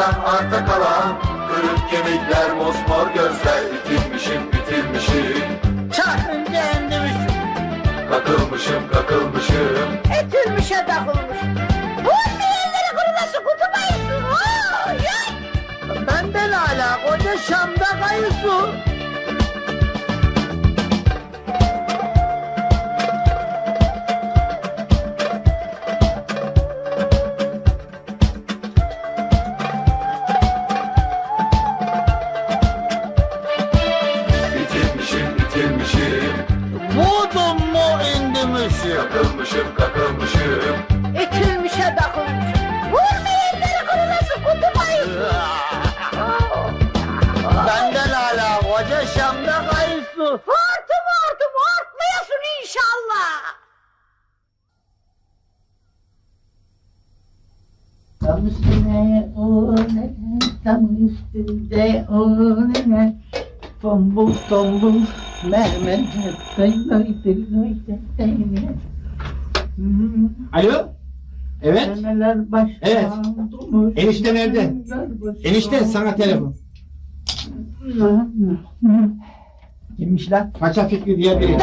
Kakılmıştan arta kalan Kırık kemikler mosmor gözler Bitirmişim bitirmişim Çakınca endimişim. Kakılmışım kakılmışım Etilmişe takılmışım. Vurma yerleri kırılası kutulayısın. Benden hala koca Şam'da kayısı. Enişte sana telefon. Kimmiş lan? Paça Fikri diye biri.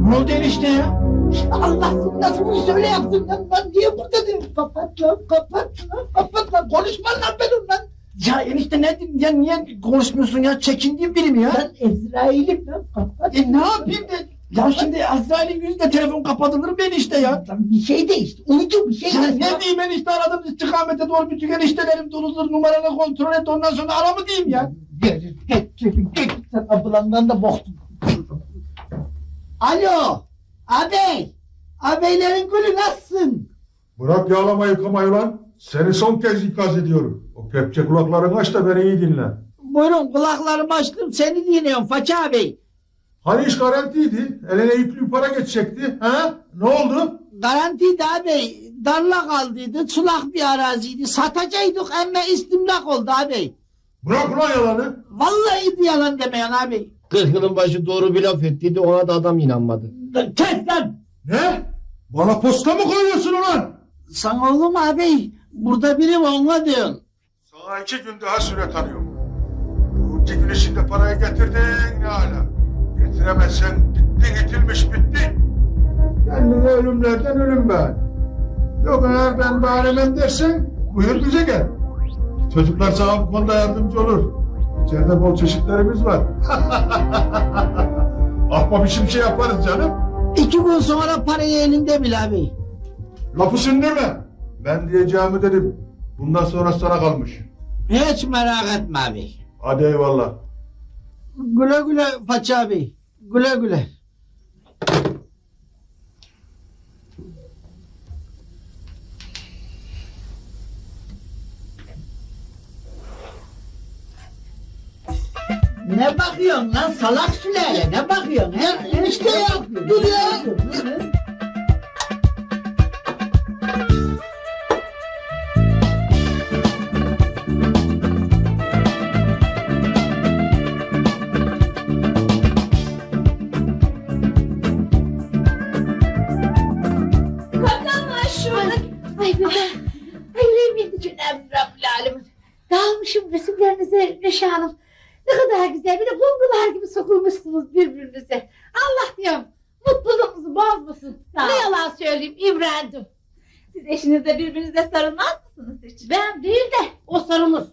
Ne oldu enişte ya? Allah nasıl bunu söyle yaptın lan lan niye burada dedim kapat lan kapat lan kapat lan konuşma lan benim lan Ya enişte ne ya niye konuşmuyorsun ya? Çekindiğim biri mi ya? ben Ezrail'im lan kapat E ne yapayım de? Ya şimdi Azrail'in yüzüne telefon kapatılır mı enişte ya? Lan bir şey değişti uydu bir şey Ya değişti. ne diyeyim enişte aradım istikamete doğru bütün eniştelerim doludur numaranı kontrol et ondan sonra ara mı diyeyim ya? Git git git git sen ablandan da boktun. Alo ağabey ağabeylerin gülü nasılsın? Bırak yağlama yıkamayı lan. Seni son kez ikaz ediyorum. O kepçe kulaklarını aç da beni iyi dinle. Buyurun kulaklarımı açtım seni dinliyorum Faça ağabey. Hani iş garantiydi. Eline yüklü para geçecekti. Ha? Ne oldu? Garantiydi ağabey darla kaldıydı sulak bir araziydi satacaktık ama istimlak oldu ağabey. Bırak ulan yalanı. Vallahi yalan demeyen ağabey. Kırk yılın başı doğru bir laf ettiydi ona da adam inanmadı. Kes lan. Ne? Bana posta mı koyuyorsun ulan? Sana oğlum ağabey burada biri var ona diyorsun. Sana iki gün daha süre tanıyorum. Bu iki gün içinde parayı getirdin ne hala. Getiremezsen bittin itilmiş bittin. Kendine ölümlerden ölüm ben. Yok eğer ben bağırmam dersen buyur bize gel. Çocuklar sana bu konuda yardımcı olur. İçeride bol çeşitlerimiz var. Ahbap işim şey yaparız canım. İki gün sonra parayı elinde bil ağabey. Lafı sündürme. Ben diyeceğimi dedim. Bundan sonra sana kalmış. Hiç merak etme ağabey. Hadi eyvallah. Güle güle Faça ağabey. Güle güle. Ne bakıyorsun lan salak sülale ne bakıyorsun he? Enişte ya dur Eşinizle birbirinize sarılmaz mısınız hiç? Ben değil de o sarılır.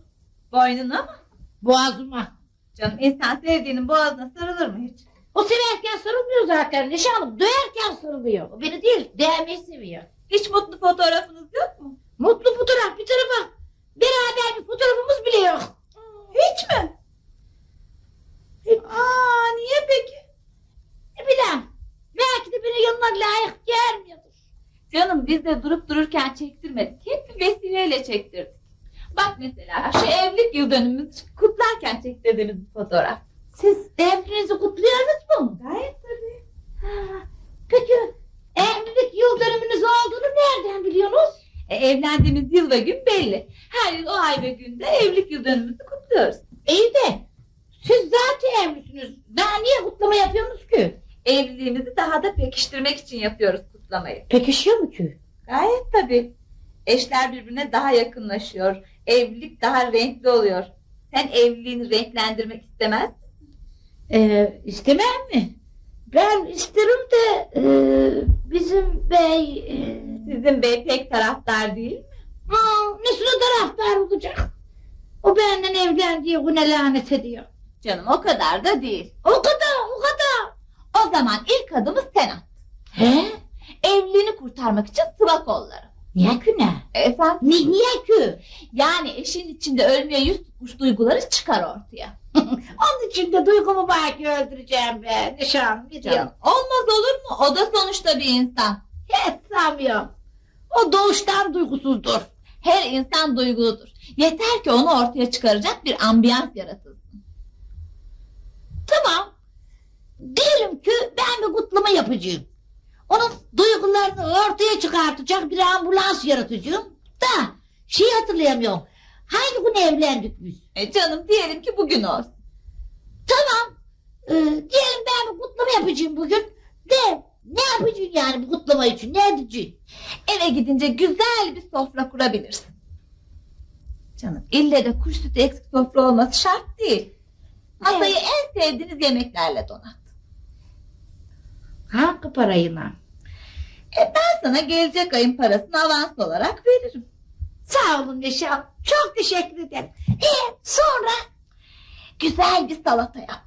Boynuna mı? Boğazıma. Canım insan sevdiğinin boğazına sarılır mı hiç? O severken sarılmıyor zaten Neşe Hanım. Döverken sarılıyor. O beni değil değmeyi seviyor. Hiç mutlu fotoğrafınız yok mu? Mutlu fotoğraf bir tarafa. Beraber bir fotoğrafımız bile yok. Hiç mi? Aa niye peki? Ne bileyim. Belki de beni yanına layık gelmiyordur. Canım biz de durup dururken çektirmedik. Hep bir vesileyle çektirdik. Bak mesela şu evlilik yıl dönümümüzü kutlarken çektirdiğimiz bir fotoğraf. Siz evliliğinizi kutluyorsunuz mu? Gayet tabii. Ha, Peki evlilik yıl dönümünüz olduğunu nereden biliyorsunuz? E, evlendiğimiz yıl ve gün belli. Her yıl o ay ve günde evlilik yıl dönümümüzü kutluyoruz. İyi de siz zaten evlisiniz. Daha niye kutlama yapıyorsunuz ki? Evliliğimizi daha da pekiştirmek için yapıyoruz kutlamayı. Pekişiyor mu ki? Gayet tabii. Eşler birbirine daha yakınlaşıyor. Evlilik daha renkli oluyor. Sen evliliğini renklendirmek istemez misin? Ee, istemem mi? Ben isterim de e, bizim bey... E, Sizin bey pek taraftar değil mi? aa, nesine taraftar olacak? O benden evlendiği güne lanet ediyor. Canım o kadar da değil. O kadar o kadar. O zaman ilk adımı sen at. He? Evliliğini kurtarmak için sıva kolları. Niye ki ne? Efendim? Ni, niye ki? Yani eşin içinde ölmeye yüz tutmuş duyguları çıkar ortaya. Onun için de duygumu belki öldüreceğim be. Nişan bir Ya, olmaz olur mu? O da sonuçta bir insan. Hiç sanmıyorum. O doğuştan duygusuzdur. Her insan duyguludur. Yeter ki onu ortaya çıkaracak bir ambiyans yaratılsın. Tamam. Diyelim ki ben bir kutlama yapacağım. Onun duygularını ortaya çıkartacak bir ambulans yaratacağım. Da şey hatırlayamıyorum. Hangi gün evlendik biz? E canım diyelim ki bugün olsun. Tamam. Ee, diyelim ben bir kutlama yapacağım bugün. De ne yapacaksın yani bu kutlama için? Ne edeceksin? Eve gidince güzel bir sofra kurabilirsin. Canım ille de kuş sütü eksik sofra olması şart değil. Masayı en sevdiğiniz yemeklerle donat. Hangi parayla? E ben sana gelecek ayın parasını avans olarak veririm. Sağ olun Neşe Hanım. Çok teşekkür ederim. Ee, sonra? Güzel bir salata yap.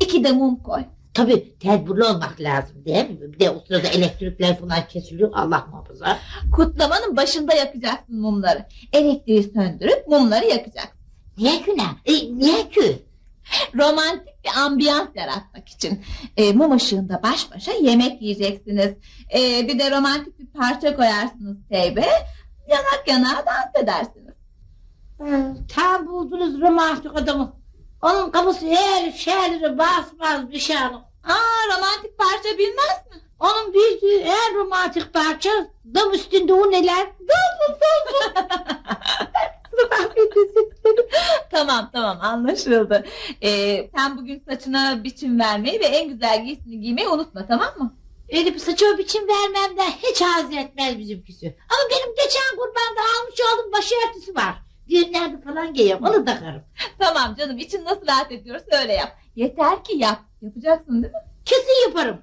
İki de mum koy. Tabii tedbirli olmak lazım değil mi? Bir de o sırada elektrikler falan kesiliyor. Allah muhafaza. Kutlamanın başında yakacaksın mumları. Elektriği söndürüp mumları yakacaksın. Niye ki ne? E, niye ki? Romantik bir ambiyans yaratmak için. E, mum ışığında baş başa yemek yiyeceksiniz. E, bir de romantik bir parça koyarsınız teybe. Yanak yanağa dans edersiniz. Ee, tam buldunuz romantik adamı. Onun kafası her şeyleri basmaz bir şey. Aa romantik parça bilmez mi? Onun bildiği en romantik parça dam üstünde o neler? Dolsun dolsun. tamam tamam anlaşıldı. E, sen bugün saçına biçim vermeyi ve en güzel giysini giymeyi unutma tamam mı? Elif saçma biçim vermemden hiç haz etmez bizimkisi. Ama benim geçen kurbanda almış olduğum başörtüsü var. Düğünlerde falan giyiyorum onu takarım. Tamam canım için nasıl rahat ediyorsa öyle yap. Yeter ki yap. Yapacaksın değil mi? Kesin yaparım.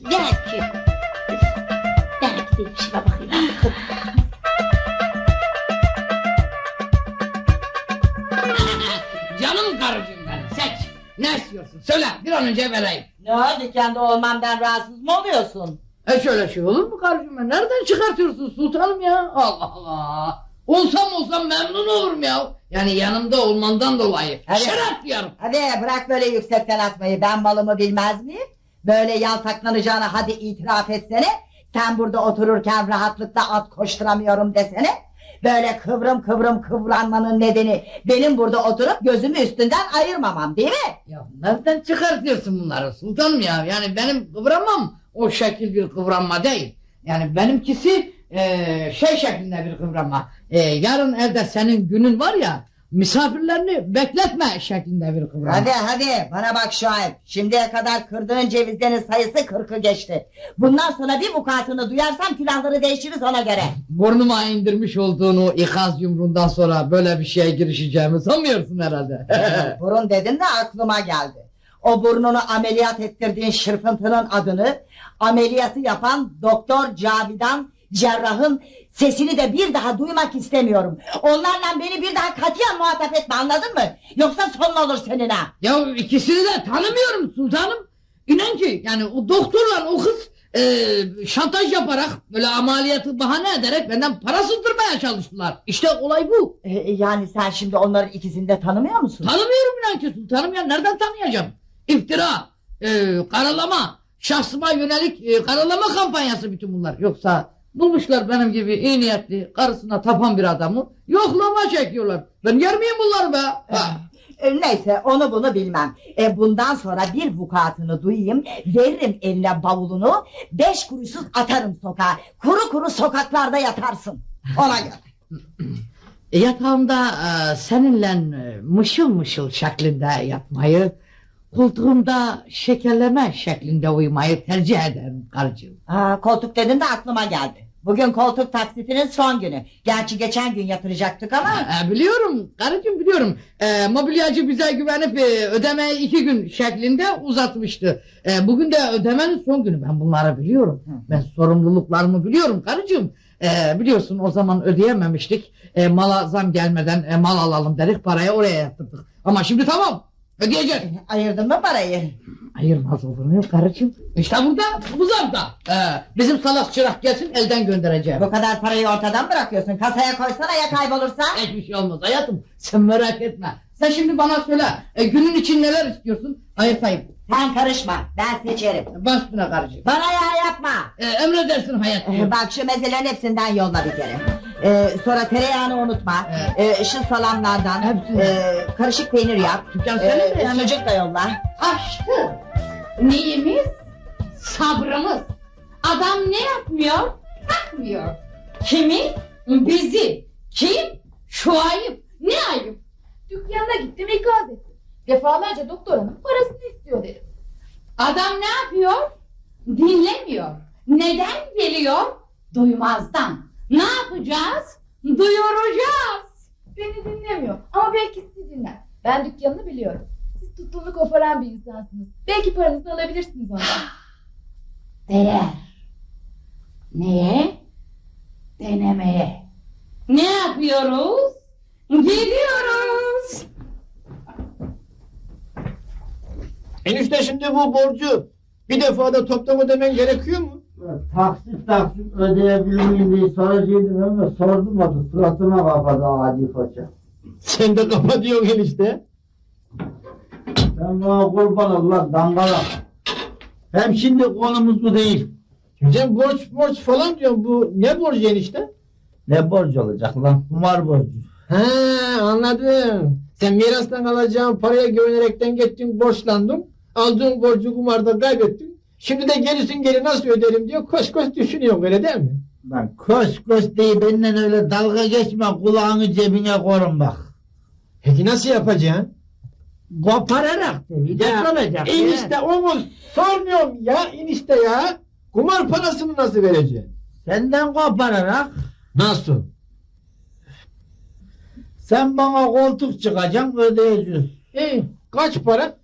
Belki. Belki de işime bakayım. Ne istiyorsun? Söyle bir an önce vereyim. Ne oldu kendi olmamdan rahatsız mı oluyorsun? E şöyle şey olur mu ben? Nereden çıkartıyorsun sultanım ya? Allah Allah. Olsam olsam memnun olurum ya. Yani yanımda olmandan dolayı. Hadi. Şeref duyarım. Hadi bırak böyle yüksekten atmayı ben malımı bilmez miyim? Böyle yaltaklanacağına hadi itiraf etsene. Sen burada otururken rahatlıkla at koşturamıyorum desene. Böyle kıvrım kıvrım kıvranmanın nedeni benim burada oturup gözümü üstünden ayırmamam değil mi? Ya nereden çıkartıyorsun bunları sultanım ya? Yani benim kıvranmam o şekil bir kıvranma değil. Yani benimkisi eee, şey şeklinde bir kıvranma. Eee, yarın evde senin günün var ya misafirlerini bekletme şeklinde bir kıvranma. Hadi hadi bana bak Şuayb. Şimdiye kadar kırdığın cevizlerin sayısı kırkı geçti. Bundan sonra bir mukatını duyarsam külahları değişiriz ona göre. Burnuma indirmiş olduğunu ikaz yumruğundan sonra böyle bir şeye girişeceğimi sanmıyorsun herhalde. Burun dedin de aklıma geldi. O burnunu ameliyat ettirdiğin şırfıntının adını ameliyatı yapan Doktor Cavidan cerrahın sesini de bir daha duymak istemiyorum. Onlarla beni bir daha katiyen muhatap etme anladın mı? Yoksa sonun olur senin ha. Ya ikisini de tanımıyorum sultanım. İnan ki yani o doktorla o kız e, şantaj yaparak böyle ameliyatı bahane ederek benden para sızdırmaya çalıştılar. İşte olay bu. Ee, yani sen şimdi onların ikisini de tanımıyor musun? Tanımıyorum inan ki sultanım ya nereden tanıyacağım? İftira, e, karalama, şahsıma yönelik e, karalama kampanyası bütün bunlar. Yoksa bulmuşlar benim gibi iyi niyetli karısına tapan bir adamı yoklama çekiyorlar. Ben yer miyim bunları be? Ha. Ee, neyse onu bunu bilmem. Ee, bundan sonra bir vukuatını duyayım. Veririm eline bavulunu. Beş kuruşsuz atarım sokağa. Kuru kuru sokaklarda yatarsın. Ona göre. E, Yatağımda e, seninle e, mışıl mışıl şeklinde yatmayı, koltuğumda şekerleme şeklinde uyumayı tercih ederim karıcığım. Aa, koltuk dedin de aklıma geldi. Bugün koltuk taksitinin son günü. Gerçi geçen gün yatıracaktık ama... E, biliyorum karıcığım biliyorum. E, mobilyacı bize güvenip e, ödemeyi iki gün şeklinde uzatmıştı. E, bugün de ödemenin son günü. Ben bunları biliyorum. Ben sorumluluklarımı biliyorum karıcığım. E, biliyorsun o zaman ödeyememiştik. E, mala zam gelmeden e, mal alalım dedik parayı oraya yatırdık. Ama şimdi tamam ödeyeceğiz. Ayırdın mı parayı? Ayırmaz olur muyum karıcığım? İşte burada bu zamda. E, bizim salak çırak gelsin elden göndereceğim. Bu kadar parayı ortadan bırakıyorsun. Kasaya koysana ya kaybolursa. Hiçbir şey olmaz hayatım. Sen merak etme. Sen şimdi bana söyle. e, günün için neler istiyorsun? Ayırtayım. Sen karışma. Ben seçerim. Baş üstüne karıcığım. Bana ya yapma. E, emredersin hayatım. Ee, Bak şu mezelerin hepsinden yolla bir kere. Ee, sonra tereyağını unutma. Ee, şu salamlardan. Hepsini. ee, karışık peynir yap. Dükkan mi Ee, yani? sucuk da yolla. Aşkı. Neyimiz? Sabrımız. Adam ne yapmıyor? Takmıyor. Kimi? Bizi. Kim? Şu ayıp. Ne ayıp? Dükkanına gittim ikaz ettim. Defalarca doktor hanım parasını istiyor dedim. Adam ne yapıyor? Dinlemiyor. Neden geliyor? Duymazdan. Ne yapacağız? Duyuracağız. Beni dinlemiyor ama belki sizi dinler. Ben dükkanını biliyorum. Siz tuttuğunu koparan bir insansınız. Belki paranızı alabilirsiniz ondan. Değer. Neye? Denemeye. Ne yapıyoruz? Gidiyoruz. Enişte şimdi bu borcu bir defada toplam ödemen gerekiyor mu? Taksit taksit ödeyebilir miyim diye soracaktım ama sordum adı suratına kapadı Adi Paşa. Sen de kafa diyorsun enişte. Sen bana kurban ol lan dangalak. Hem şimdi konumuz bu değil. Sen borç borç falan diyorsun bu ne borcu enişte? Ne borç olacak lan? Kumar borcu. He anladım. Sen mirastan alacağın paraya güvenerekten gittin borçlandın. Aldığın borcu kumarda kaybettin. Şimdi de gerisin geri nasıl öderim diyor koş koş düşünüyorsun öyle değil mi? Lan koş koş diye benden öyle dalga geçme kulağını cebine korun bak. Peki nasıl yapacaksın? Kopararak tabii. Ne olacak? enişte o mu? Sormuyorum ya enişte ya. Kumar parasını nasıl vereceksin? Senden kopararak Nasıl? sen bana koltuk çıkacaksın ödeyeceğiz. İyi. Kaç para?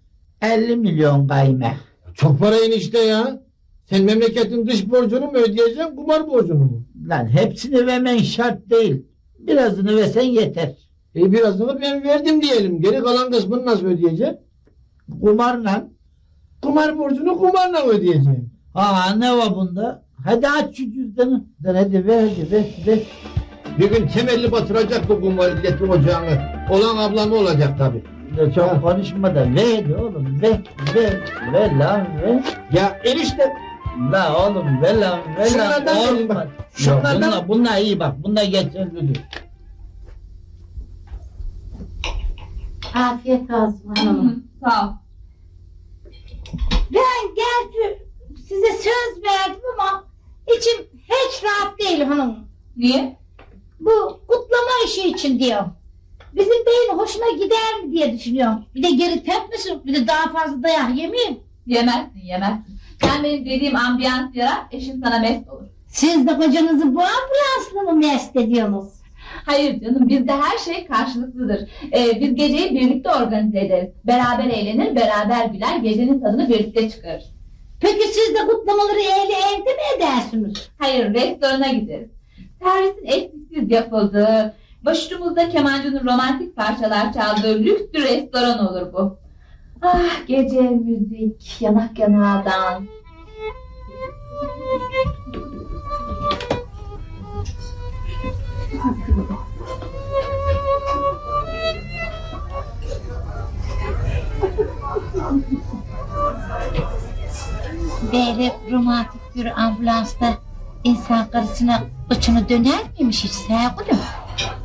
50 milyon kayme. Çok para enişte ya. Sen memleketin dış borcunu mu ödeyeceksin, kumar borcunu mu? Lan hepsini vermen şart değil. Birazını versen yeter. E birazını ben verdim diyelim. Geri kalan kısmını nasıl ödeyeceksin? Kumarla. Kumar borcunu kumarla ödeyeceksin. Aa ne var bunda? Hadi aç şu cüzdanı. Lan hadi ver hadi ver ver. Bir gün temelli batıracak bu kumar illeti ocağını. Olan ablamı olacak tabi. De çok konuşma da ver hadi oğlum ver ver ver lan ver. Ya enişte La oğlum ver lan lan. Şunlardan bak. Olmaz. Şunlardan- bunlar, bunlar iyi bak bunlar geçerlidir. Afiyet olsun hanımım. Sağ ol. Ben gerçi size söz verdim ama içim hiç rahat değil hanım. Niye? Bu kutlama işi için diyor. Bizim beyin hoşuna gider mi diye düşünüyorum. Bir de geri tepmesin, bir de daha fazla dayak yemeyeyim. Yemezsin yemezsin. Sen benim dediğim ambiyans yarat eşin sana mest olur. Siz de kocanızı bu ambulansla mı mest ediyorsunuz? Hayır canım bizde her şey karşılıklıdır. Ee, biz geceyi birlikte organize ederiz. Beraber eğlenir, beraber güler, gecenin tadını birlikte çıkarır. Peki siz de kutlamaları evde evde mi edersiniz? Hayır restorana gideriz. Servisin eksiksiz yapıldığı, başucumuzda kemancının romantik parçalar çaldığı lüks bir restoran olur bu. Ah gece müzik, yanak yanağa dans. Böyle romantik bir ambulansta insan karısına uçunu döner miymiş hiç sevgilim?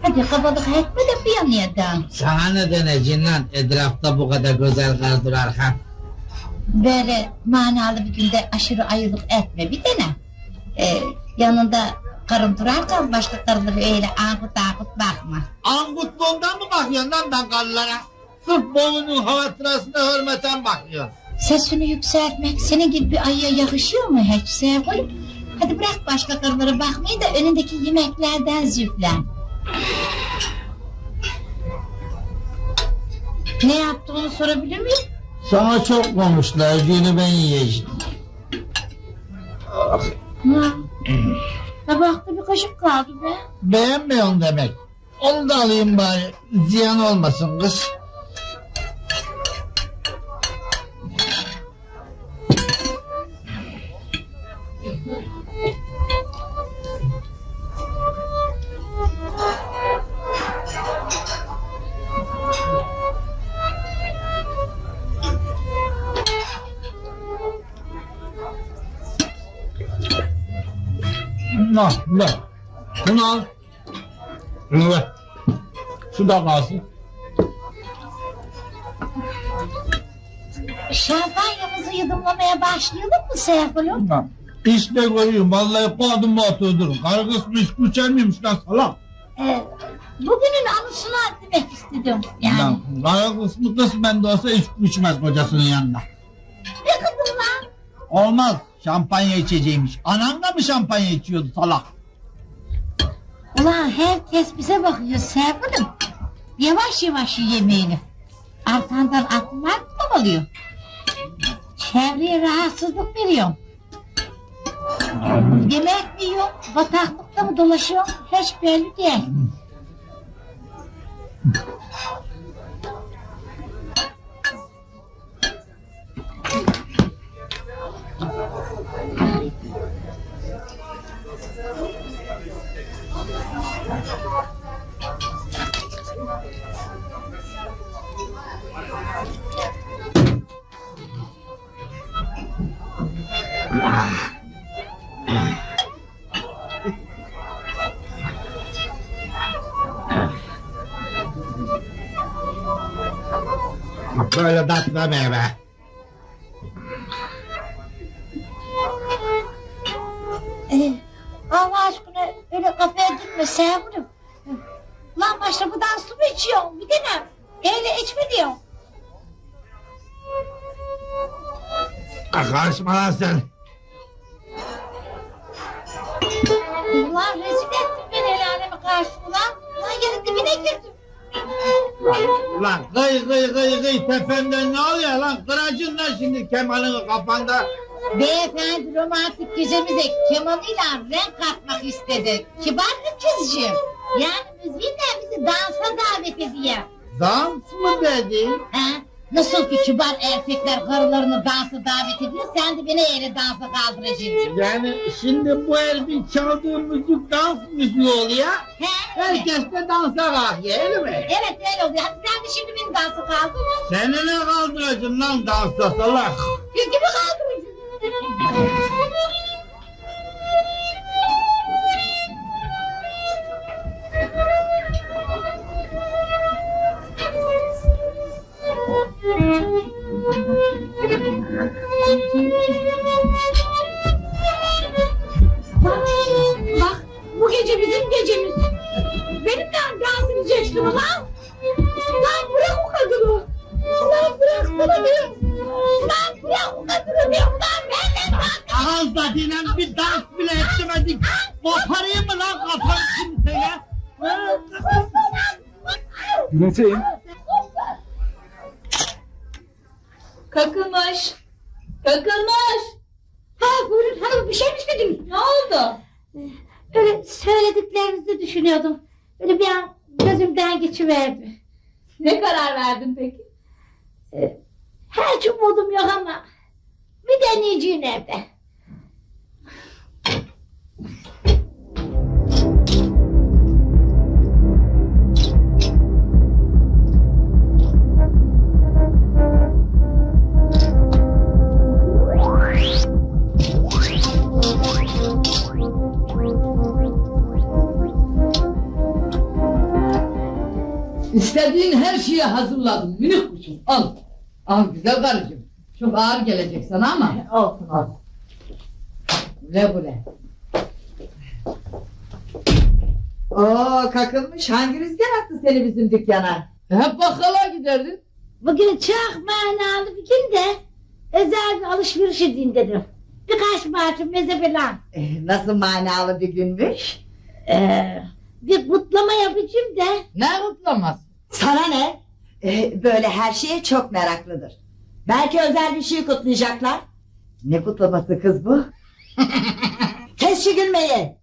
Hadi kabalık etme de bir yanıya dön. Sana ne deneceksin lan etrafta bu kadar güzel kar durarken? Böyle manalı bir günde aşırı ayrılık etme bir dene. Ee, yanında karın durarken başka karıları öyle ankut ankut bakma. Angutluğundan mı bakıyorsun lan ben karılara? Sırf boğunun havatırasına hürmeten bakıyorsun. Sesini yükseltmek senin gibi bir ayıya yakışıyor mu hiç sevgilim? Hadi bırak başka karılara bakmayı da önündeki yemeklerden züflen. Ne yaptığını sorabilir miyim? Sana çok konmuşlar, günü ben yiyeceğim. Ha. Tabakta bir kaşık kaldı be. Beğenmiyorsun demek. Onu da alayım bari, ziyan olmasın kız. Nah, nah. Bunu al. Bunu ver. Şu da kalsın. Şampanyamızı yudumlamaya başlayalım mı sevgilim? Nah. İşte görüyorum. Vallahi koydum mu oturdum. Karı kısmı hiç güçer miymiş lan salak? Ee, bugünün anısına demek istedim. Yani. Lan, karı kısmı kısmen de olsa hiç güçmez kocasının yanında. Ne kızım lan? Olmaz. Şampanya içeceğiymiş. Anan da mı şampanya içiyordu salak? Ulan herkes bize bakıyor sevgilim. Yavaş yavaş ye yemeğini. Arkandan aklımlar kovalıyor. Çevreye rahatsızlık veriyor. Yemek mi yiyor, bataklıkta mı dolaşıyor hiç belli değil. Böyle tatlı meyve. Ee, Allah aşkına öyle kafaya dikme sevgilim. Lan başta bu dansı mı içiyorsun? Bir dene. Öyle içme diyor. Karışma lan sen. Ulan rezil ettin beni el aleme karşısına. Lan yerin dibine girdim. Lan kıy kıy kıy kıy tepemden ne oluyor lan? Kıracın lan şimdi kemalini kafanda. Beyefendi romantik gecemize kemanıyla renk katmak istedi. Kibar bir kızcığım. Yani müziğinle bizi dansa davet ediyor. Dans mı dedi? Ha? Nasıl ki kibar erkekler karılarını dansa davet ediyor, sen de beni öyle dansa kaldıracaksın. Yani şimdi bu herifin çaldığı müzik dans müziği oluyor. He, Herkes de dansa kalkıyor öyle mi? Evet öyle oluyor. Hadi sen de şimdi beni dansa kaldır. Seni ne kaldıracağım lan dansa salak? Gül gibi kaldıracaksın. Bak, bak bu gece bizim gecemiz. Benimle dans edeceksin ulan. Lan bırak o kadını. Lan bıraksana beni. Lan bırak o kadını diyorum lan benimle dans. Ağız tadıyla bir dans bile etmedik. Koparayım mı lan kafanı ya? Yöneteyim. Kakılmış. Kakılmış. Ha buyurun hanım bir şey mi istediniz? Ne oldu? Öyle söylediklerinizi düşünüyordum. Öyle bir an gözümden geçiverdi. Ne karar verdin peki? Hiç umudum yok ama bir deneyeceğim evde. İstediğin her şeyi hazırladım minik kuşum al. Al güzel karıcığım. Çok ağır gelecek sana ama. Olsun olsun. Güle güle. Oo kakılmış hangi rüzgar attı seni bizim dükkana? Hep bakkala giderdin. Bugün çok manalı bir gün de özel bir alışveriş edeyim dedim. Birkaç parça meze falan. Eh, nasıl manalı bir günmüş? Ee, bir kutlama yapacağım da Ne kutlaması? Sana ne? Eh, böyle her şeye çok meraklıdır. Belki özel bir şey kutlayacaklar. Ne kutlaması kız bu? Kes şu gülmeyi.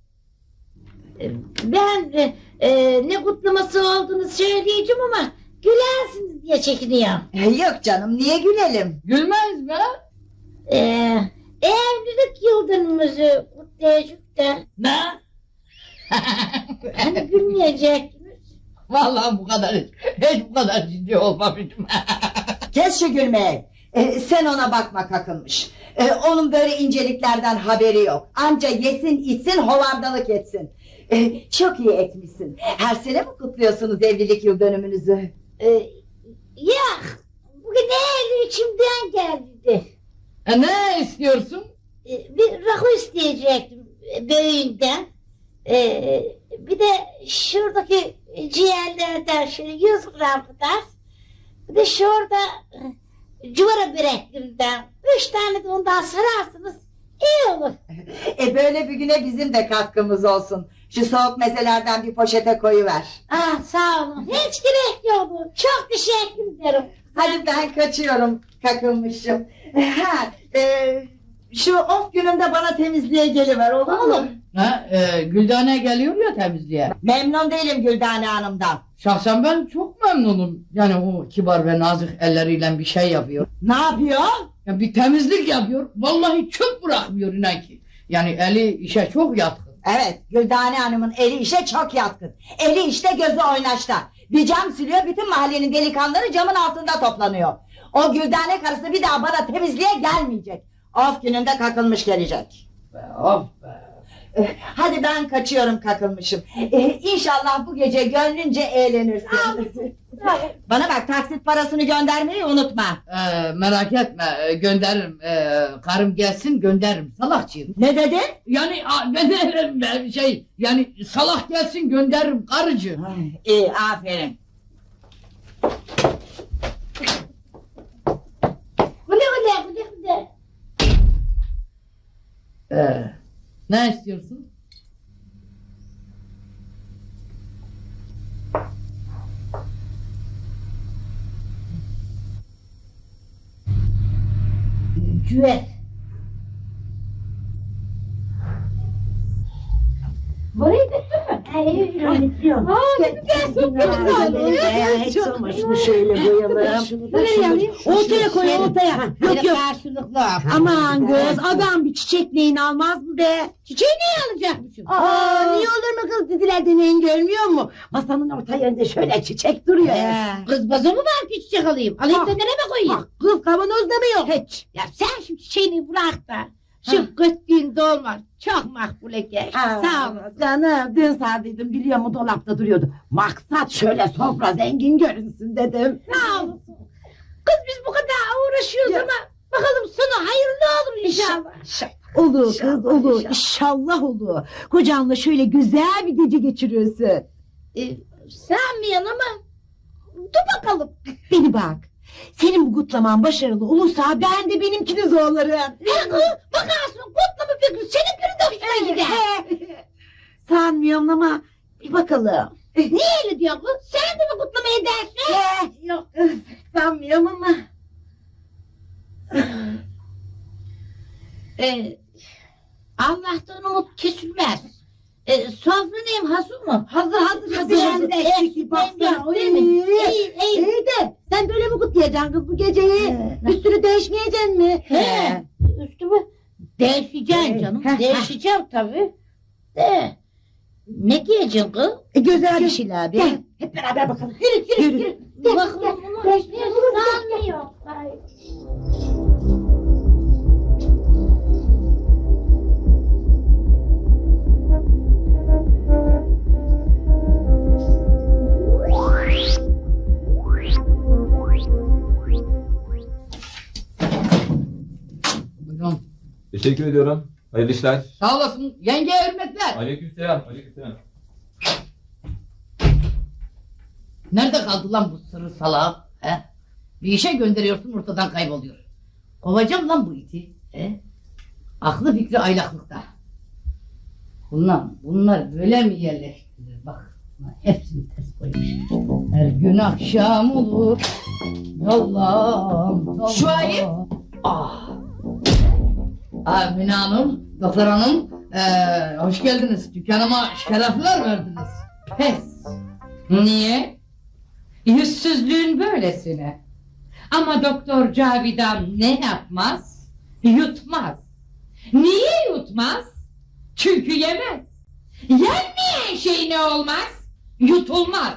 ben e, e, ne kutlaması olduğunu söyleyeceğim ama gülersiniz diye çekiniyorum. Eh, Yok canım niye gülelim? Gülmeyiz be. Ee, evlilik yıldönümümüzü kutlayacak da Ne? hani gülmeyecektiniz. Vallahi bu kadar hiç bu kadar ciddi olmamışım. Kes şu gülmeyi. Eh, sen ona bakma kakılmış. Eh, onun böyle inceliklerden haberi yok. Anca yesin içsin hovardalık etsin. Eh, çok iyi etmişsin. Her sene mi kutluyorsunuz evlilik yıl dönümünüzü? Ee, ya bugün eğer içimden geldi. e ne istiyorsun? Ee, bir rakı isteyecektim e, böğünden. Ee, bir de şuradaki ciğerlerden şöyle 100 gram kadar. Bir de şurada e, cıvara böreklerinden üç tane de ondan sararsınız iyi olur. E böyle bir güne bizim de katkımız olsun. Şu soğuk mezelerden bir poşete koyuver. Ah sağ olun. Hiç gerek yok. Çok teşekkür ederim. Hadi ben kaçıyorum kakılmışım. Ha, e, şu of gününde bana temizliğe geliver olur mu? Ha, e, Güldane geliyor ya temizliğe. Memnun değilim Güldane Hanım'dan. Şahsen ben çok memnunum. Yani o kibar ve nazik elleriyle bir şey yapıyor. Ne yapıyor? Ya bir temizlik yapıyor. Vallahi çöp bırakmıyor inan ki. Yani eli işe çok yatkın. Evet Güldane Hanım'ın eli işe çok yatkın. Eli işte gözü oynaşta. Bir cam siliyor bütün mahallenin delikanlıları camın altında toplanıyor. O Güldane karısı bir daha bana temizliğe gelmeyecek. Of gününde kakılmış gelecek. Of be. Eh, Hadi ben kaçıyorum kakılmışım. Eh, İnşallah bu gece gönlünce eğlenirsin. Bana bak taksit parasını göndermeyi unutma. Ee, merak etme e, gönderirim. Ee, karım gelsin gönderirim. Salakçıyım. Ne dedin? Yani a, ben de ben şey yani salak gelsin gönderirim karıcı. İyi aferin. Güle güle güle. Ee, ne istiyorsun? Cüet. Burayı gittin mi? Hayır, yok. Aa, ne güzel Hiç olmuş bu şöyle koyalım. Nereye yani? Ortaya koy ortaya. Yok yok. Karşılıklı. Aman göz adam bir çiçekleyin almaz mı be? Çiçeği niye alacakmışım? Aa, niye olur mu kız diziler deneyin görmüyor mu? Masanın orta yerinde şöyle çiçek duruyor. Kız bazı mı var ki çiçek alayım? Alayım da nereye koyayım? Bak kız kavanozda mı yok hiç? Ya sen şu çiçeğini bırak da. Şu kıtkın dolma çok makbule geçti. Sağ ol. Canım dün sardıydım biliyor musun dolapta duruyordu. Maksat şöyle sofra zengin görünsün dedim. Sağ olasın. Kız biz bu kadar uğraşıyoruz Ya. ama bakalım sonu hayırlı olur inşallah. Olur İnşallah, kız olur inşallah. inşallah olur. Kocanla şöyle güzel bir gece geçiriyorsun. Ee, sanmıyorum ama dur bakalım. Beni bak. Senin bu kutlaman başarılı olursa ben de benimkini zorlarım. Bakarsın kutlama fikri seninkini de hoşuna gider. Sanmıyorum ama bir bakalım. Niye öyle diyor kız? Sen de mi kutlama edersin? Yok sanmıyorum ama. Ee, Allah'tan umut kesilmez. E, sofra neyim hazır mı? Hazır hazır hazır. Hazır, hazır. hazır. Eksik Eksik baksana. değil mi? İyi, İyi, iyi. de sen böyle mi kutlayacaksın kız bu geceyi? He. Üstünü değişmeyeceksin mi? He. Üstümü değişeceğim canım. he, Değişeceğim tabii. De. Ne giyeceksin kız? E, güzel bir şeyler bir. Gel. Hep beraber bakalım. Yürü yürü yürü. Bakın gel. bunu Gel, ne Teşekkür ediyorum. Hayırlı işler. Sağ olasın. Yengeye hürmetler. Aleykümselam. Aleykümselam. Nerede kaldı lan bu sırrı salak? He? Bir işe gönderiyorsun ortadan kayboluyor. Kovacağım lan bu iti. He? Aklı fikri aylaklıkta. Bunlar, bunlar böyle mi yerleştirilir? Bak hepsini ters koymuş. Her gün akşam olur. Allah'ım. Şu ayıp. Ah. Ah, Mine Hanım, Doktor Hanım, eee, hoş geldiniz. Dükkanıma şerefler verdiniz. Pes. Niye? Yüzsüzlüğün böylesine. Ama Doktor Cavidan ne yapmaz? Yutmaz. Niye yutmaz? Çünkü yemez. Yenmeyen şey ne olmaz? Yutulmaz.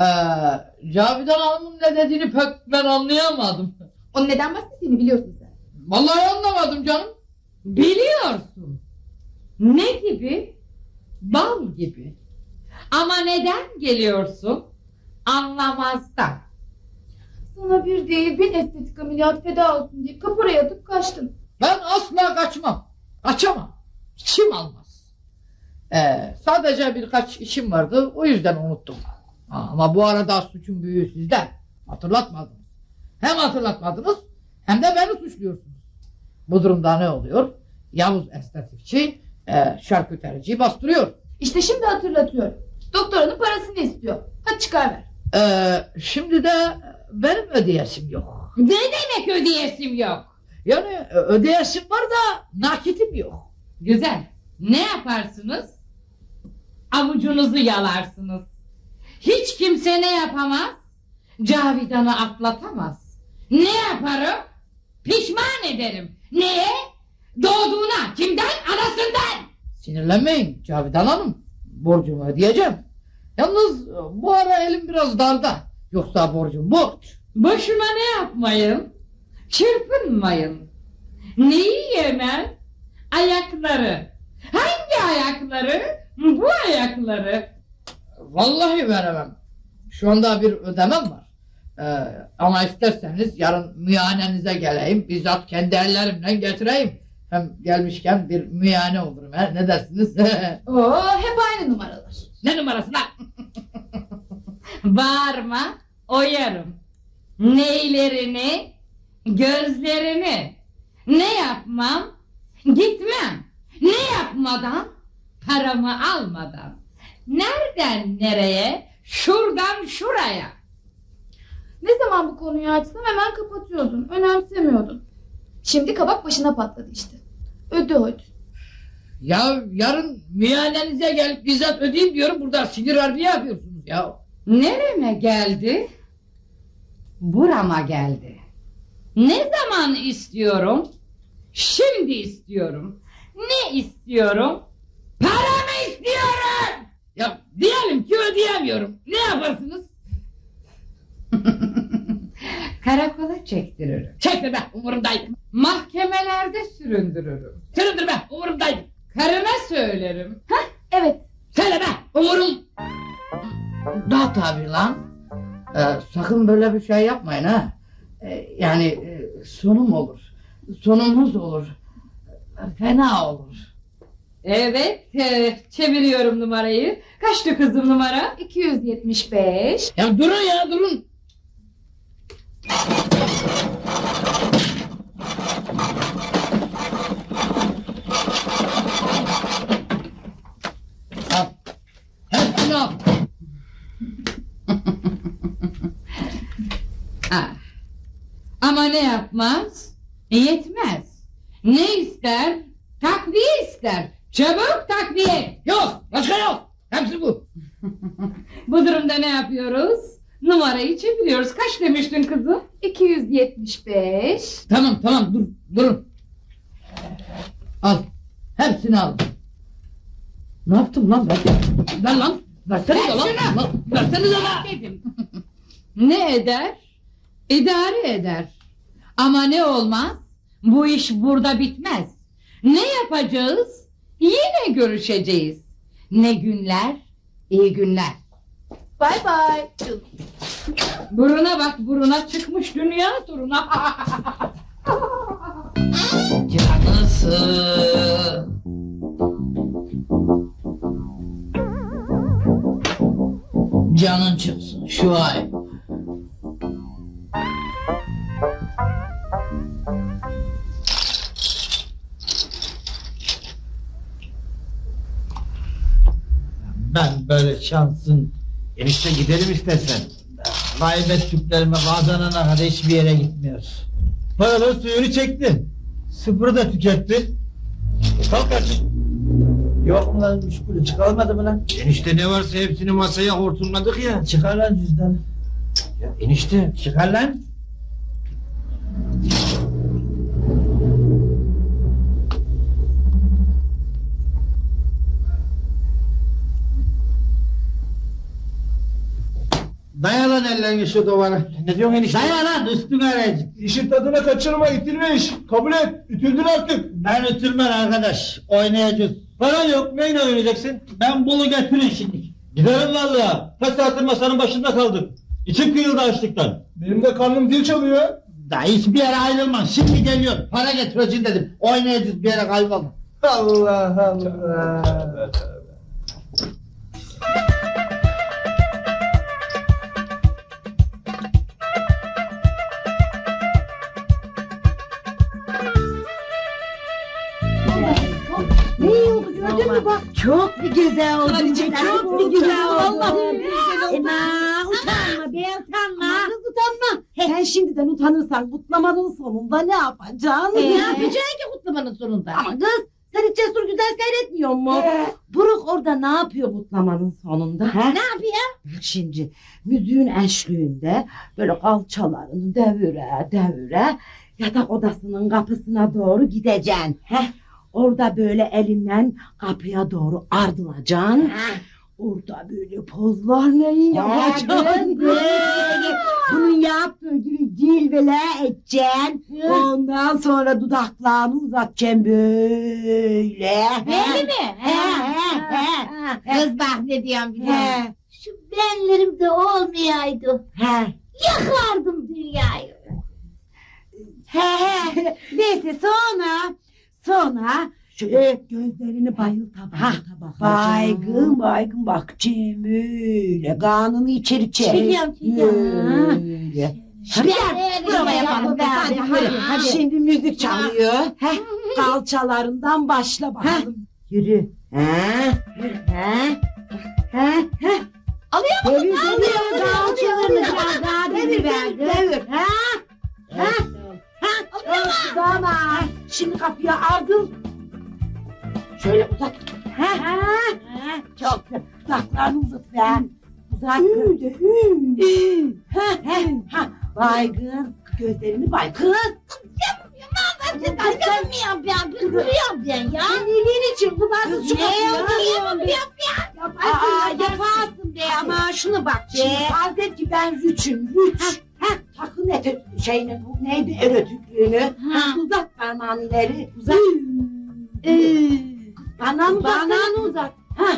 Eee, Cavidan Hanım'ın ne dediğini pek ben anlayamadım. O neden bahsettiğini biliyorsun sen. Vallahi anlamadım canım. Biliyorsun. Ne gibi? Bal gibi. Ama neden geliyorsun? Anlamazdan. Sana bir değil bir estetik ameliyat feda olsun diye kapora atıp kaçtım. Ben asla kaçmam. Kaçamam. İçim almaz. Ee, sadece birkaç işim vardı. O yüzden unuttum. Ama bu arada suçun büyüğü sizden. Hatırlatmadınız. Hem hatırlatmadınız hem de beni suçluyorsunuz. Bu durumda ne oluyor? Yavuz estetikçi e, şarkütericiyi bastırıyor. İşte şimdi hatırlatıyorum. Doktoranın parasını istiyor. Hadi çıkar ver. Ee, şimdi de benim ödeyesim yok. Ne demek ödeyesim yok? Yani ö- ödeyesim var da nakitim yok. Güzel. Ne yaparsınız? Avucunuzu yalarsınız. Hiç kimse ne yapamaz? Cavidan'ı atlatamaz. Ne yaparım? Pişman ederim. Neye? Doğduğuna. Kimden? Anasından. Sinirlenmeyin Cavidan Hanım. Borcumu ödeyeceğim. Yalnız e, bu ara elim biraz darda. Yoksa borcum borç. Boşuna ne yapmayın? Çırpınmayın. Neyi yemem? Ayakları. Hangi ayakları? Bu ayakları. Vallahi veremem. Şu anda bir ödemem var. Ee, ama isterseniz yarın müyanenize geleyim. Bizzat kendi ellerimle getireyim. Hem gelmişken bir müyane olurum. He? Ne dersiniz? Oo hep aynı numaralar. Ne numarası lan? Bağırma, oyarım. Neylerini, gözlerini. Ne yapmam? Gitmem. Ne yapmadan? Paramı almadan. Nereden nereye? Şuradan şuraya. Ne zaman bu konuyu açsam hemen kapatıyordun. Önemsemiyordun. Şimdi kabak başına patladı işte. Öde hadi. ya yarın müyanenize gelip bizzat ödeyeyim diyorum. Burada sinir harbi yapıyorsunuz ya. Nereme geldi? Burama geldi. Ne zaman istiyorum? Şimdi istiyorum. Ne istiyorum? Paramı istiyorum. Ya diyelim ki ödeyemiyorum. Ne yaparsınız? Karakola çektiririm. Çekme be umurumdaydı. Mahkemelerde süründürürüm. Süründürme umurumdaydı. Karıma söylerim. Evet. Söyle be umurum. Daha tabi lan. Ee, sakın böyle bir şey yapmayın ha. Ee, yani e, sonum olur. Sonumuz olur. Fena olur. Evet, e, çeviriyorum numarayı. Kaçtı kızım numara? 275. Ya durun ya durun. Ah. Ama ne yapmaz? Yetmez. Ne ister? Tak ister. Çabuk takviye. Yok başka yok. Hepsi bu. Bu durumda ne yapıyoruz? Numarayı çeviriyoruz. Kaç demiştin kızım? 275. Tamam tamam dur durun. Al. Hepsini al. Ne yaptım lan ben? Ver lan. Versene lan. lan. Versene lan. Dedim. ne eder? İdare eder. Ama ne olmaz? Bu iş burada bitmez. Ne yapacağız? Yine görüşeceğiz. Ne günler? İyi günler. Bay bay. Buruna bak buruna çıkmış dünya turuna. Canısı. Canın çıksın şu ay. Ben böyle şansın enişte gidelim istersen. Kaybettiklerimi kazanana kadar hiçbir yere gitmiyoruz. Paralar suyunu çekti. Sıfırı da tüketti. Kalk artık. Yok mu lan müşkülü çıkarmadı mı lan? Enişte ne varsa hepsini masaya hortumladık ya. Çıkar lan cüzdanı. Ya enişte çıkar lan. Daya lan ellerini şu duvara. Ne diyorsun enişte? Daya lan üstüne arayacak. İşin tadına kaçırma itilmiş. Kabul et. Ütüldün artık. Ben ütülmem arkadaş. Oynayacağız. Para yok. Neyle oynayacaksın? Ben bunu getirin şimdi. Gidelim valla. Kaç saattir masanın başında kaldık. İçim kıyıldı açlıktan. Benim de karnım zil çalıyor. Da hiçbir yere ayrılma. Şimdi geliyor. Para getireceksin dedim. Oynayacağız bir yere kaybolma. Allah Allah. Oldu bak. Çok bir güzel oldu. Hatice, çok bir güzel oldu. Vallahi Ema utanma be utanma. Kız utanma. Sen şimdiden utanırsan kutlamanın sonunda ne yapacaksın? Ne yapacaksın ki kutlamanın sonunda? Ama kız sen hiç cesur güzel seyretmiyor mu? Buruk orada ne yapıyor kutlamanın sonunda? Ne yapıyor? Bak şimdi müziğin eşliğinde böyle kalçalarını devire devire yatak odasının kapısına doğru gideceksin. Heh. Orada böyle elinden kapıya doğru ardılacaksın. Orada böyle pozlar neyin yapacaksın? Bunun yaptığı gibi cilvele edeceksin. Ondan sonra dudaklarını uzatacaksın böyle. Belli mi? He, he, he. Kız bak ne diyorum biliyor musun? Şu benlerim de olmayaydı. he. Yakardım dünyayı. He he. Neyse sonra sonra şöyle gözlerini bayılta bayılta bak. Baygın baygın bakacağım böyle. Kanını içeri çek. Biliyorum. Hadi gel. Öyle Prova yapalım. Hadi, Hadi, hadi. Şimdi müzik çalıyor. Heh, kalçalarından başla bakalım. Yürü. He. He. He. He. Alıyor musun? Devir, Alıyor, devir, kalçalarını biraz daha devir ver, devir. Ha? Ha? Ha? Çok Tamam. Şimdi kapıya ardım. Şöyle uzat. Ha? Ha? Çok güzel. Dudaklarını uzat ver. Uzat. Ü de ü. Ha? Ha? Ha? Baygın. Gözlerini bay. Kız. Ben yapmıyorum ben. Kızdırıyorum ben ya. Iyiliğin için kız. Kız ne yapıyorum ya? Aa, yaparsın be ama şunu bak be. Farz et ki ben rüçüm, rüç. Ha, takın eti şeyini, bu neydi erötüklüğünü. Ha. Uzat parmağını ileri, uzat. Parmağını uzat. Parmağını uzat. Ha.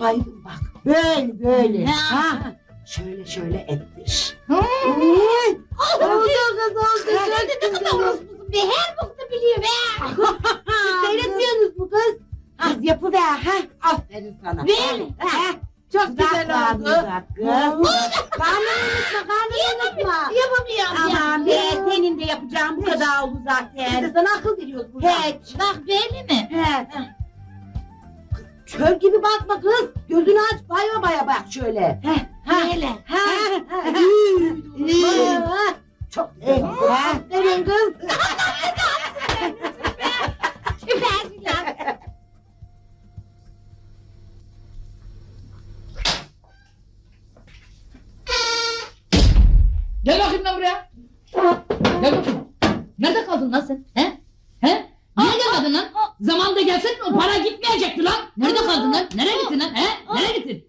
Bayıldım bak. Böyle böyle. Ha. Ha. Şöyle şöyle ettir. Oldu kız oldu. De ne kadar orospusun be. Her bokta biliyor be. Siz seyretmiyorsunuz mu kız? Kız yapıver ha. Aferin sana. Ver. Ha. Çok güzel oldu. Karnını unutma, karnını unutma. Yapamıyorum ya. Aman be, senin de yapacağın bu kadar oldu zaten. Biz de sana akıl veriyoruz burada. Hiç. Bak belli mi? He. Kör gibi bakma kız. Gözünü aç, baya baya bak şöyle. He. Ha. Böyle. Ha. Ha. Çok güzel. Aferin kız. Süpersin Gel bakayım lan buraya. Gel bakayım. Nerede kaldın lan sen? He? He? Nerede kaldın lan? Zamanında gelsen o para gitmeyecekti lan. Nerede kaldın lan? Nereye gittin lan? He? Nereye gittin?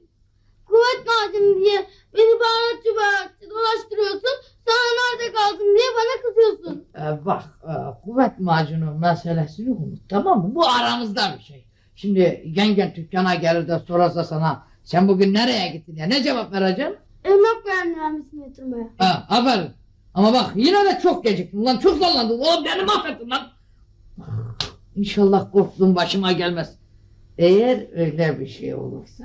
Kuvvet lazım diye beni baharatçı baharatçı dolaştırıyorsun. Sana nerede kaldın diye bana kızıyorsun. Ee, bak e, kuvvet macunu meselesini unut tamam mı? Bu aramızda bir şey. Şimdi yengen dükkana gelir de sorarsa sana sen bugün nereye gittin ya ne cevap vereceksin? Emlak vermemesini getirmeye. Ha, aferin. Ama bak yine de çok geciktin lan çok zorlandın. Oğlum beni mahvettin lan. İnşallah korktuğum başıma gelmez. Eğer öyle bir şey olursa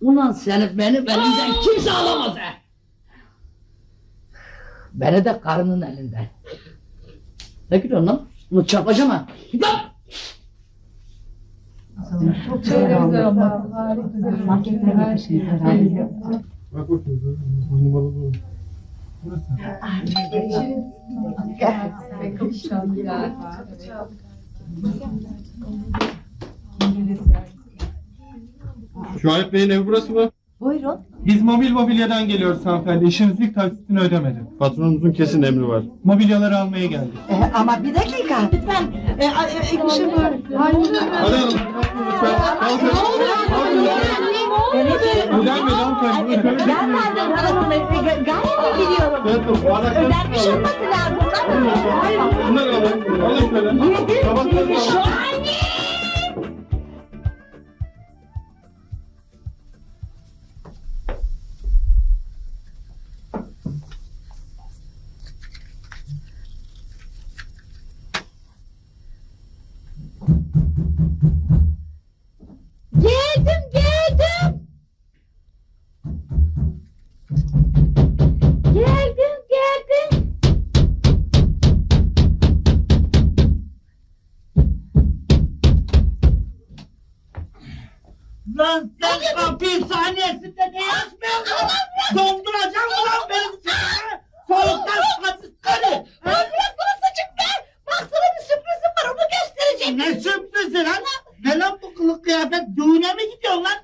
ulan seni benim elimden kimse alamaz ha. Beni de karının elinden. Ne gülüyorsun lan? Bunu çarpacağım ha. Git lan. Çok güzel oldu. Marketten herhalde. Bak bakayım. Numaralı bu. Burası. Şuayb Bey'in evi burası mı? Buyurun. Biz mobil mobilyadan geliyoruz hanımefendi. İşimiz ilk taksitini ödemedi. Patronumuzun kesin emri var. Mobilyaları almaya geldik. Ee, ama bir dakika lütfen. Ee, e, e, bir şey var. Hadi hanım. Lütfen. Ödenmedi hanımefendi. Buyurun. Ben parasını. Ga- Gayet biliyorum. Ödenmiş olması lazım. Bunları alın. Alın şöyle. Da Şu alın. Lan sen kapıyı saniyesinde ne açmıyorsun? Donduracağım ulan benim seni. Soğuktan sıkıntı. Bırak bana saçım be. Bak sana bir sürprizim var onu göstereceğim. Ne sürprizi lan? Ne lan bu kılık kıyafet? Düğüne mi gidiyorsun lan?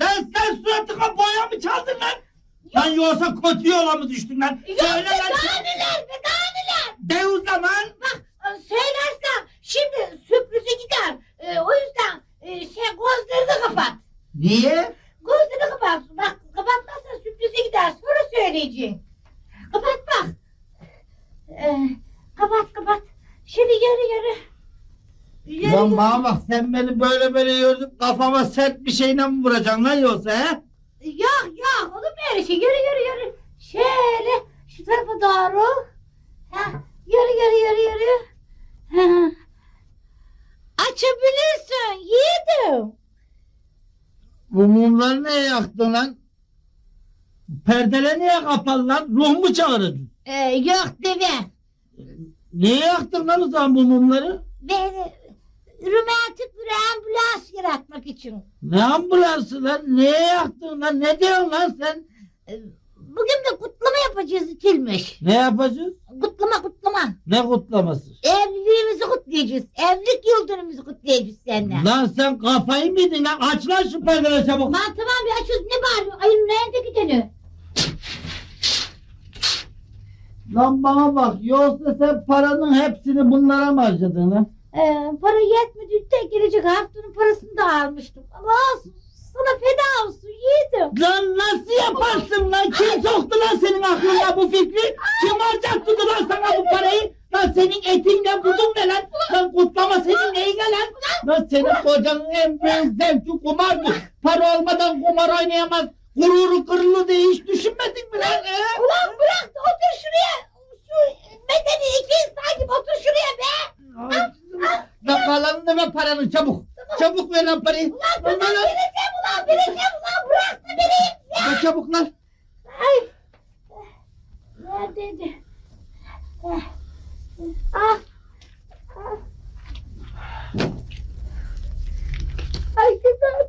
Lan sen suratına boya mı çaldın lan? Lan yoksa kötü yola mı düştün lan? Yok Söyle be lan. ganiler be ganiler. De o zaman. Bak söylersem şimdi sürprizi gider. Ee, o yüzden e, sen gözlerini kapat. Niye? Gözlerini kapat. Bak kapatmazsan sürprizi gider. Sonra söyleyeceğim. Kapat bak. Ee, kapat kapat. Şimdi yarı yarı. Yarı Lan yarı. bak sen beni böyle böyle gördün kafama sert bir şeyle mi vuracaksın lan yoksa he? Yok yok olur mu öyle şey? Yürü yürü yürü. Şöyle şu tarafa doğru. Ha, yürü yürü yürü yürü. Ha. Açabilirsin yiğidim. Bu mumları niye yaktın lan? Perdeler niye kapalı lan? Ruh mu çağırdın? Ee, yok deme. Niye yaktın lan o zaman bu mumları? Beni romantik bir ambulans yaratmak için. Ne ambulansı lan? Niye yaktın lan? Ne diyorsun lan sen? Ee, Bugün bir kutlama yapacağız itilmiş. Ne yapacağız? Kutlama kutlama. Ne kutlaması? Evliliğimizi kutlayacağız. Evlilik yıl dönümümüzü kutlayacağız seninle. Lan sen kafayı mı yedin lan? Aç lan şu perdeleri çabuk. Lan tamam bir açıyoruz ne bağırıyorsun? Ayın nerede gideni? Lan bana bak yoksa sen paranın hepsini bunlara mı harcadın lan? Ee, para yetmedi de gelecek haftanın parasını da almıştım. Ama olsun, sana feda olsun yiğidim. Lan lan? Kim soktu lan senin aklına bu fikri? Kim harcattı lan sana bu parayı? Lan senin etinle budun ne lan? Lan kutlama senin neyine lan? Lan senin kocanın en büyük zevki kumardır. Para olmadan kumar oynayamaz. Gururu kırılır diye hiç düşünmedin mi lan? Ulan bırak otur şuraya. Şu medeni iki insan gibi otur şuraya be. Lan kalanını ver paranı çabuk. Çabuk ver lan parayı. Ulan tamam vereceğim ulan vereceğim ulan bırak da vereyim ya. Ver çabuk lan. Ay. Neredeydi? Ah. Ah. Ay güzel.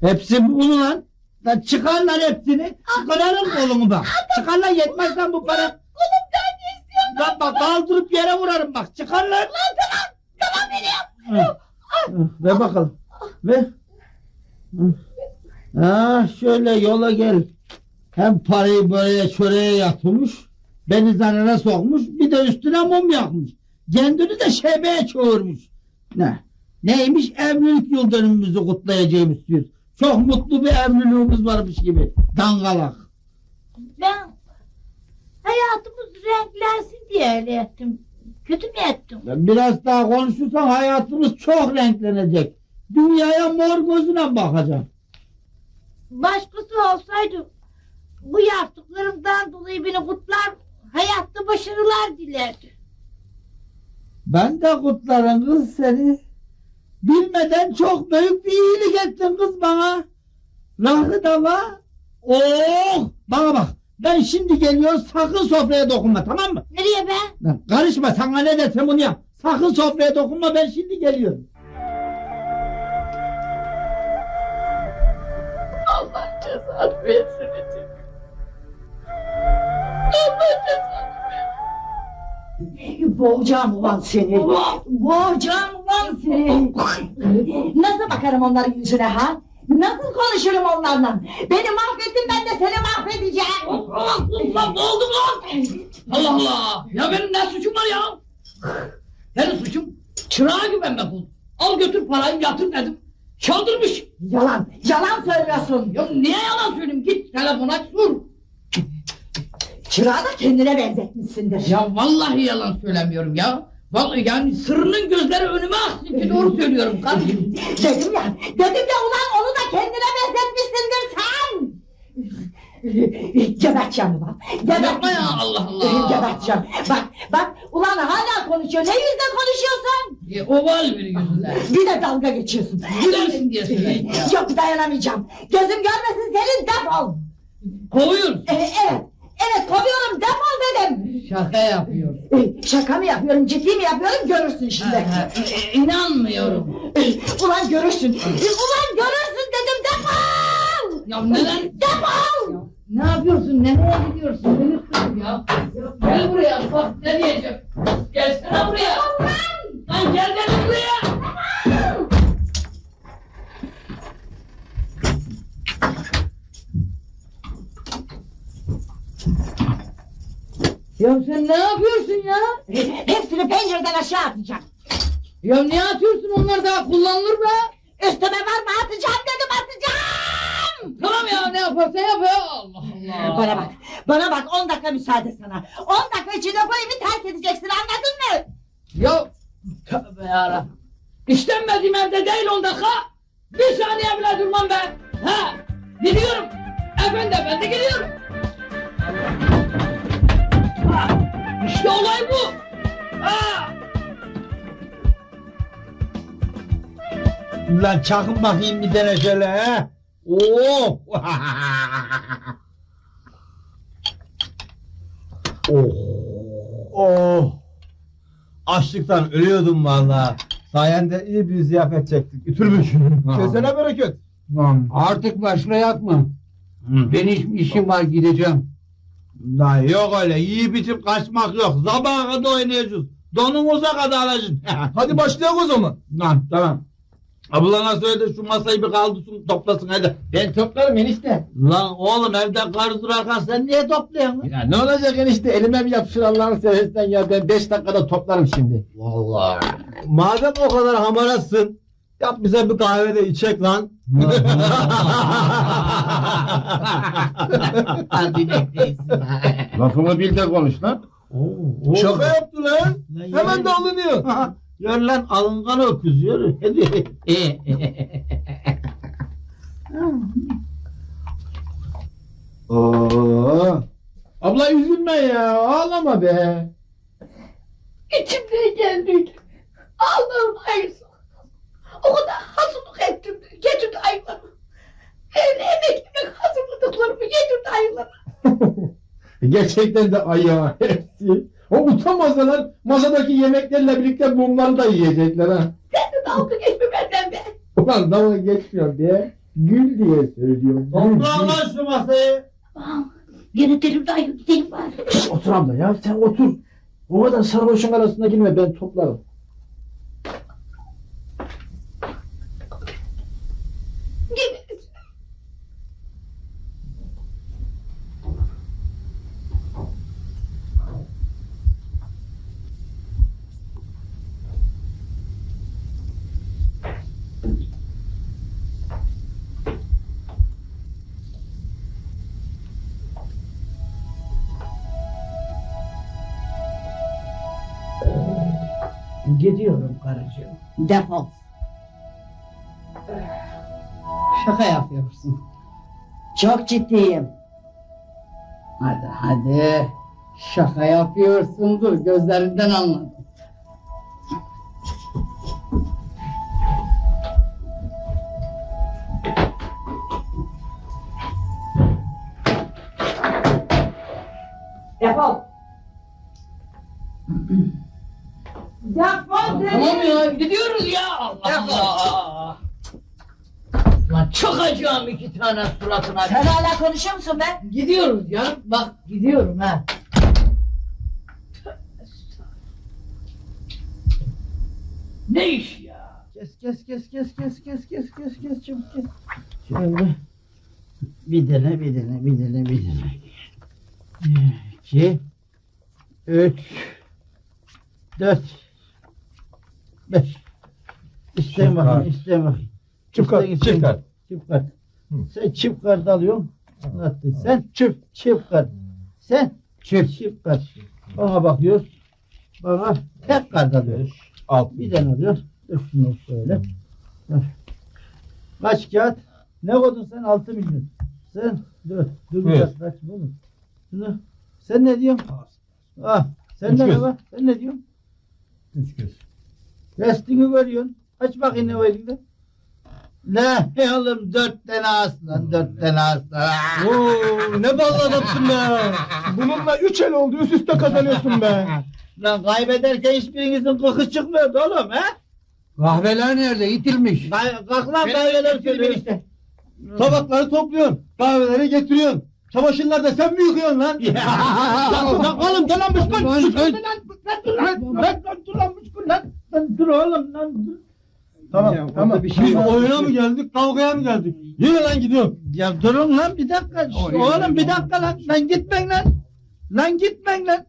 Hepsi bunu lan. Lan çıkar lan hepsini. Çıkaralım kolumu bak. Çıkar lan yetmez lan bu para. Kolumdan ne istiyorsun? Lan bak kaldırıp yere vurarım bak. Çıkar lan. Lan tamam. Tamam veriyorum. Ver bakalım. Ver. Ha şöyle yola gel. Hem parayı böyle çöreğe yatırmış. Beni zanına sokmuş. Bir de üstüne mum yakmış. Kendini de şebeye çoğurmuş. Ne? Neymiş evlilik yıl dönümümüzü kutlayacağımız diyoruz. Çok mutlu bir evliliğimiz varmış gibi. Dangalak. Ben hayatımız renklensin diye öyle ettim. Kötü mü ettim? Biraz daha konuşursan hayatımız çok renklenecek. Dünyaya mor gözüne bakacağım. Başkası olsaydı bu yaptıklarımdan dolayı beni kutlar, hayatta başarılar dilerdi. Ben de kutlarım kız seni. Bilmeden çok büyük bir iyilik ettin kız bana. Lahı da var. Oh! Bana bak. Ben şimdi geliyorum sakın sofraya dokunma tamam mı? Nereye be? Lan karışma sana ne desem onu yap. Sakın sofraya dokunma ben şimdi geliyorum. Allah cezanı versin. Allah cezanı Boğacağım ulan seni. Boğacağım ulan seni. Nasıl bakarım onların yüzüne ha? Nasıl konuşurum onlarla? Beni mahvettin ben de seni mahvedeceğim. Ne oldu lan? Allah Allah. Ya benim ne suçum var ya? Benim suçum çırağa güvenmek oldu. Al götür parayı yatır dedim. Çaldırmış. Yalan, yalan söylüyorsun. Ya niye yalan söyleyeyim? Git telefon aç sor. Çırağı da kendine benzetmişsindir. Ya vallahi yalan söylemiyorum ya. Vallahi yani sırrının gözleri önüme aksın ki doğru söylüyorum kardeşim. Dedim ya, dedim ya ulan onu da kendine benzetmişsindir sen. Geberteceğim ulan. Yapma ya Allah Allah. Geberteceğim. Bak, bak ulan hala konuşuyor. Ne yüzle konuşuyorsun? E, oval bir yüzünden. Bir de dalga geçiyorsun. Gülersin diye söyleyeyim ya. Yok dayanamayacağım. Gözüm görmesin senin defol. Kovuyorsun. E, evet, evet kovuyorum defol dedim. Şaka yapıyor. E, Şaka mı yapıyorum, ciddi mi yapıyorum görürsün şimdi. E, inanmıyorum. Ulan görürsün. E, Ulan görürsün dedim defol. Ya neden? Defol. Ne yapıyorsun? Nereye gidiyorsun? Beni kızım ya. Gel buraya bak ne diyeceğim. Gelsene buraya. Lan gel gel buraya. Ya sen ne yapıyorsun ya? Hepsini pencereden aşağı atacağım. Ya niye atıyorsun onlar daha kullanılır be? Üstüme var mı atacağım dedim atacağım. Tamam ya ne yaparsan yap ya. Allah Allah. Bana bak, bana bak 10 dakika müsaade sana. 10 dakika içinde bu evi terk edeceksin anladın mı? Ya tövbe yarabbim. İşlenmediğim evde değil on dakika. Bir saniye bile durmam ben. Ha, gidiyorum. Efendi efendi gidiyorum. İşte olay bu. Ha. Lan çakın bakayım bir tane şöyle he. Oo. oh. Oh. Açlıktan ölüyordum vallahi. Sayende iyi bir ziyafet çektik. Ütülmüş. Kesene bereket. Artık başlayak mı? Benim işim var gideceğim. Lan yok öyle yiyip içip kaçmak yok. Sabaha kadar oynayacağız. Donumuza kadar alacaksın. hadi başlayalım o zaman. Lan tamam. Ablana söyle şu masayı bir kaldırsın toplasın hadi. Ben toplarım enişte. Lan oğlum evde karı durarken sen niye topluyorsun? Ya ne olacak enişte elime bir yapışır Allah'ın seversen ya ben 5 dakikada toplarım şimdi. Vallahi. Madem o kadar hamaratsın yap bize bir kahve de içek lan. Hadi bekleyin. Lafımı bil de konuş lan. Şaka yaptı lan. Hemen de alınıyor. Gör lan alıngan öküz yürü. Hadi. Oo. Abla üzülme ya ağlama be. İçimden geldi. Hayırsın. O kadar hazırlık ettim. Getirdi ayılarımı. Evle emeklilik hazırladıklarımı getirdi ayılarımı. Gerçekten de ayağı hepsi. O utanmasalar masadaki yemeklerle birlikte mumları da yiyecekler ha. Sen de dalga geçme benden be. Ulan dalga geçmiyor diye gül diye söylüyorum. Topla gül. lan şu masayı. Tamam. Yönetelim de ayı gidelim bari. Şş, otur abla ya sen otur. O kadar sarhoşun arasına girme ben toplarım. Defol. Şaka yapıyorsun. Çok ciddiyim. Hadi hadi. Şaka yapıyorsundur gözlerinden anladım. Defol. Defol dedim. Tamam ya gidiyoruz ya Allah Allah. Lan çok acıyorum iki tane suratına. Sen hala konuşuyor musun be? Gidiyoruz ya bak gidiyorum ha. Ne iş ya? Kes kes kes kes kes kes kes kes kes çabuk kes. Şöyle bir dene bir dene bir dene bir dene. İki, üç, dört, beş. İsteyin bakayım, isteyin bakayım. Çift kart, İsteyin, çift isteyin. kart. Çift kart. Sen çift kart alıyorsun. Anlattın. Sen çift, çift kart. Sen çift, çift kart. Bana bakıyoruz. Bana tek kart alıyoruz. Alt. Bir tane alıyor. Şunu şöyle. Dur. Kaç kağıt? Ne koydun sen? 6 milyon. Sen dur. Dur bir Evet. dakika. Kaç oğlum? Şunu. Sen ne diyorsun? Ah. Sen Üç ne göz. var? Sen ne diyorsun? Üç göz. Restini görüyorsun. Aç bakayım ne var elinde. Ne? Oğlum dört tane aslan, dört tane aslan. Oo, ne ballı adamsın be. Bununla üç el oldu üst üste kazanıyorsun be. Lan kaybederken hiçbirinizin kıkı çıkmıyordu oğlum ha? Kahveler nerede? İtilmiş. Kay- Kalk lan kahveler söylüyor işte. Tabakları topluyorsun. Kahveleri getiriyorsun. Çamaşırları da sen mi yıkıyorsun lan? Lan lan oğlum gel lan. Lan lan. Lan lan lan dur lan müşkül lan. Lan dur oğlum lan dur. Tamam Ya, tamam. orada bir şey Biz var. oyuna mı geldik kavgaya mı geldik? Yine lan gidiyorum. Ya durun lan bir dakika. Oğlum bir dakika lan. Lan gitmeyin lan. Lan gitmeyin lan.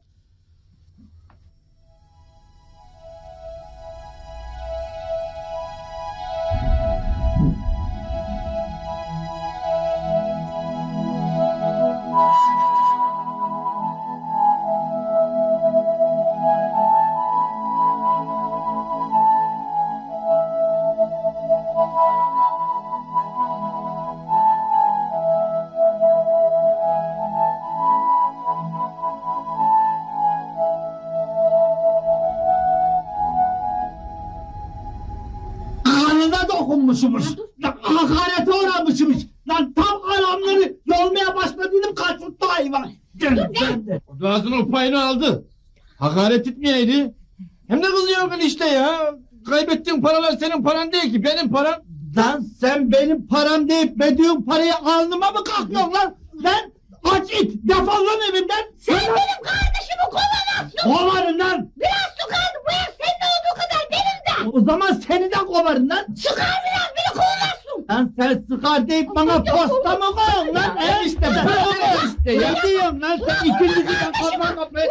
Kalkıyorsun lan? Lan aç it defol lan evimden. Sen benim kardeşimi kovamazsın. Kovarım lan. Biraz su kaldı bu ev senin olduğu kadar benim de. O zaman seni de kovarım lan. Sıkar biraz beni kovamazsın. Lan sen sıkar deyip bana posta mı koyuyorsun lan? E işte böyle işte ya. Ne diyorsun lan sen ikinizi de kazanma be.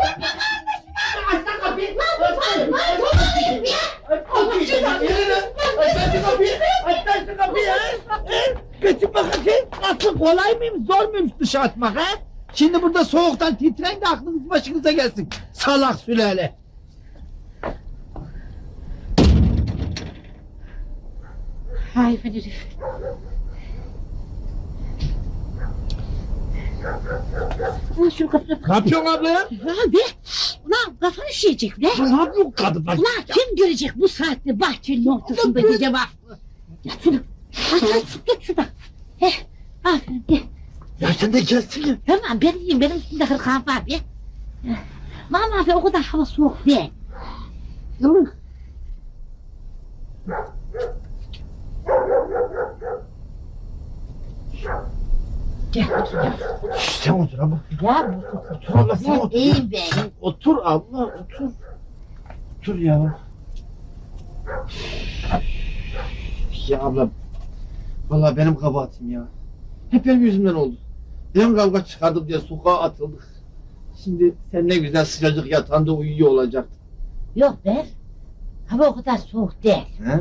Aç lan kapıyı. Lan bu falan. Lan kovamayayım ya. Aç şu kapıyı. Aç şu kapıyı. Aç şu kapıyı. Geçin bakayım. Nasıl kolay mıyım zor muymuş dışa atmak ha? Şimdi burada soğuktan titreyin de aklınız başınıza gelsin. Salak sülale. Hayvan herif. Ulan şunu kapına Ne yapıyorsun abla ya? Abi, ulan kafan üşüyecek be. Ne yapıyorsun kadın bak? Ulan kim görecek bu saatte bahçenin ortasında gece bak. Ya şunu, aç aç tut şuradan. Heh, aferin gel. Ya sen de ya. Tamam ben iyiyim, benim üstümde hırkan var be. Lan abi o kadar hava soğuk değil. Yılın. Gel otur gel. Sen otur abla. Ya Otur abla sen otur. İyiyim ben. Otur abla otur. Otur ya. Ya abla. Vallahi benim kabahatim ya. Hep benim yüzümden oldu. Ben kavga çıkardım diye sokağa atıldık. Şimdi sen ne güzel sıcacık yatağında uyuyor olacaktın. Yok be. Hava o kadar soğuk değil. He?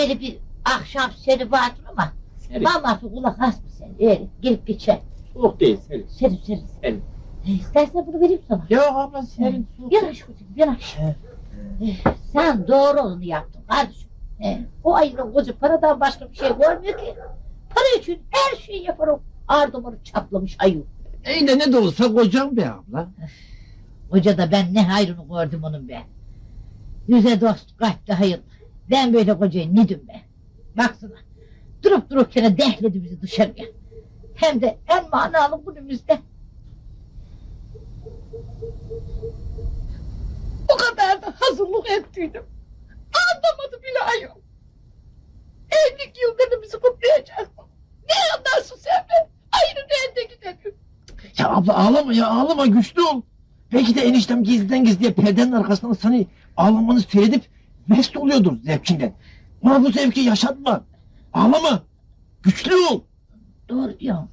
Öyle bir Akşam seni vardır ama Serin. maması kulak as mı sen? Öyle gelip geçer. Soğuk değil serin. Serin serin. Serin. E, istersen bunu vereyim sana. Yok abla serin. soğuk. Yanaş kuzum yanaş. E, sen doğru olanı yaptın kardeşim. E, o ayının koca paradan başka bir şey görmüyor ki. Para için her şeyi yapar o. Ardumanı çatlamış ayı. İyi de ne de olsa kocam be abla. Hoca da ben ne hayrını gördüm onun be. Yüze dost kalpte hayır. Ben böyle kocayı nedim be. Baksana. Durup dururken dehledi bizi dışarıya. Hem de en manalı günümüzde. O kadar da hazırlık ettiydim. Anlamadı bile ayol. Evlilik yıl dönümümüzü kutlayacaktım. Ne anlarsın sen be? Ayrı nerede gidelim? Ya abla ağlama ya ağlama güçlü ol. Belki de eniştem gizliden gizliye perdenin arkasından sana ağlamanı seyredip mest oluyordur zevkinden. Ona bu zevki yaşatma. Ağlama. Güçlü ol. Doğru diyorsun.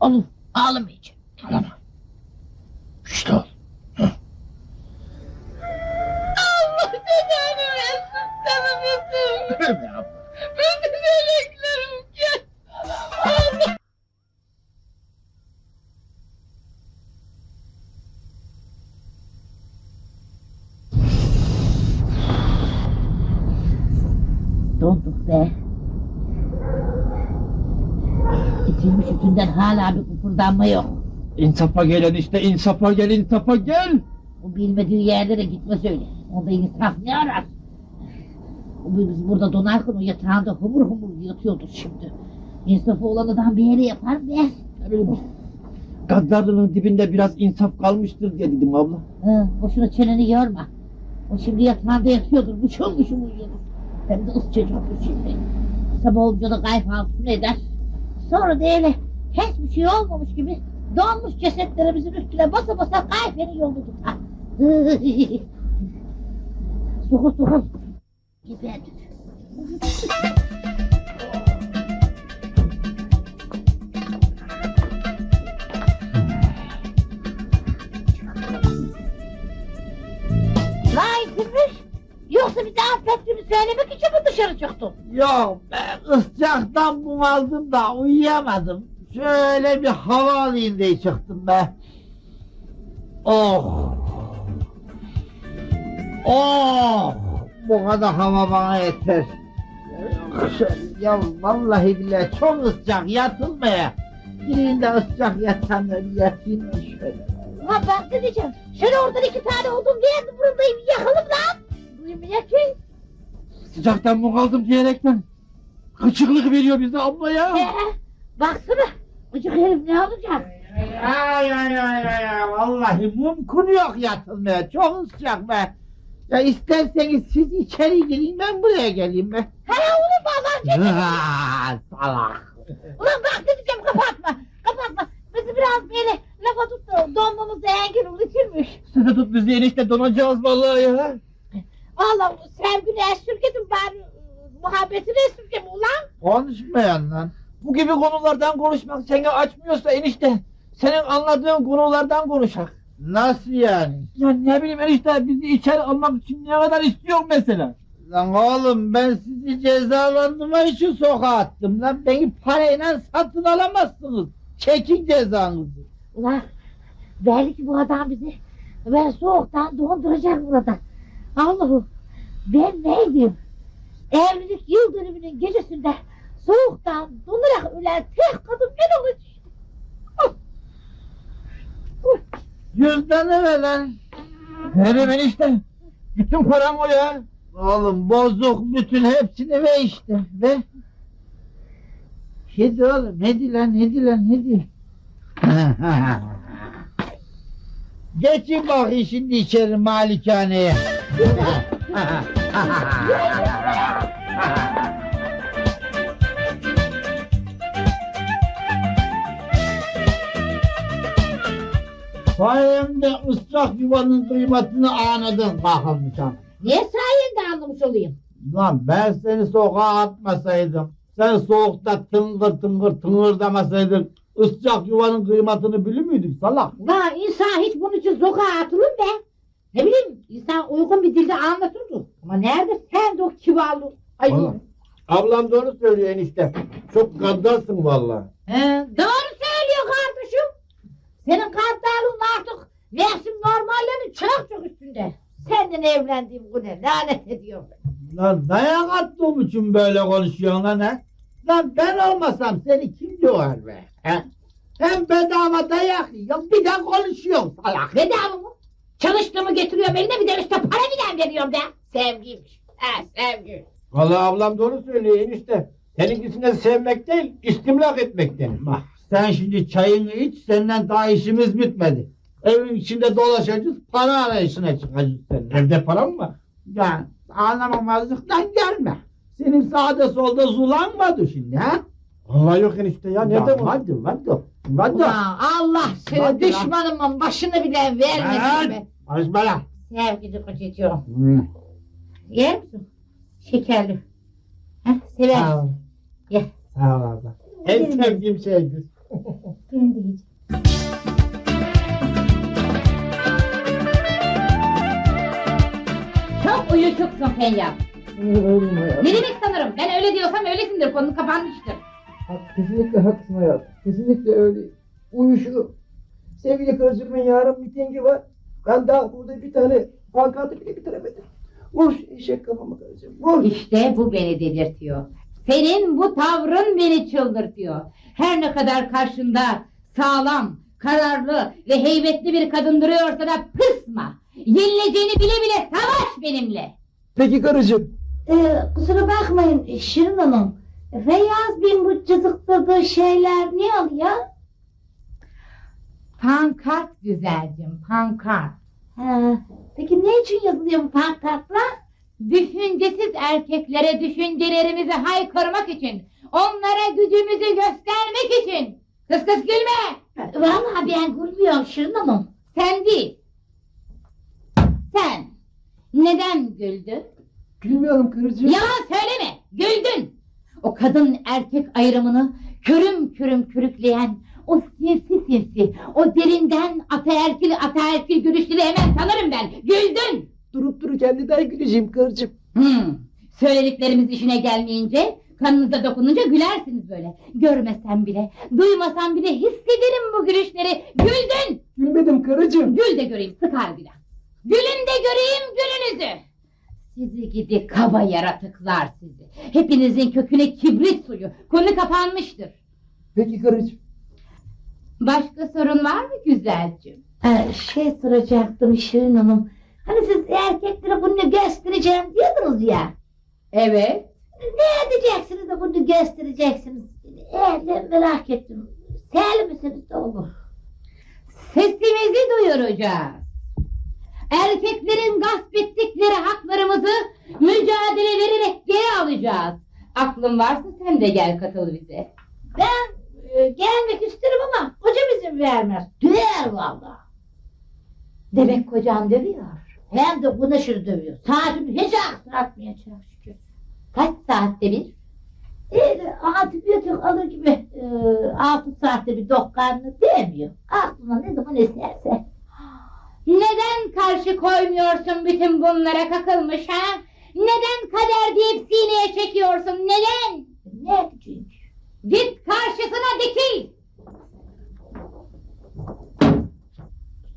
Olur ağlamayacağım. Ağlama. Güçlü ol. Allah cezanı versin sana Mesut. Bütün meleklerim Donduk be. İçilmiş yüzünden hala bir kıpırdanma yok. İnsafa gel enişte insafa gel insafa gel. O bilmediği yerlere gitmez öyle. Onda insaf ne arar? O biz burada donarken o yatağında humur humur yatıyordur şimdi. İnsafı olan adam bir yere yapar be. Öyle bir. Gaddarlığın dibinde biraz insaf kalmıştır diye dedim abla. Hı, boşuna çeneni yorma. O şimdi yatağında yatıyordur. Mışıl mışıl uyuyordur. Hem de olunca da kayıp altını eder. Sonra da öyle hiçbir şey olmamış gibi donmuş cesetlerimizin üstüne basa basa kayfenin yolunu tutar. Sokul sokul. Giderdik. Lan kimmiş? Yoksa bizi affettiğini söylemek için mi dışarı çıktın? Yok be ıscaktan bunaldım da uyuyamadım. Şöyle bir hava alayım diye çıktım be. Oh. Oh. Bu kadar hava bana yeter. Ya vallahi billahi çok ıscak yatılmaya. Birinde ıscak yatan bir yatayım şöyle. Lan ben ne diyeceğim? Şöyle oradan iki tane odun geldi buradayım yakalım lan. Duymuyor ki. Sıcaktan bunaldım diyerekten. Kıçıklık veriyor bize abla ya. Ee, baksana. Gıcık herif ne olacak? Ay ay ay ay ay vallahi mümkün yok yatılmaya çok ıscak be. Ya isterseniz siz içeri girin ben buraya geleyim be. He onu bağlan Ha, salak. Ulan bak diyeceğim kapatma. Kapatma. Bizi biraz böyle lafa tut da donmamızı engel unuturmuş. Size tut bizi enişte donacağız vallahi ya. Valla sevgini esirgedim bari muhabbetini esirgem ulan. Konuşmayan lan. Bu gibi konulardan konuşmak seni açmıyorsa enişte senin anladığın konulardan konuşak. Nasıl yani? Ya ne bileyim enişte bizi içeri almak için ne kadar istiyor mesela. Lan oğlum ben sizi cezalandırmak için sokağa attım lan. Beni parayla satın alamazsınız. Çekin cezanızı. Ulan belki bu adam bizi ben soğuktan donduracak burada. Allah'ım ben neydim? Evlilik yıl dönümünün gecesinde soğuktan donarak ölen tek kadın ben olacağım. Cüzdanı ver lan. Verim enişte. Bütün param o ya. Oğlum bozuk bütün hepsini ver işte. Ver. Hadi oğlum hadi lan hadi lan hadi. Geçin bakayım şimdi içeri malikaneye. Sayemde ıslak yuvanın kıymetini anladın kahramışam. Niye sayende anlamış olayım? Lan ben seni sokağa atmasaydım, sen soğukta tıngır tıngır tıngırdamasaydın, ıslak yuvanın kıymetini bilir miydin salak? Lan insan hiç bunun için sokağa atılır be. Ne bileyim insan uygun bir dilde anlatırdı. Ama nerede sen de o kibarlık? Ay Ablam doğru söylüyor enişte. Çok gaddarsın valla. He, doğru söylüyor kardeşim. Senin kartalığın artık nefsim normallerin çok çok üstünde. Senden evlendiğim güne lanet ediyorum. Lan dayak attığım için böyle konuşuyorsun lan ha? Lan ben olmasam seni kim döver be? He? Hem bedava dayak yiyorsun bir de konuşuyorsun salak. Bedava mı? Çalıştığımı getiriyorum eline bir de üstte para bilen veriyorum da. Sevgiymiş. Ha sevgi. Valla ablam doğru söylüyor enişte. Seninkisine sevmek değil, istimlak etmek denir. Bak sen şimdi çayını iç senden daha işimiz bitmedi. Evin içinde dolaşacağız para arayışına çıkacağız senin. Evde param var. Ya anlamamazlıktan gelme. Senin sağda solda zulanmadı şimdi ha? Allah yok enişte ya. Nerede Ya bu? Hadi Hadi. Ulan Allah seni Hadi lan. düşmanımın başını bile vermesin be. Konuşma lan. Sevgili kocacığım. Hı. Yer misin? Şekerli. Heh, sever. Sağ ol. Ye. Sağ ol abla. En sevdiğim şeydir. Ben de yiyeceğim. Çok uyuşuksun Feyyaz. Ne demek sanırım? Ben öyle diyorsam öylesindir. Konu kapanmıştır. Kesinlikle haklısın hayatım. Kesinlikle öyle. Uyuşurum. Sevgili karıcığımın yarın mitingi var. Ben daha burada bir tane pankartı bile bitiremedim. Vur şu eşek kafamı karıcığım. Vur. İşte bu beni delirtiyor. Senin bu tavrın beni çıldırtıyor. Her ne kadar karşında sağlam, kararlı ve heybetli bir kadın duruyorsa da pısma. Yenileceğini bile bile savaş benimle. Peki karıcığım. Ee, kusura bakmayın Şirin Hanım. Feyyaz Bey'in bu cızıkladığı şeyler ne alıyor? Pankart güzelcim, pankart. Ha, peki ne için yazılıyor bu pankartlar? Düşüncesiz erkeklere düşüncelerimizi haykırmak için, onlara gücümüzü göstermek için. Kıs kıs gülme. Vallahi ben gülmüyorum Şirin Hanım. Sen değil. Sen. Neden güldün? Bilmiyorum karıcığım. Yalan söyleme. Güldün. O kadın erkek ayrımını körüm körüm körükleyen o sinsi sinsi, o derinden ataerkil ataerkil gülüşleri hemen tanırım ben. Güldün. Durup dururken neden güleceğim karıcığım? Hmm. Söylediklerimiz işine gelmeyince, kanınıza dokununca gülersiniz böyle. Görmesem bile, duymasam bile hissederim bu gülüşleri. Güldün. Gülmedim karıcığım. Gül de göreyim, sık harbiden. Gülün de göreyim gününüzü. Sizi gidi kaba yaratıklar sizi. Hepinizin köküne kibrit suyu. Konu kapanmıştır. Peki karıcığım. Başka sorun var mı güzelcim? Ee, şey soracaktım Şirin Hanım. Hani siz erkeklere bunu göstereceğim diyordunuz ya. Evet. Ne edeceksiniz de bunu göstereceksiniz? Eğer merak ettim. Sel misiniz de olur. Sesimizi duyuracağız. Erkeklerin gasp ettikleri haklarımızı mücadele vererek geri alacağız. Aklın varsa sen de gel katıl bize. Ben e, gelmek isterim ama kocam izin vermez. Döver valla. Demek kocan dövüyor. Hem de bu neşir dövüyor. Saatimi hiç aksatmayacak şükür. Kaç saatte bir? E, antibiyotik alır gibi e, altı saatte bir dokkanını demiyor. Aklına ne zaman eserse. Neden karşı koymuyorsun bütün bunlara kakılmış ha? Neden kader deyip sineye çekiyorsun? Neden? Ne çünkü? Git karşısına dikil.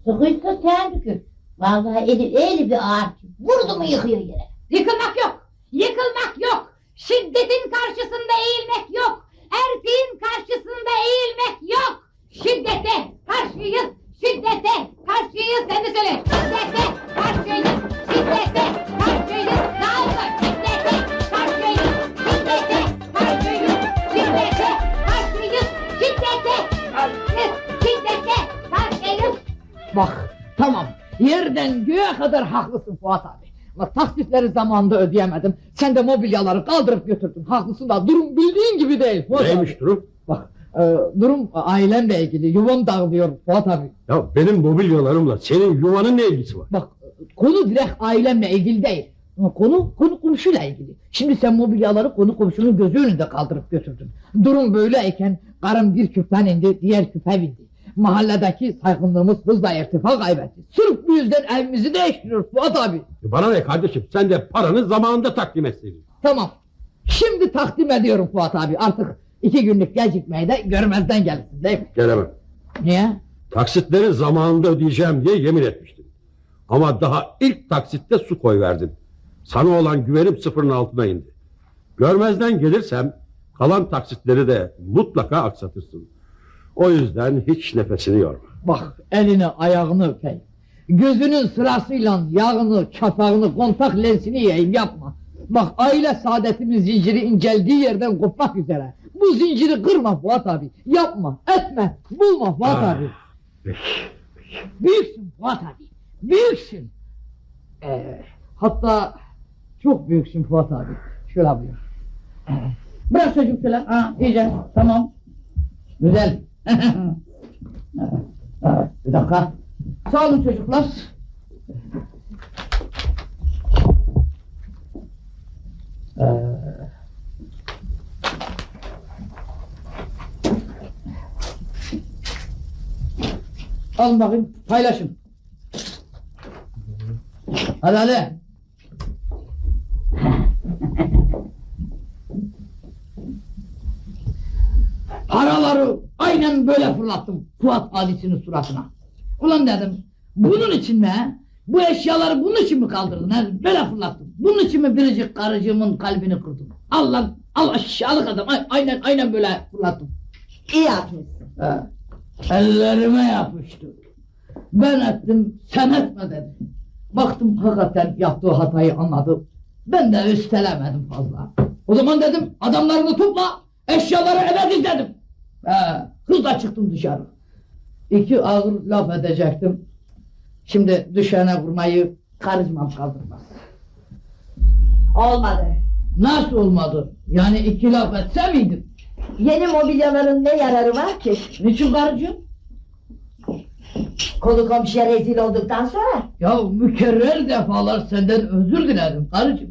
Sıkıysa sen dükür. Vallahi eli, eli bir ağaç. Vurdu mu yıkıyor yere. Yıkılmak yok. Yıkılmak yok. Şiddetin karşısında eğilmek yok. Erkeğin karşısında eğilmek yok. Şiddete karşıyız. Şiddete karşıyız. Sen de söyle. Şiddete karşıyız. Şiddete karşıyız. Hızlı. Şiddete karşıyız. Şiddete karşıyız. Şiddete karşıyız. Şiddete karşıyız. Şiddete karşıyız. Bak tamam yerden göğe kadar haklısın Fuat abi. Ama taksitleri zamanında ödeyemedim. Sen de mobilyaları kaldırıp götürdün. Haklısın da durum bildiğin gibi değil Fuat Neymiş abi. durum? Bak e, durum ailemle ilgili. Yuvam dağılıyor Fuat abi. Ya benim mobilyalarımla senin yuvanın ne ilgisi var? Bak konu direkt ailemle ilgili değil. Konu konu komşuyla ilgili. Şimdi sen mobilyaları konu komşunun gözü önünde kaldırıp götürdün. Durum böyleyken karım bir küpten indi, diğer küpe bindi. Mahalledeki saygınlığımız hızla irtifa kaybetti. Sırf bu yüzden evimizi değiştiriyoruz Fuat abi. Bana ne kardeşim sen de paranı zamanında takdim etseydin. Tamam. Şimdi takdim ediyorum Fuat abi. Artık iki günlük gecikmeyi de görmezden gelsin değil mi? Gelemem. Niye? Taksitleri zamanında ödeyeceğim diye yemin etmiştin. Ama daha ilk taksitte su koy verdin. Sana olan güvenim sıfırın altına indi. Görmezden gelirsem kalan taksitleri de mutlaka aksatırsın. O yüzden hiç nefesini yorma. Bak elini ayağını öpeyim. Gözünün sırasıyla yağını, çapağını, kontak lensini yiyeyim yapma. Bak aile saadetimiz zinciri inceldiği yerden kopmak üzere. Bu zinciri kırma Fuat abi. Yapma, etme, bulma Fuat Ah, abi. Büyüksün Fuat abi. Büyüksün. Ee, hatta çok büyüksün Fuat abi. Şöyle buyur. Ee, Bırak çocuk şöyle. Ha, iyice. Tamam. Güzel. Bir dakika. Sağ olun çocuklar. Ee, Alın bakayım, paylaşın. Hadi hadi. Paraları aynen böyle fırlattım Fuat Hadisi'nin suratına. Ulan dedim, bunun için mi? Bu eşyaları bunun için mi kaldırdın he? Böyle fırlattım. Bunun için mi biricik karıcığımın kalbini kırdım? Allah, Allah aşağılık adam. Ay- Aynen, aynen böyle fırlattım. İyi yapmışsın. He. Ellerime yapıştı. Ben ettim, sen etme dedi. Baktım hakikaten yaptığı hatayı anladı. Ben de üstelemedim fazla. O zaman dedim adamlarını topla, eşyaları eve diz dedim. He, hızla çıktım dışarı. İki ağır laf edecektim. Şimdi düşene vurmayı karizmam kaldırmaz. Olmadı. Nasıl olmadı? Yani iki laf etse miydim? Yeni mobilyaların ne yararı var ki? Niçin karıcığım? Konu komşuya rezil olduktan sonra. Ya mükerrer defalar senden özür diledim karıcığım.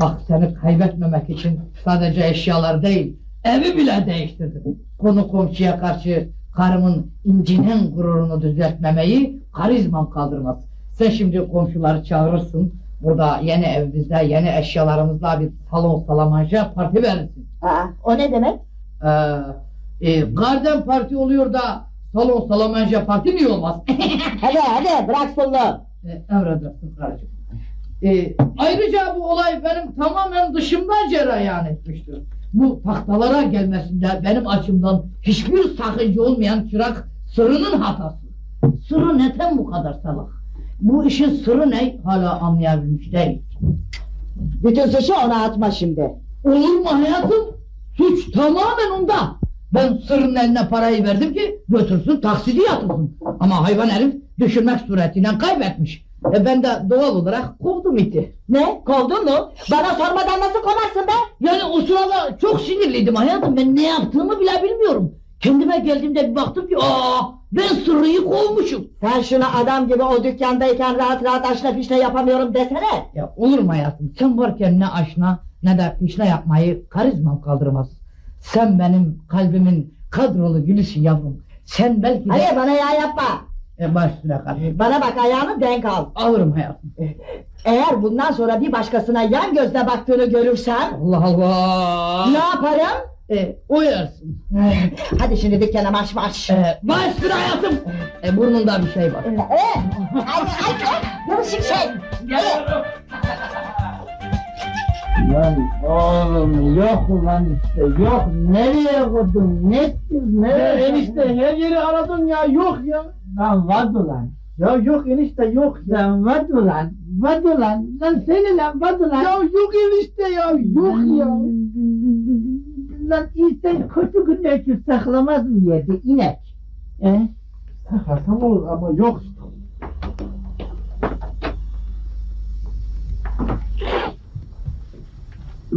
Bak seni kaybetmemek için sadece eşyalar değil, evi bile değiştirdim. Konu komşuya karşı karımın incinen gururunu düzeltmemeyi karizmam kaldırmaz. Sen şimdi komşuları çağırırsın. Burada yeni evimizde yeni eşyalarımızla bir salon salamanja parti verirsin. Aa, o ne demek? Ee, e, garden parti oluyor da salon salamanja parti mi olmaz? hadi hadi bırak solunu. E, emredersin karıcığım. E, ayrıca bu olay benim tamamen dışımdan cereyan etmiştir. Bu tahtalara gelmesinde benim açımdan hiçbir sakınca olmayan çırak sırrının hatası. Sırrı neden bu kadar salak? Bu işin sırrı ne hala anlayabilmiş değil. Bütün suçu ona atma şimdi. Olur mu hayatım? Suç tamamen onda. Ben sırrın eline parayı verdim ki götürsün taksidi yatırsın. Ama hayvan herif düşürmek suretiyle kaybetmiş. E ben de doğal olarak kovdum iti. Ne? Kovdun mu? Bana sormadan nasıl kovarsın be? Yani o sırada çok sinirliydim hayatım. Ben ne yaptığımı bile bilmiyorum. Kendime geldiğimde bir baktım ki aa ben sırrıyı kovmuşum. Sen şuna adam gibi o dükkandayken rahat rahat aşna fişne yapamıyorum desene. Ya olur mu hayatım? Sen varken ne aşna ne de pişne yapmayı karizmam kaldırmaz. Sen benim kalbimin kadrolu gülüsün yavrum. Sen belki de... Hayır bana yağ yapma. E baş üstüne kardeşim. Bana bak ayağını denk al. Alırım hayatım. Eğer bundan sonra bir başkasına yan gözle baktığını görürsem... Allah Allah! Ne yaparım? E, uyarsın. Hadi şimdi dükkana marş marş. E, baş üstüne hayatım! E, burnunda bir şey var. Ee, ay ay ay yarışık şey. Lan oğlum yok ulan işte yok nereye koydun ne ettin Ya nereye enişte her yeri aradın ya yok ya. Lan vardı lan Ya yok enişte yok ya. Lan vardı lan vardı lan lan seni lan vardı lan Ya yok enişte ya yok ya. Lan insan kötü günler için saklamaz mı yerde inek He? Sakarsam olur ama yok.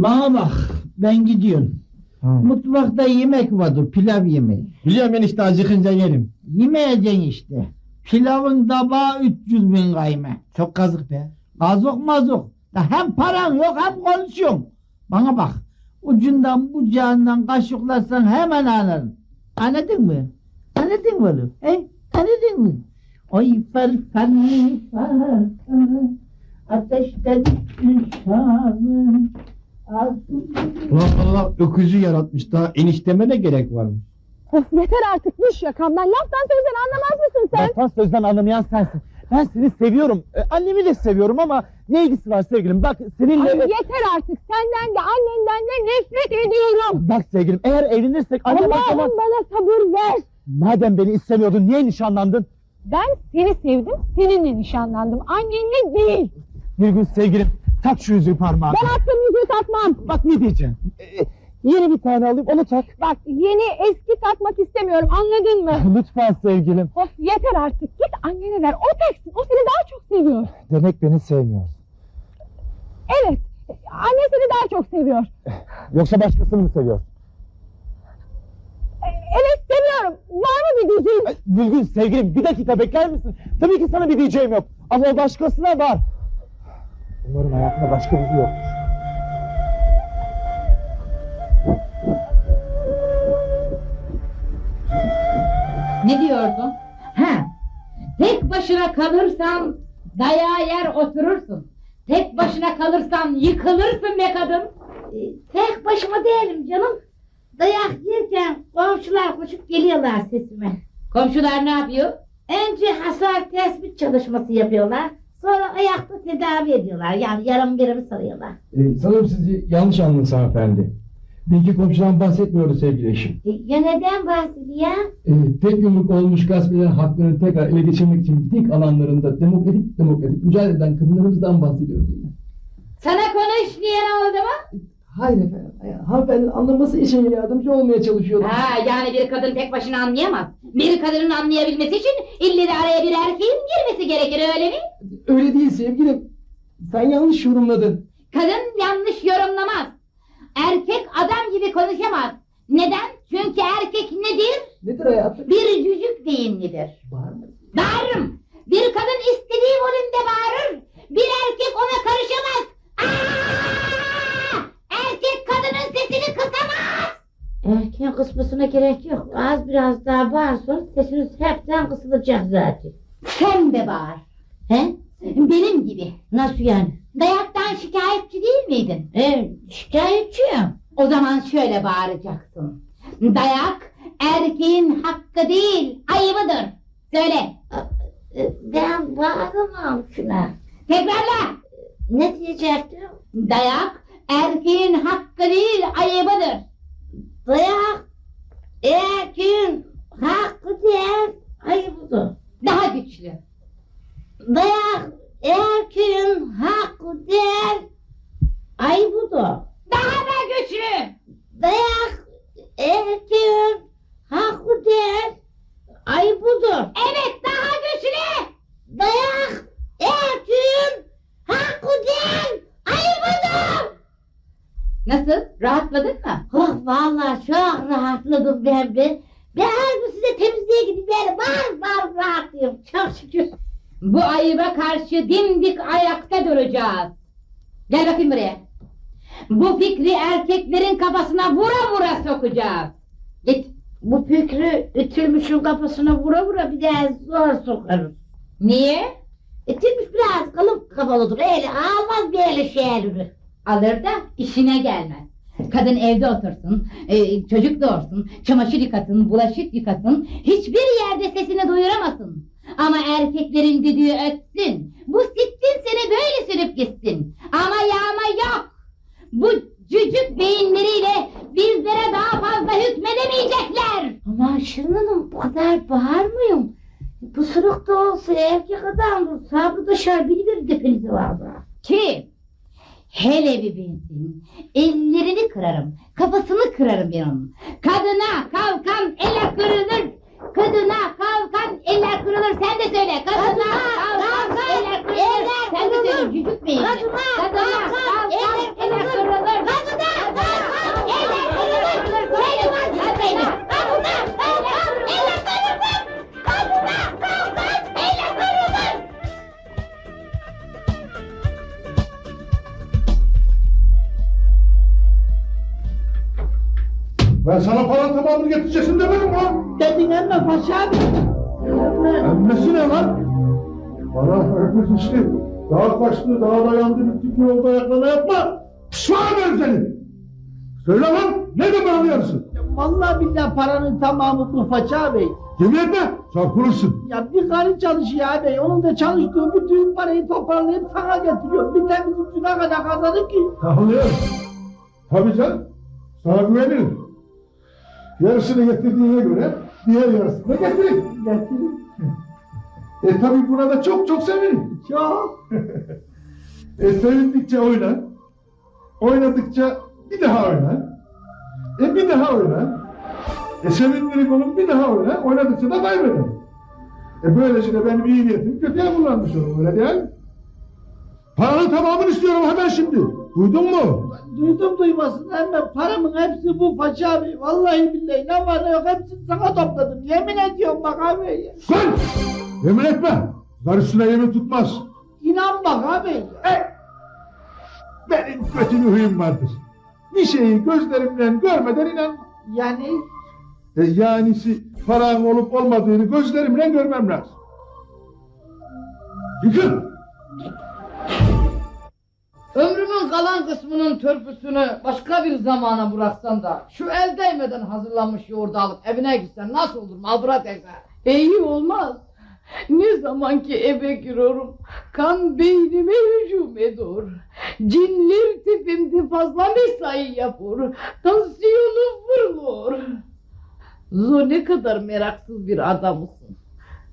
Bana bak ben gidiyorum Mutfakta yemek vardı pilav yemeği Biliyorum enişte acıkınca yerim. Yemeyeceksin işte. Pilavın tabağı 300 bin kayme. Çok kazık be. Kazık mazık. Ya hem paran yok hem konuşuyorsun. Bana bak. Ucundan bucağından kaşıklarsan hemen anlarım. Anladın mı? Anladın mı oğlum? He? Anladın mı? Oy farfanı farfanı Ateşte düştün Ulan Allah öküzü yaratmış daha enişteme ne gerek varmış? Of yeter artık düş yakamdan. Laftan sözden anlamaz mısın sen? Laftan sözden anlamayan sensin. Ben seni seviyorum. E, annemi de seviyorum ama ne ilgisi var sevgilim? Bak seninle... Ay yeter artık. Senden de annenden de nefret ediyorum. Bak sevgilim eğer evlenirsek Allah'ım zaman... bana sabır ver. Madem beni istemiyordun niye nişanlandın? Ben seni sevdim, seninle nişanlandım. Annenle değil. Bir gün sevgilim tak şu yüzüğü parmağına. Ben attığım yüzüğü takmam. Bak ne diyeceğim. E, yeni bir tane alayım onu tak. Bak yeni eski takmak istemiyorum anladın mı? Lütfen sevgilim. Of yeter artık. Git annene ver. O taksın. O seni daha çok seviyor. Demek beni sevmiyorsun. Evet. Anne seni daha çok seviyor. Yoksa başkasını mı seviyorsun? E, Evet seviyorum. Var mı bir diyeceğin? Gülgün sevgilim bir dakika bekler misin? Tabii ki sana bir diyeceğim yok. Ama o başkasına var. Umarım hayatında başka biri yoktur. Ne diyordun? Ha, tek başına kalırsan dayağı yer oturursun. Tek başına kalırsan yıkılırsın be kadın. Tek başıma değilim canım. Dayak yerken komşular koşup geliyorlar sesime. Komşular ne yapıyor? Önce hasar tespit çalışması yapıyorlar. Sonra ayakta tedavi ediyorlar. Yani yarım birimi sarıyorlar. Ee, sanırım sizi yanlış anladınız hanımefendi. Bilgi komşudan bahsetmiyoruz sevgili eşim. E, ya neden bahsediyor? Ee, tek yumruk olmuş gasp eden haklarını tekrar ele geçirmek için miting alanlarında demokratik demokratik mücadele eden kadınlarımızdan bahsediyoruz. Sana konuş diyen oldu mu? Hayır efendim. Hanımefendinin anlaması için yardımcı olmaya çalışıyordum. Ha, yani bir kadın tek başına anlayamaz. Bir kadının anlayabilmesi için ille de araya bir erkeğin girmesi gerekir öyle mi? Öyle değil sevgilim. Sen yanlış yorumladın. Kadın yanlış yorumlamaz. Erkek adam gibi konuşamaz. Neden? Çünkü erkek nedir? Nedir hayatım? Bir cücük deyimlidir. Bağırırım. Bir kadın istediği volümde bağırır. Bir erkek ona karışamaz. Aa! Sesini kısamaz. Erken kısmasına gerek yok. Az biraz daha bağırsanız sesiniz hepten kısılacak zaten. Sen de bağır. He? Benim gibi. Nasıl yani? Dayaktan şikayetçi değil miydin? Evet, şikayetçiyim. O zaman şöyle bağıracaksın. Dayak erkeğin hakkı değil, ayıbıdır. Söyle. E, Ben bağıramam şuna. Tekrarla. Ne diyecektim? Dayak erkeğin hakkı değil, ayıbıdır. Dayak erkeğin hakkı değil, ayıbıdır. Daha güçlü. Dayak erkeğin hakkı değil, ayıbıdır. Daha da güçlü. Dayak erkeğin hakkı değil, ayıbıdır. Evet, daha güçlü. Dayak erkeğin hakkı değil, ayıbıdır. Nasıl? Rahatladın mı? Oh vallahi çok rahatladım ben be. Ben her gün size temizliğe gidip böyle bağır bağır rahatlıyorum. Çok şükür. Bu ayıba karşı dimdik ayakta duracağız. Gel bakayım buraya. Bu fikri erkeklerin kafasına vura vura sokacağız. Git. Bu fikri itilmişin kafasına vura vura bir daha zor sokarız. Niye? İtilmiş biraz kalıp kafalıdır. Öyle almaz böyle şeyleri. Alır da işine gelmez. Kadın evde otursun, e, çocuk doğursun, çamaşır yıkasın, bulaşık yıkasın, hiçbir yerde sesini duyuramasın. Ama erkeklerin düdüğü ötsün. Bu sittin seni böyle sürüp gitsin. Ama yağma yok. Bu cücük beyinleriyle bizlere daha fazla hükmedemeyecekler. Ama Şirin Hanım bu kadar bağırmıyorum. Bu sırık da olsa erkek adamdır. Sabrı da şarbili hepinizi valla. Kim? Hele bir bilsin. Ellerini kırarım. Kafasını kırarım ben onun. Kadına kalkan ele kırılır. Kadına İşte. Daha kaçtı, daha dayandı, bittik yolda yaklama yapma. Pişmanım ben seni. Söyle lan ne de bağlıyorsun? Vallahi billahi paranın tamamı bu Faça Bey. Yemin etme çarpılırsın. Ya bir karı çalışıyor abi. Onun da çalıştığı bütün parayı toparlayıp sana getiriyor. Bir temizlikçine kadar kazanır ki. Anlıyorum. Tabii canım. Sana güvenirim. Yarısını getirdiğine göre diğer yarısını da getirin. Getirin. E tabii buna da çok çok sevinirim. Çok. e sevindikçe oyna. Oynadıkça bir daha oyna. E bir daha oyna. E sevindirik onun bir daha oyna. Oynadıkça da kaybeder. E böylece de benim iyi niyetimi kötüye kullanmış olurum öyle değil mi? Paranın tamamını istiyorum hemen şimdi. Duydun mu? Duydum duymasın ama paramın hepsi bu Faça Bey. Vallahi billahi ne var ne yok hepsini sana topladım. Yemin ediyorum bak abi. Sen! Yemin etme. Zar üstüne yemin tutmaz. İnan bak abi. E, benim kötü bir huyum vardır. Bir şeyi gözlerimden görmeden inan. Yani E, yanisi paran olup olmadığını gözlerimle görmem lazım. Yıkıl! Ömrümün kalan kısmının törpüsünü başka bir zamana bıraksan da şu el değmeden hazırlanmış yoğurdu alıp evine gitsen nasıl olur Mağdura teyze? İyi olmaz. Ne zaman ki eve giriyorum kan beynime hücum ediyor. Cinler tepemde fazla mesai yapıyor. Tansiyonum fırlıyor. Zo ne kadar meraksız bir adamısın.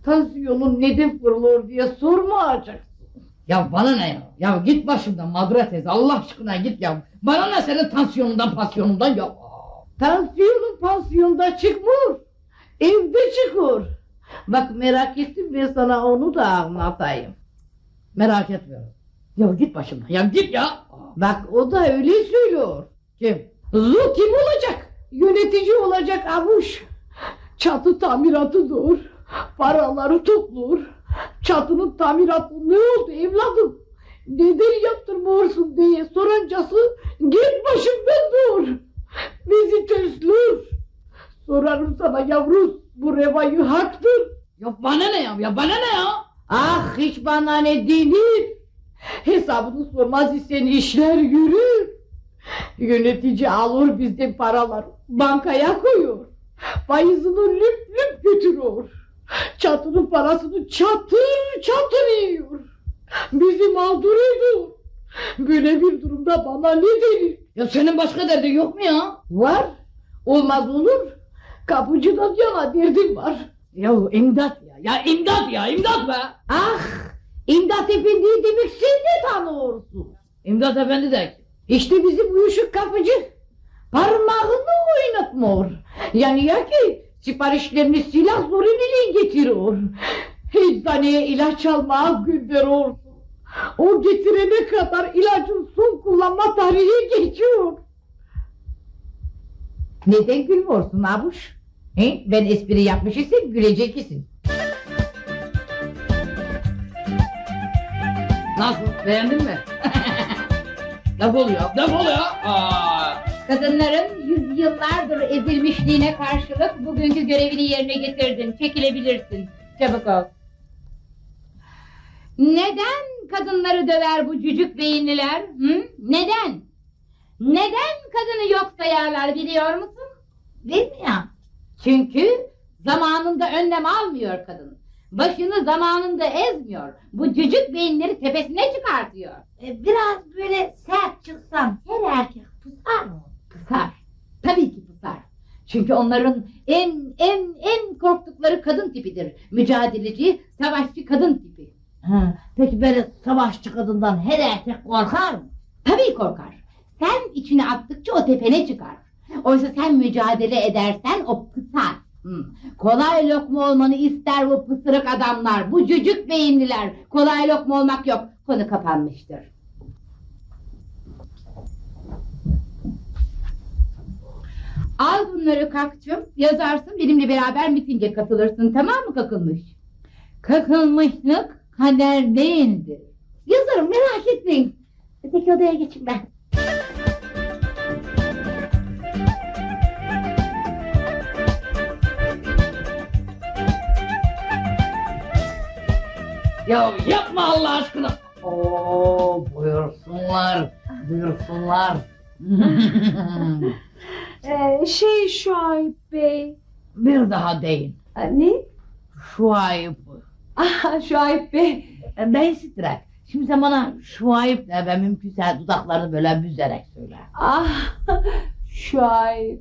Tansiyonun neden fırlıyor diye sormayacaksın. Ya bana ne ya? Ya git başımdan Mağdura teyze Allah aşkına git ya. Bana ne senin tansiyonundan pansiyonundan ya. Tansiyonun pansiyonda çıkmıyor. Evde çıkıyor. Bak merak ettim ben sana onu da anlatayım. Merak etmiyorum. Ya git başımdan ya git ya. Bak o da öyle söylüyor. Kim? Zu kim olacak? Yönetici olacak abuş. Çatı tamiratı dur. Paraları topluyor. Çatının tamiratı ne oldu evladım? Neden yaptırmıyorsun diye sorancası git başımdan dur. Bizi töslür. Sorarım sana yavrum bu revayı haktır. Ya bana ne ya? Ya bana ne ya? Ah hiç bana ne denir. Hesabını sormaz isen işler yürür. Yönetici alır bizden paralar. Bankaya koyuyor. Faizini lüp lüp götürüyor. Çatının parasını çatır çatır yiyor. Bizi mağdur ediyor. Böyle bir durumda bana ne denir? Ya senin başka derdin yok mu ya? Var. Olmaz olur. Kapıcıdan yana derdim var. Ya imdat ya. Ya imdat ya imdat be. Ah! İmdat Efendi demek sen de tanıyorsun. İmdat efendi de? İşte bizim uyuşuk kapıcı. Parmağını oynatmıyor. Yani ya ki siparişlerini silah zoruyla getiriyor. Eczaneye ilaç almaya gönderiyor. O getirene kadar ilacın son kullanma tarihi geçiyor. Neden gülmüyorsun abuş? He? Ben espri yapmış isem gülecek isin. Nasıl? Beğendin mi? Defol ya. Defol ya. Aa. Kadınların yüzyıllardır ezilmişliğine karşılık bugünkü görevini yerine getirdin. Çekilebilirsin. Çabuk ol. Neden kadınları döver bu cücük beyinliler? Hı? Neden? Neden kadını yok sayarlar biliyor musun? Bilmiyorum. Çünkü zamanında önlem almıyor kadın. Başını zamanında ezmiyor. Bu cücük beyinleri tepesine çıkartıyor. E, biraz böyle sert çıksam her erkek pusar mı? Pısar. Tabii ki pısar. Çünkü onların en en en korktukları kadın tipidir. Mücadeleci, savaşçı kadın tipi. Ha, peki böyle savaşçı kadından her erkek korkar mı? Tabii korkar. Sen içine attıkça o tepene çıkar. Oysa sen mücadele edersen o pısar. Hı. Kolay lokma olmanı ister bu pısırık adamlar, bu cücük beyinliler. Kolay lokma olmak yok. Konu kapanmıştır. Al bunları kakçım, yazarsın benimle beraber mitinge katılırsın tamam mı kakılmış? Kakılmışlık kader değildir. Yazarım merak etmeyin. Öteki odaya geçin ben. Ya yapma Allah aşkına. Oo buyursunlar. Buyursunlar. Ee, şey Şuayb Bey. Bir daha deyin. Ne? Şuayb. Ah Şuayb Bey. Ben Strak. Şimdi sen bana Şuayb de ve mümkünse dudaklarını böyle büzerek söyle. Ah Şuayb.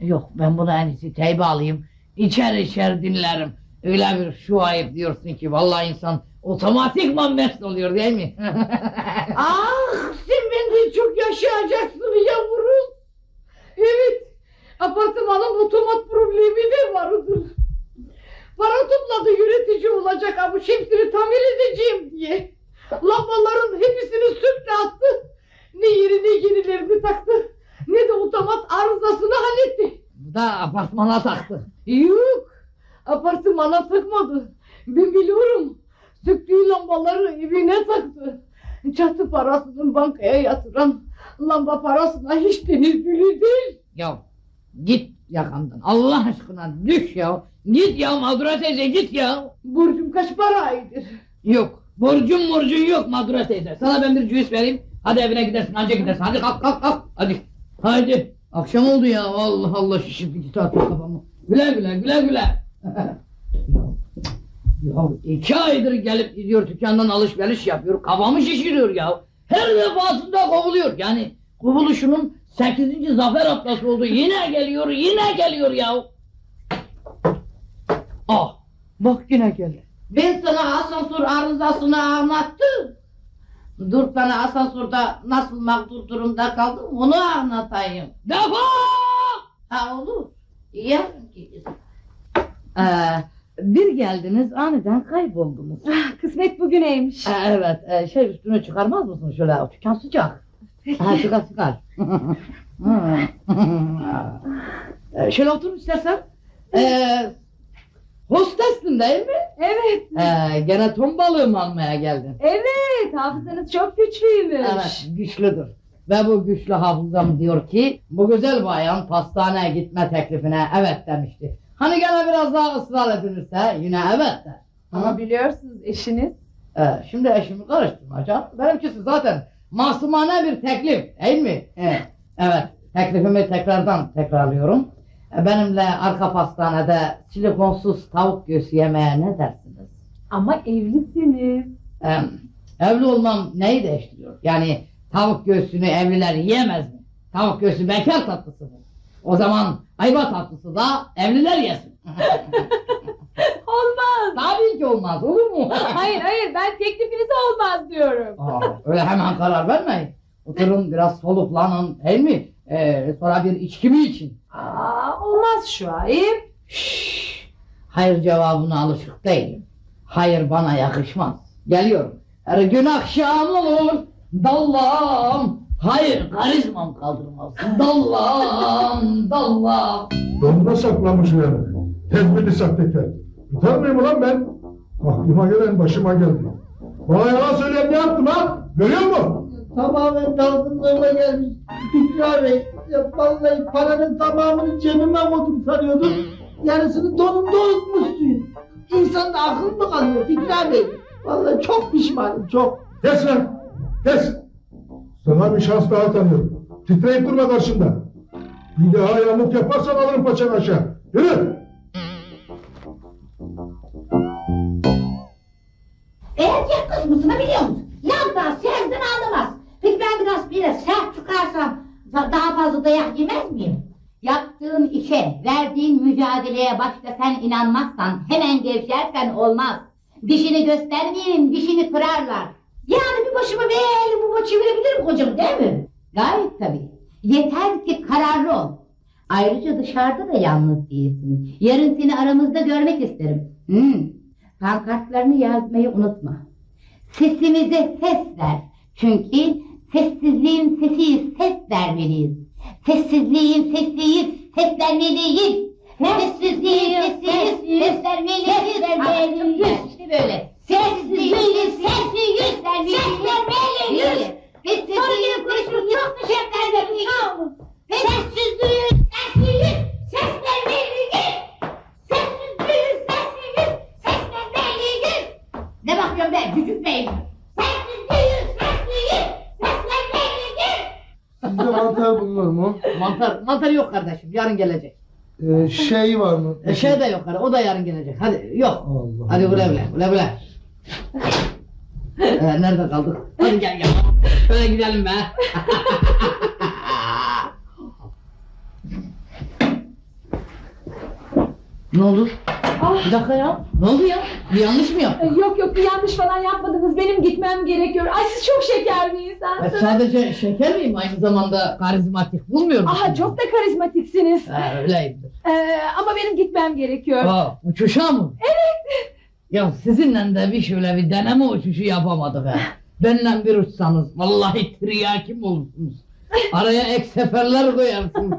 Yok ben bunu en iyisi teybe alayım. İçer içer dinlerim. Öyle bir Şuayb diyorsun ki vallahi insan otomatikman mest oluyor değil mi? ah sen benden çok yaşayacaksın yavrum. Evet. Apartmanın otomat problemi de vardır. Para topladı yönetici olacak ama hepsini tamir edeceğim diye. Lambaların hepsini söktü attı. Ne yerine yenilerini taktı. Ne de otomat arızasını halletti. Da apartmana taktı. Yok. Apartmana takmadı. Ben biliyorum. Söktüğü lambaları evine taktı. Çatı parasını bankaya yatıran lamba parasına hiç deniz gülü değil. Ya git yakamdan Allah aşkına düş ya. Git ya Madura teyze git ya. Borcum kaç paraydır? Yok. Borcun borcun yok Madura teyze. Sana ben bir cüz vereyim. Hadi evine gidersin anca gidersin. Hadi kalk kalk kalk. Hadi. Hadi. Akşam oldu ya. Allah Allah şişirdi iki saat kafamı. Güle güle güle güle. ya, ya iki aydır gelip gidiyor dükkandan alışveriş yapıyor. Kafamı şişiriyor ya. Her defasında kovuluyor. Yani kovuluşunun 8. zafer atlası oldu. Yine geliyor yine geliyor ya. Ah bak yine geldi. Ben sana asansör arızasını anlattım. Dur sana asansörde nasıl mağdur durumda kaldım onu anlatayım. Defa! Ha olur. Yarın geliriz. Ee, bir geldiniz aniden kayboldunuz. Ah, Kısmet bugüneymiş. Ee, evet e, şey üstüne çıkarmaz mısın şöyle dükkan sıcak. Ha çıkar çıkar. Ee, şöyle oturun istersen. Ee, hostestin değil mi? Evet. Ee, gene ton balığı mı almaya geldin? Evet hafızanız çok güçlüymüş. Evet güçlüdür. Ve bu güçlü hafızam diyor ki bu güzel bayan pastaneye gitme teklifine evet demişti. Hani gene biraz daha ısrar edilirse yine evet der. Ama biliyorsunuz eşiniz. Ee, şimdi eşimi karıştırma canım. Benimkisi zaten masumane bir teklif değil mi? Evet. evet. Teklifimi tekrardan tekrarlıyorum. Ee, Benimle arka pastanede silikonsuz tavuk göğsü yemeye ne dersiniz? Ama evlisiniz. Ee, evli olmam neyi değiştiriyor? Yani tavuk göğsünü evliler yiyemez mi? Tavuk göğsü bekar tatlısı mı? O zaman ayva tatlısı da evliler yesin. Olmaz. Tabii ki olmaz olur mu? hayır hayır ben teklifinize olmaz diyorum. Aa, öyle hemen karar vermeyin. Oturun biraz soluklanın değil mi? Ee, sonra bir içki mi için? Aa, olmaz şu ayıp. Hayır cevabına alışık değilim. Hayır bana yakışmaz. Geliyorum. Her gün akşam olur. Dallam. Hayır karizmam kaldırmaz. Dallam. Dallam. Donuna saklamış yani. Tedbirli sahtekar. Utanmıyor mu lan ben? Aklıma gelen başıma geldi. Bana yalan söyleyen ne yaptım ha? Görüyor musun? Tamamen dalgınlığıma gelmiş. Fikri abi, ya vallahi paranın tamamını cebime koydum sanıyordum. Yarısını donumda unutmuşsun. İnsanda akıl mı kalıyor Fikri abi? Vallahi çok pişmanım, çok. Kes lan! Kes! Sana bir şans daha tanıyorum. Titreyip durma karşımda. Bir daha yamuk yaparsan alırım paçanı aşağı. Yürü! Erkek kısmısını biliyor musun? Yandan serden anlamaz. Peki ben biraz bile sert çıkarsam da- daha fazla dayak yemez miyim? Yaptığın işe, verdiğin mücadeleye başta sen inanmazsan, hemen gevşersen olmaz. Dişini göstermeyenin dişini kırarlar. Yani bir başıma böyle bu çevirebilirim kocamı değil mi? Gayet tabii. Yeter ki kararlı ol. Ayrıca dışarıda da yalnız değilsin. Yarın seni aramızda görmek isterim. Hmm. Pankartlarını yazmayı unutma. Sesimize ses ver. Çünkü sessizliğin sesiyiz, ses vermeliyiz. Sessizliğin sesiyiz, ses vermeliyiz. Sessizliğin sesiyiz, ses vermeliyiz. Ses vermeliyiz. İşte böyle. Sessizliğin sesiyiz, ses vermeliyiz. Sessizliğin sesiyiz, çok teşekkür ederim. Sessizliğin sesiyiz, ses vermeliyiz. Sessizliğin sesiyiz, ses vermeliyiz. Ne bakıyorsun be, cücük bey? Sessizliğin sesiyiz, ses vermeliyiz. mantar, mantar yok kardeşim. Yarın gelecek. Ee, şey var mı? E, şey de yok. O da yarın gelecek. Hadi yok. Allah Hadi güle güle. Güle güle. Ee, nerede kaldık? Hadi gel gel. Şöyle gidelim be. ne oldu? Bir dakika ya. Ne oldu ya? Bir yanlış mı yaptın? Ee, Yok yok bir yanlış falan yapmadınız. Benim gitmem gerekiyor. Ay siz çok şeker bir Ben insansınız. sadece şeker miyim? Aynı zamanda karizmatik bulmuyor musun? Aha çok da karizmatiksiniz. Ha, öyleyimdir. Ee, ama benim gitmem gerekiyor. Aa, uçuşa mı? Evet. Ya sizinle de bir şöyle bir deneme uçuşu yapamadık ha. Benimle bir uçsanız vallahi triyaki olursunuz. Araya ek seferler koyarsınız.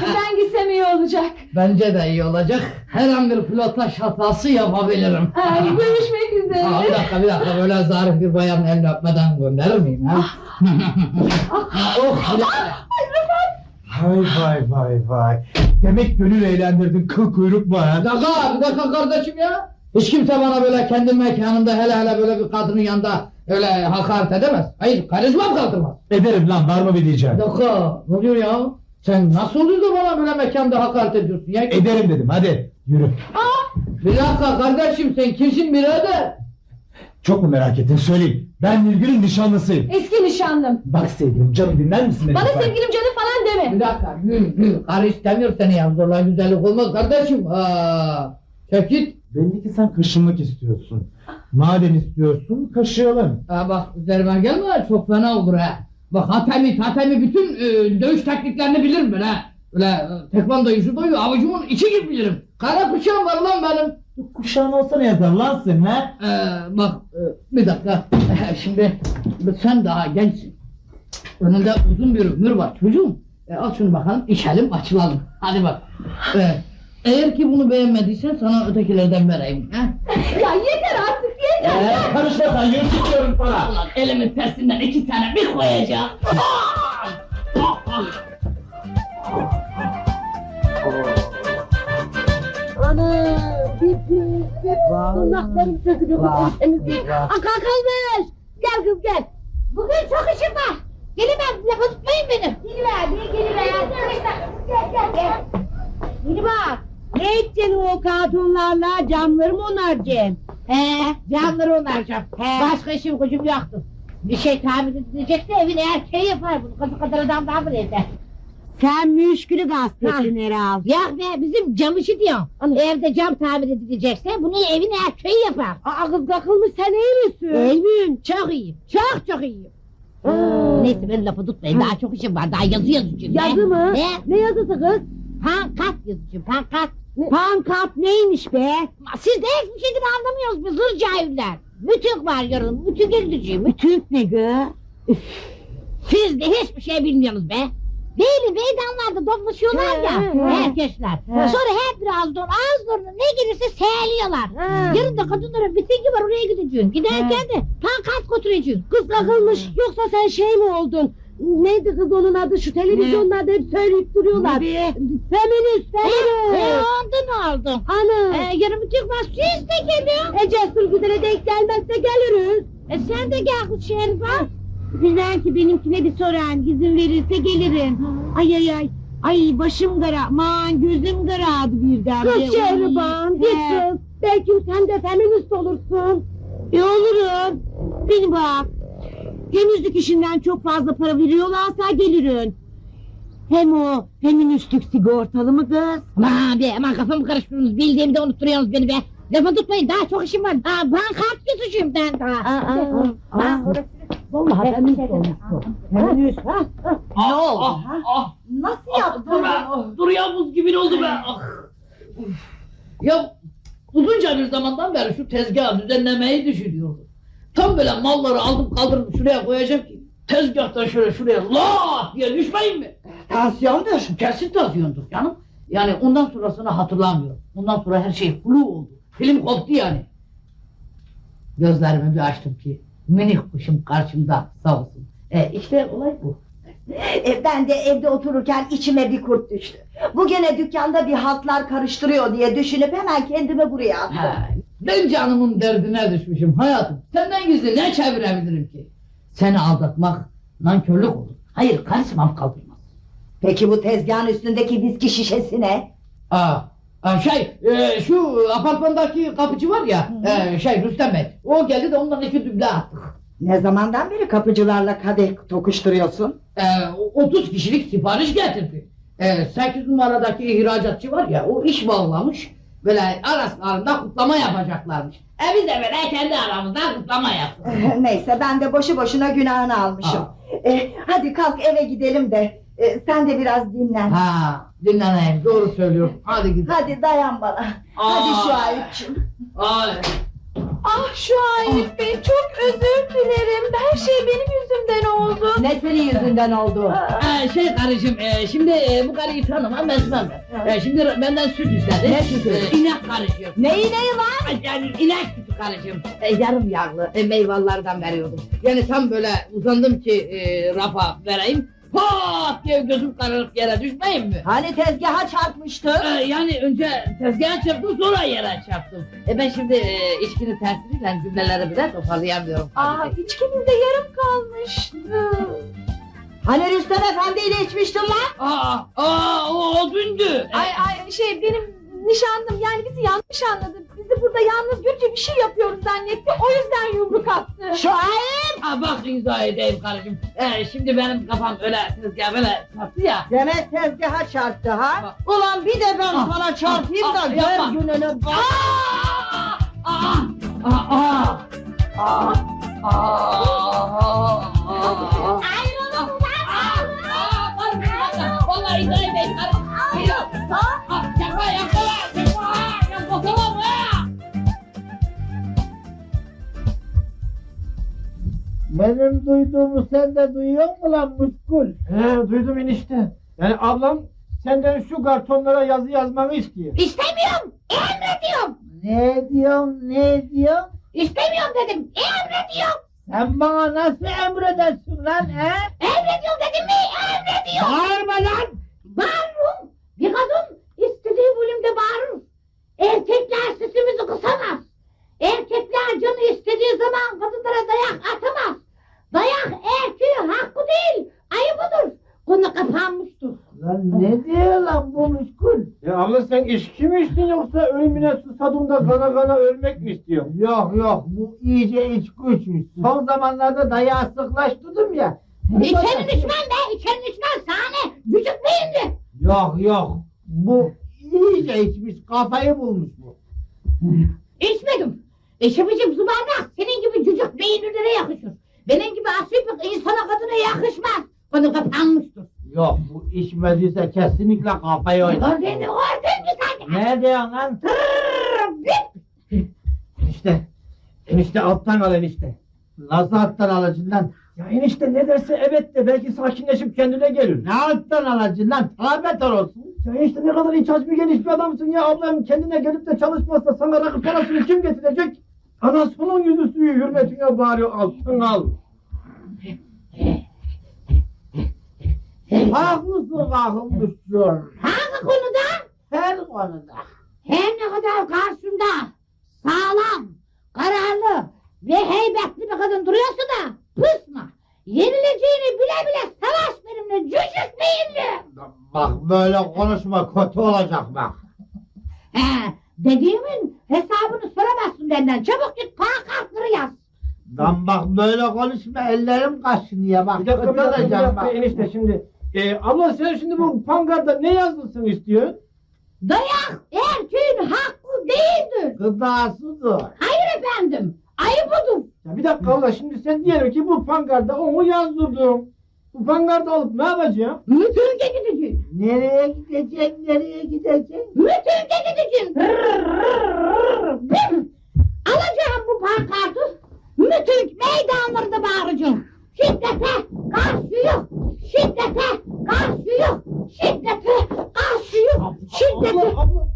ben gitsem iyi olacak. Bence de iyi olacak. Her an bir pilotaj hatası yapabilirim. Ay, görüşmek üzere. Aa, bir dakika bir dakika böyle zarif bir bayan elini öpmeden gönderir miyim ha? oh, bir dakika. Vay vay vay vay. Demek gönül eğlendirdin kıl kuyruk mu ha? Bir dakika, bir dakika kardeşim ya. Hiç kimse bana böyle kendi mekanında hele hele böyle bir kadının yanında öyle hakaret edemez. Hayır, karizmam kaldırmaz. Ederim lan var mı bir diyeceğim. Dakika, ne oluyor ya? Sen nasıl oluyor da bana böyle mekanda hakaret ediyorsun ya? Ederim dedim hadi yürü. Bir dakika kardeşim sen kimsin birader? Çok mu merak ettin söyleyeyim. Ben Nilgün'ün nişanlısıyım. Eski nişanlım. Bak sevgilim canım dinler misin beni? Bana lütfen? sevgilim canım falan deme. Bir dakika, gül gül. Karı istemiyor seni ya. Zorla güzellik olmaz kardeşim. Aa, çekit. Belli ki sen kaşınmak istiyorsun. Madem istiyorsun kaşıyalım. Aa, bak üzerime gelme çok fena olur ha. Bak hatemi hatemi bütün e, dövüş taktiklerini bilirim ben ha. Öyle e, tekvando judoyu avucumun içi gibi bilirim. Kara bıçağım var lan benim. Kuşağın olsa ne yazar lan sen ha? Ee, bak e, bir dakika. Şimdi sen daha gençsin. Önünde uzun bir ömür var çocuğum. E, al şunu bakalım içelim açılalım. Hadi bak. E, eğer ki bunu beğenmediysen sana ötekilerden vereyim. Ha? Ya yeter artık yeter. Ee, karışma sen yürü çıkıyorum sana. Ulan elimin tersinden iki tane bir koyacağım. Ana bir tırnaklarım sökülüyor Vah, kız temizliği. vah. Aka kalmış. Gel kız gel. Bugün çok işim var. Gelemem lafa tutmayın beni. Geliver bir geliver. Gel gel gel. Beni bak. Ne edeceksin o kadınlarla camları mı onaracaksın? He camları onaracağım. Başka işim gücüm yoktu. Bir şey tamir edilecekse evin erkeği yapar bunu. Kızı kadar adam daha var evde. Sen müşkülü gazetesin herhalde. Ya be bizim cam işi diyorum. Evde cam tamir edilecekse bunu evin erkeği yapar. Aa kız kakılmış sen iyi misin? Çok iyiyim. Çok çok iyiyim. Neyse ben lafı tutmayın. Daha çok işim var. Daha yazı yazacağım. Yazı mı? Ne? Ne yazısı kız? Pankat yazacağım. Pankat. Pankart neymiş be? Siz de hiçbir şeyden anlamıyorsunuz biz hır cahiller. Mütük var yarın. Mütüke gideceğim. Mütük ne gı? Siz de hiçbir şey bilmiyorsunuz be. Değil meydanlarda toplaşıyorlar ya He, he. erkekler. He. Sonra hep birazdan ağızlarına ne gelirse seyliyorlar. Yarın da kadınların mitingi var oraya gideceğim. Giderken de pankart götüreceğim. Kız kakılmış yoksa sen şey mi oldun? Neydi kız onun adı şu televizyonlarda hep söyleyip duruyorlar. Ne? Feminist feminist. ondan aldım. Ana. Ee, yarın miting var siz de gelin. E cesur güzele denk gelmezse geliriz. E, sen de gel kız Şerife. Bilmem ki benimkine bir soran izin verirse gelirim. Ay ay ay. Ay başım kara, aman gözüm karadı birden. Kız Şehriban, git kız. Belki sen de feminist olursun. E olurum. Beni bak. Temizlik işinden çok fazla para veriyorlarsa gelirim. Hem o feministlik sigortalı mı kız? Aman be aman kafamı karıştırıyorsunuz. Bildiğimde unutturuyorsunuz beni be. Lafı tutmayın daha çok işim var. Ha, ben kart götüreceğim ben daha. Aa, aa, aa. Vallahi feminist olmuşsun. Feminist. Ha. Ne oldu? Ah, ah, Nasıl yaptın? dur, be, dur ya buz gibi oldu be. Ah. Ya uzunca bir zamandan beri şu tezgahı düzenlemeyi düşünüyordum. Tam böyle malları aldım kaldırdım şuraya koyacağım ki tezgahtan şöyle şuraya la diye düşmeyin mi? Tansiyondur. Kesin tansiyondur canım. Yani ondan sonrasını hatırlamıyorum. Ondan sonra her şey flu oldu. Film koptu yani. Gözlerimi bir açtım ki minik kuşum karşımda sağ olsun. E işte olay bu. E, ben de evde otururken içime bir kurt düştü. Bu gene dükkanda bir haltlar karıştırıyor diye düşünüp hemen kendimi buraya attım. Ha, ben canımın derdine düşmüşüm hayatım. Senden gizli ne çevirebilirim ki? Seni aldatmak nankörlük olur. Hayır karizmam kaldırmaz. Peki bu tezgahın üstündeki viski şişesi ne? Aa, aa, şey e, şu apartmandaki kapıcı var ya e, şey Rüstem Bey o geldi de ondan iki düble attık. Ne zamandan beri kapıcılarla kadeh tokuşturuyorsun? E, 30 kişilik sipariş getirdi. E, 8 numaradaki ihracatçı var ya o iş bağlamış. Böyle araslarında kutlama yapacaklarmış. E biz de böyle kendi aramızda kutlama yaptık. Neyse ben de boşu boşuna günahını almışım. E, hadi kalk eve gidelim de e, sen de biraz dinlen. Ha dinleneyim doğru söylüyorsun. Hadi gidelim. Hadi dayan bana. Hadi şu Ayıp'cığım. Hadi. Ah şu Arif Bey çok özür dilerim. Her şey benim yüzümden oldu. Ne senin yüzünden oldu? Ee, şey karıcığım, e, şimdi e, bu karıyı tanımam ben. E, şimdi benden süt istedi. Ne sütü? E, inek karışıyor. Ne ineği lan? Ay, Yani inek sütü karıcığım. E, yarım yağlı e, meyvallardan veriyordum. Yani tam böyle uzandım ki e, rafa vereyim. Pat diye gözüm kararıp yere düşmeyeyim mi? Hani tezgaha çarpmıştın? E, yani önce tezgaha çarptım sonra yere çarptım. E, ben şimdi e, içkinin tesiriyle cümleleri bile toparlayamıyorum. Aa içkimiz de yarım kalmıştı. Hani Rüstem Efendi ile içmiştin lan? Aa, aa o, o dündü. Ay ay şey benim nişanlım yani bizi yanlış anladı. Bizi burada yalnız görünce bir şey yapıyoruz zannetti. O yüzden yumruk attı. Şu ayıp! Ha bak izah edeyim karıcığım. Ee, şimdi benim kafam öyle tezgah böyle çarptı ya. Demek tezgaha çarptı ha? Ulan bir de ben Ah, sana çarpayım ah, da ah, gör yapma. gününü bak. Aa, aa, aa, Benim duyduğumu sen de duyuyor musun lan muskul? He duydum enişte. Yani ablam senden şu kartonlara yazı yazmanı istiyor. İstemiyorum. Emrediyorum. Ne diyorsun ne diyorsun? İstemiyorum dedim. Emrediyorum. Sen bana nasıl emredersin lan he? Emrediyorum dedim mi? Emrediyorum. Bağırma lan! Bağırırım. Bir kadın istediği bölümde bağırır. Erkekler sesimizi kısamaz. Erkekler canı istediği zaman kadınlara dayak atamaz. Dayak erkeğin hakkı değil, ayıbıdır. Konu kapanmıştır. Lan ne diyor lan bu muskul? Ya abla sen içki mi içtin yoksa ölümüne susadın da kana kana ölmek mi istiyorsun? Yok yok bu iyice iç güçmüş. Son zamanlarda dayağı sıklaştırdım ya. İçenin içmem be, içenin içmem sahne. Cücük beyinli. Yok yok bu iyice içmiş kafayı bulmuş bu. İçmedim. İçimicim su bardak senin gibi cücük beyinlilere yakışır. Benim gibi asipik insana kadına yakışmaz. Konu kapanmıştır. Yok bu içmediyse kesinlikle kafayı oynar. Gördün mü gördün mü sen? Ne diyorsun lan? Enişte. Enişte alttan al enişte. Nasıl alttan alacaksın lan? Ya enişte ne derse evet de belki sakinleşip kendine gelir. Ne alttan alacaksın lan? Tövbe olsun. Ya enişte ne kadar iç açmış geniş bir adamsın ya ablam kendine gelip de çalışmazsa sana rakı parasını kim getirecek? Anasının yüzü suyu hürmetine bağırıyor altın al. Haklısın haklısın. Hangi konuda? Her konuda. Her ne kadar karşımda sağlam, kararlı ve heybetli bir kadın duruyorsa da pısma. Yenileceğini bile bile savaş benimle cücük beyinli. Bak böyle konuşma kötü olacak bak. He, dediğimin hesabını soramazsın benden. Çabuk git pankartları yaz. Lan bak böyle konuşma ellerim kaşınıyor bak. Bir dakika bir dakika, bir olacak dakika bak. enişte şimdi. Ee, abla sen şimdi bu pankarda ne yazılsın istiyorsun? Dayak erkeğin hakkı değildir. Gıdasıdır. Hayır efendim, ayıbıdır. Ya bir dakika abla şimdi sen diyelim ki bu pankarda onu yazdırdın. Pankarda alıp ne yapacaksın? Mütürge gideceksin. Nereye gideceksin nereye gideceksin? Mütürge gideceksin. Alacağım bu pankartı. Mütürk meydanlarında bağıracağım. Şiddete karşı yok. Şiddete karşı yok. Şiddete karşı yok. Şiddete. Abla abla.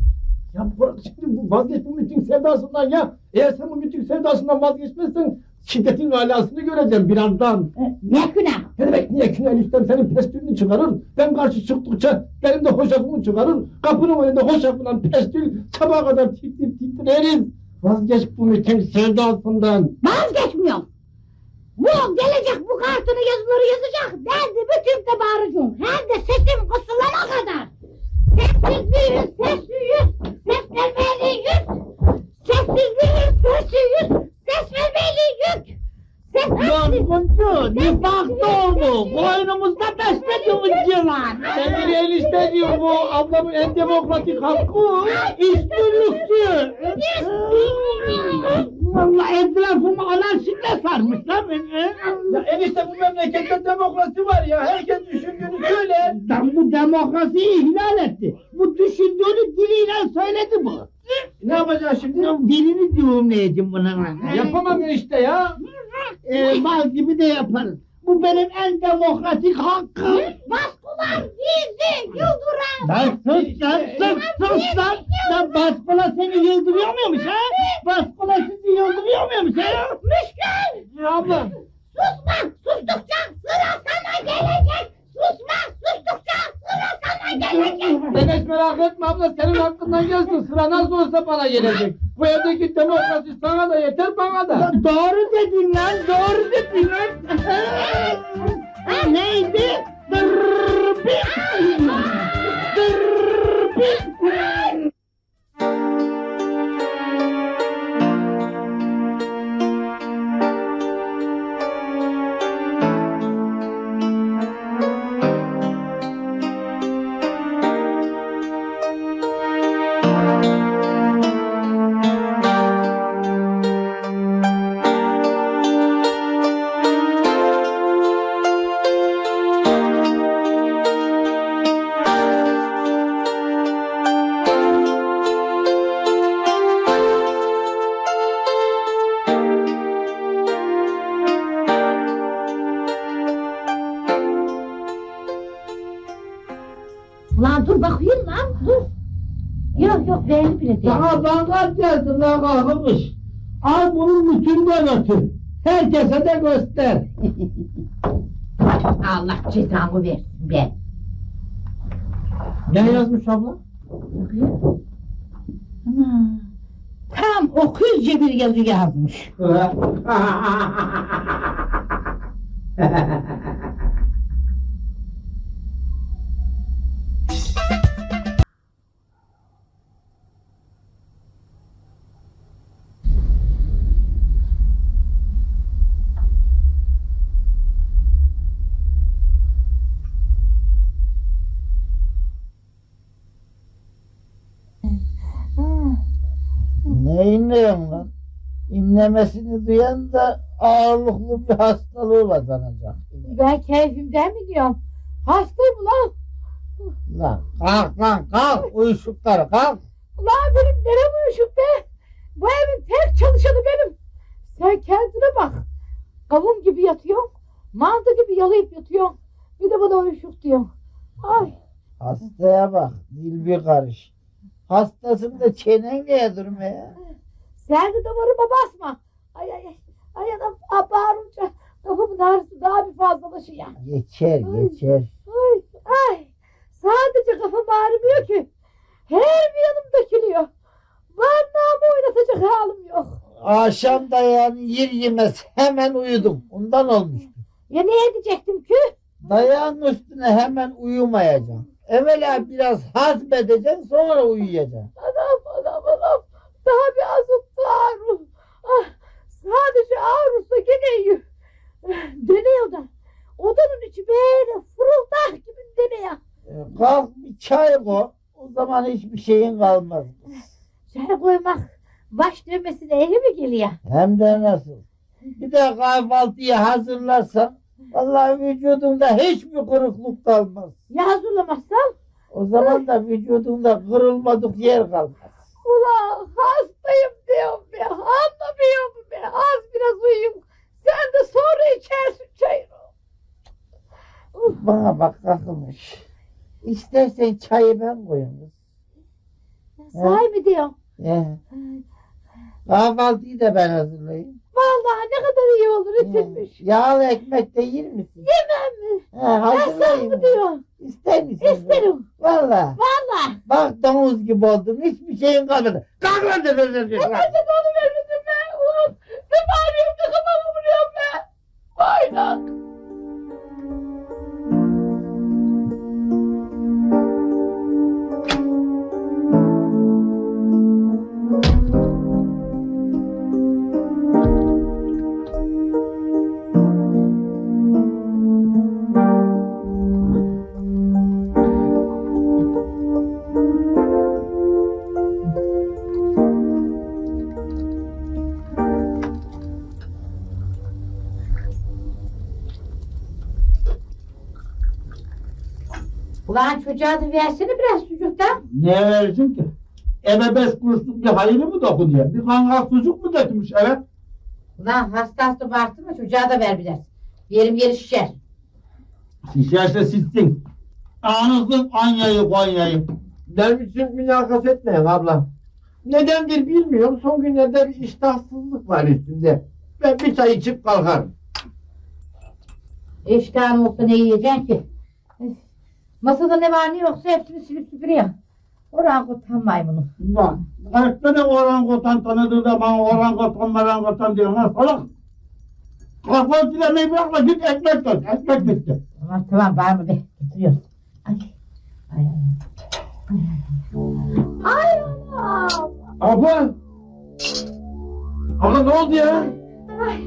Ya bırak şimdi bu vazgeç bu miting sevdasından ya. Eğer sen bu miting sevdasından vazgeçmezsen şiddetin alasını göreceğim birazdan. Ne günah? Ne demek niye künel istem senin pestülünü çıkarır. Ben karşı çıktıkça benim de hoşafımı çıkarır. Kapının önünde hoşafından pestül sabaha kadar titir titreriz. Vazgeç bu miting sevdasından. Vazgeçmiyorum. Bu gelecek bu kartını yazıları yazacak. Derdi bütün de bağıracağım. Hem de sesim kısılana kadar. Sessizliğin sesi yüz. Ses vermeli yüz. Sessizliğin sesi yüz. Ses vermeli yük. Ses Lan Guncu, nifak doğdu. Koynumuzda beslediğimiz yılan. Sevgili enişte diyor bu ablamın en demokratik hakkı işbirlikçi. Vallahi etrafımı anarşikle sarmışlar beni. Ya enişte bu memlekette demokrasi var ya. Herkes düşündüğünü söyler. Lan bu demokrasiyi ihlal etti. Bu düşündüğünü diliyle söyledi bu. Ne yapacağız şimdi? Dilini düğümleyeceğim buna. Yapamam enişte ya. Ee, bal gibi de yaparız. Bu benim en demokratik hakkım. Baskılar bizi yıldıran. Lan sus lan sus sus lan. Lan baskıla seni yıldırıyor muymuş ha? Baskıla sizi yıldırıyor muymuş ha? Müşkül. Ya abla. Susma. Sustukça sıra sana gelecek. Susma. Sustukça sıra sana gelecek. Sen hiç merak etme abla senin hakkından gelsin. Sıra nasıl olsa bana gelecek. Bu evdeki demokrasi sana da yeter bana da. Lan doğru dedin lan doğru dedin lan. Ha, neydi? Dırrrrpik. Lan kalkmış. Al bunun bütününe götür. Herkese de göster. Allah cezamı versin be. Ne yazmış abla? Ana, Tam okuyuzca bir yazı yazmış. İnlemesini duyan da ağırlıklı bir hastalığı kazanacak. Ben keyfimden mi diyorum? Hastayım ulan. Lan kalk lan kalk uyuşuklar kalk. Ulan benim nerem uyuşuk be? Bu evin tek çalışanı benim. Sen kendine bak. Kavun gibi yatıyorsun. Mantı gibi yalayıp yatıyorsun. Bir de bana uyuşuk diyorsun. Ay. Hastaya bak dil bir karış. Hastasın da çenen niye durmaya? Sen de damarıma basma. Ay ay ay. Ay adam bağırınca kafamın ağrısı daha bir fazlalaşıyor. Geçer geçer. Ay ay. Sadece kafam ağrımıyor ki. Her bir yanım dökülüyor. Barnağımı oynatacak halim yok. Akşam dayan yer yemez hemen uyudum. Ondan olmuş. Ya ne edecektim ki? Dayağın üstüne hemen uyumayacaksın. Evvela biraz hazmedeceksin sonra uyuyacaksın. Anam anam anam. Daha bir azıttı ağrı. Ah, sadece ağrısı gene. Dönüyor da. Odanın içi böyle fırıldak gibi dönüyor. E, Kalk bir çay koy. O zaman hiçbir şeyin kalmaz. Çay koymak baş dönmesine iyi mi geliyor? Hem de nasıl. Bir de kahvaltıyı hazırlarsan vallahi vücudunda hiçbir kırıklık kalmaz. Ya hazırlamazsam? O zaman da vücudunda kırılmadık yer kalmaz. Ulan hastayım diyorum be. Anlamıyor mu be? Az biraz uyuyayım. Sen de sonra içersin çayını. Bana bak kalkmış. İstersen çayı ben koyayım. Sahi mi diyorsun? He. Kahvaltıyı da ben hazırlayayım. Vallahi ne kadar iyi olur içilmiş. Yağlı ekmek de yer misin? Yemem mi? He, hazırlayayım. mı diyorsun? İster misin? İsterim. Valla. Valla. Bak domuz gibi oldun. Hiçbir şeyin kalmadı. Kalk lan de de de de. Ne kadar onu vermesin be. Ulan ne bağırıyorum ne kafamı vuruyorum be. Bayrak. Ulan çocuğa da versene biraz sucuktan. Ne versin ki? Eve beş kuruşluk bir hayırlı mı dokunuyor? Bir kangal sucuk mu dökmüş evet? Ulan hasta hasta bağırtırma çocuğa da ver biraz. Yerim yeri şişer. Şişerse sitsin. Anasın Anya'yı Konya'yı. Biçim mülakat etmeyin abla. Nedendir bilmiyorum. Son günlerde bir iştahsızlık var üstünde. Ben bir çay içip kalkarım. İştahın olsa ne yiyeceksin ki? Masada ne var ne yoksa hepsini silip süpürüyor. Orangutan maymunu. Lan kaç tane orangutan tanıdığı da bana orangutan marangutan diyor lan salak. Kafayı silemeyi bırakma git ekmek tut. Ekmek bitti. Tamam tamam var mı be? Getiriyoruz. Ay. Ay. Ay anam. Abla! Abla ne oldu ya? Ay.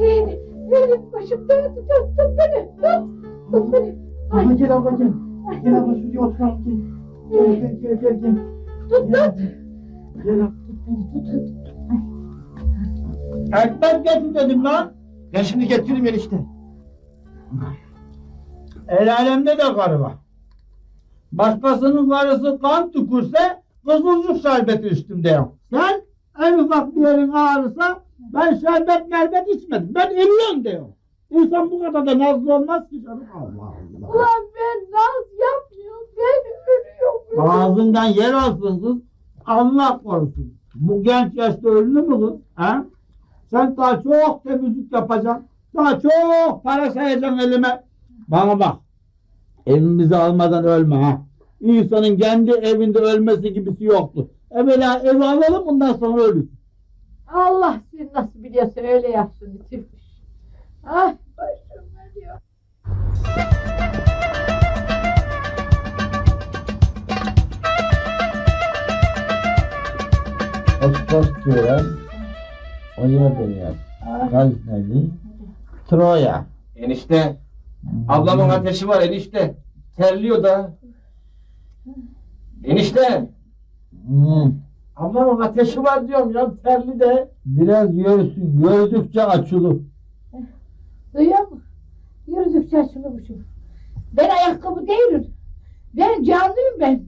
Benim, benim başım döndü. Beni. Tut. Tut beni. Abla gel abla gel. Gel abla şuraya oturalım gel. Gel gel gel gel. gel. Tut tut. Gel abla. Ekmek getir dedim lan. Ben şimdi getiririm enişte. El alemde de karı var. Başkasının karısı kan tükürse kızılcık şerbeti üstümde yok. Sen en ufak bir yerin ağrısa ben şerbet merbet içmedim. Ben ölüyorum diyor. İnsan bu kadar da nazlı olmaz ki canım. Allah Allah. Ulan ben naz yapmıyorum. Ben ölüyorum. Ağzından yer alsın kız. Allah korusun. Bu genç yaşta ölür mü kız? Ha? Sen daha çok temizlik yapacaksın. Daha çok para sayacaksın elime. Bana bak. Evimizi almadan ölme ha. İnsanın kendi evinde ölmesi gibisi yoktu. Evvela evi alalım bundan sonra ölürüz. Allah seni nasıl biliyorsa öyle yapsın bitirmiş. Dönüyor. Ostos diyorum. O yerde yaz. Gazneli. Troya. Enişte. Ablamın ateşi var enişte. Terliyor da. Enişte. Hmm. Ablamın ateşi var diyorum ya terli de. Biraz yürüsün. Yürüdükçe açılır. Duyuyor musun? Yürüdükçe şunu. Ben ayakkabı değilim. Ben canlıyım ben.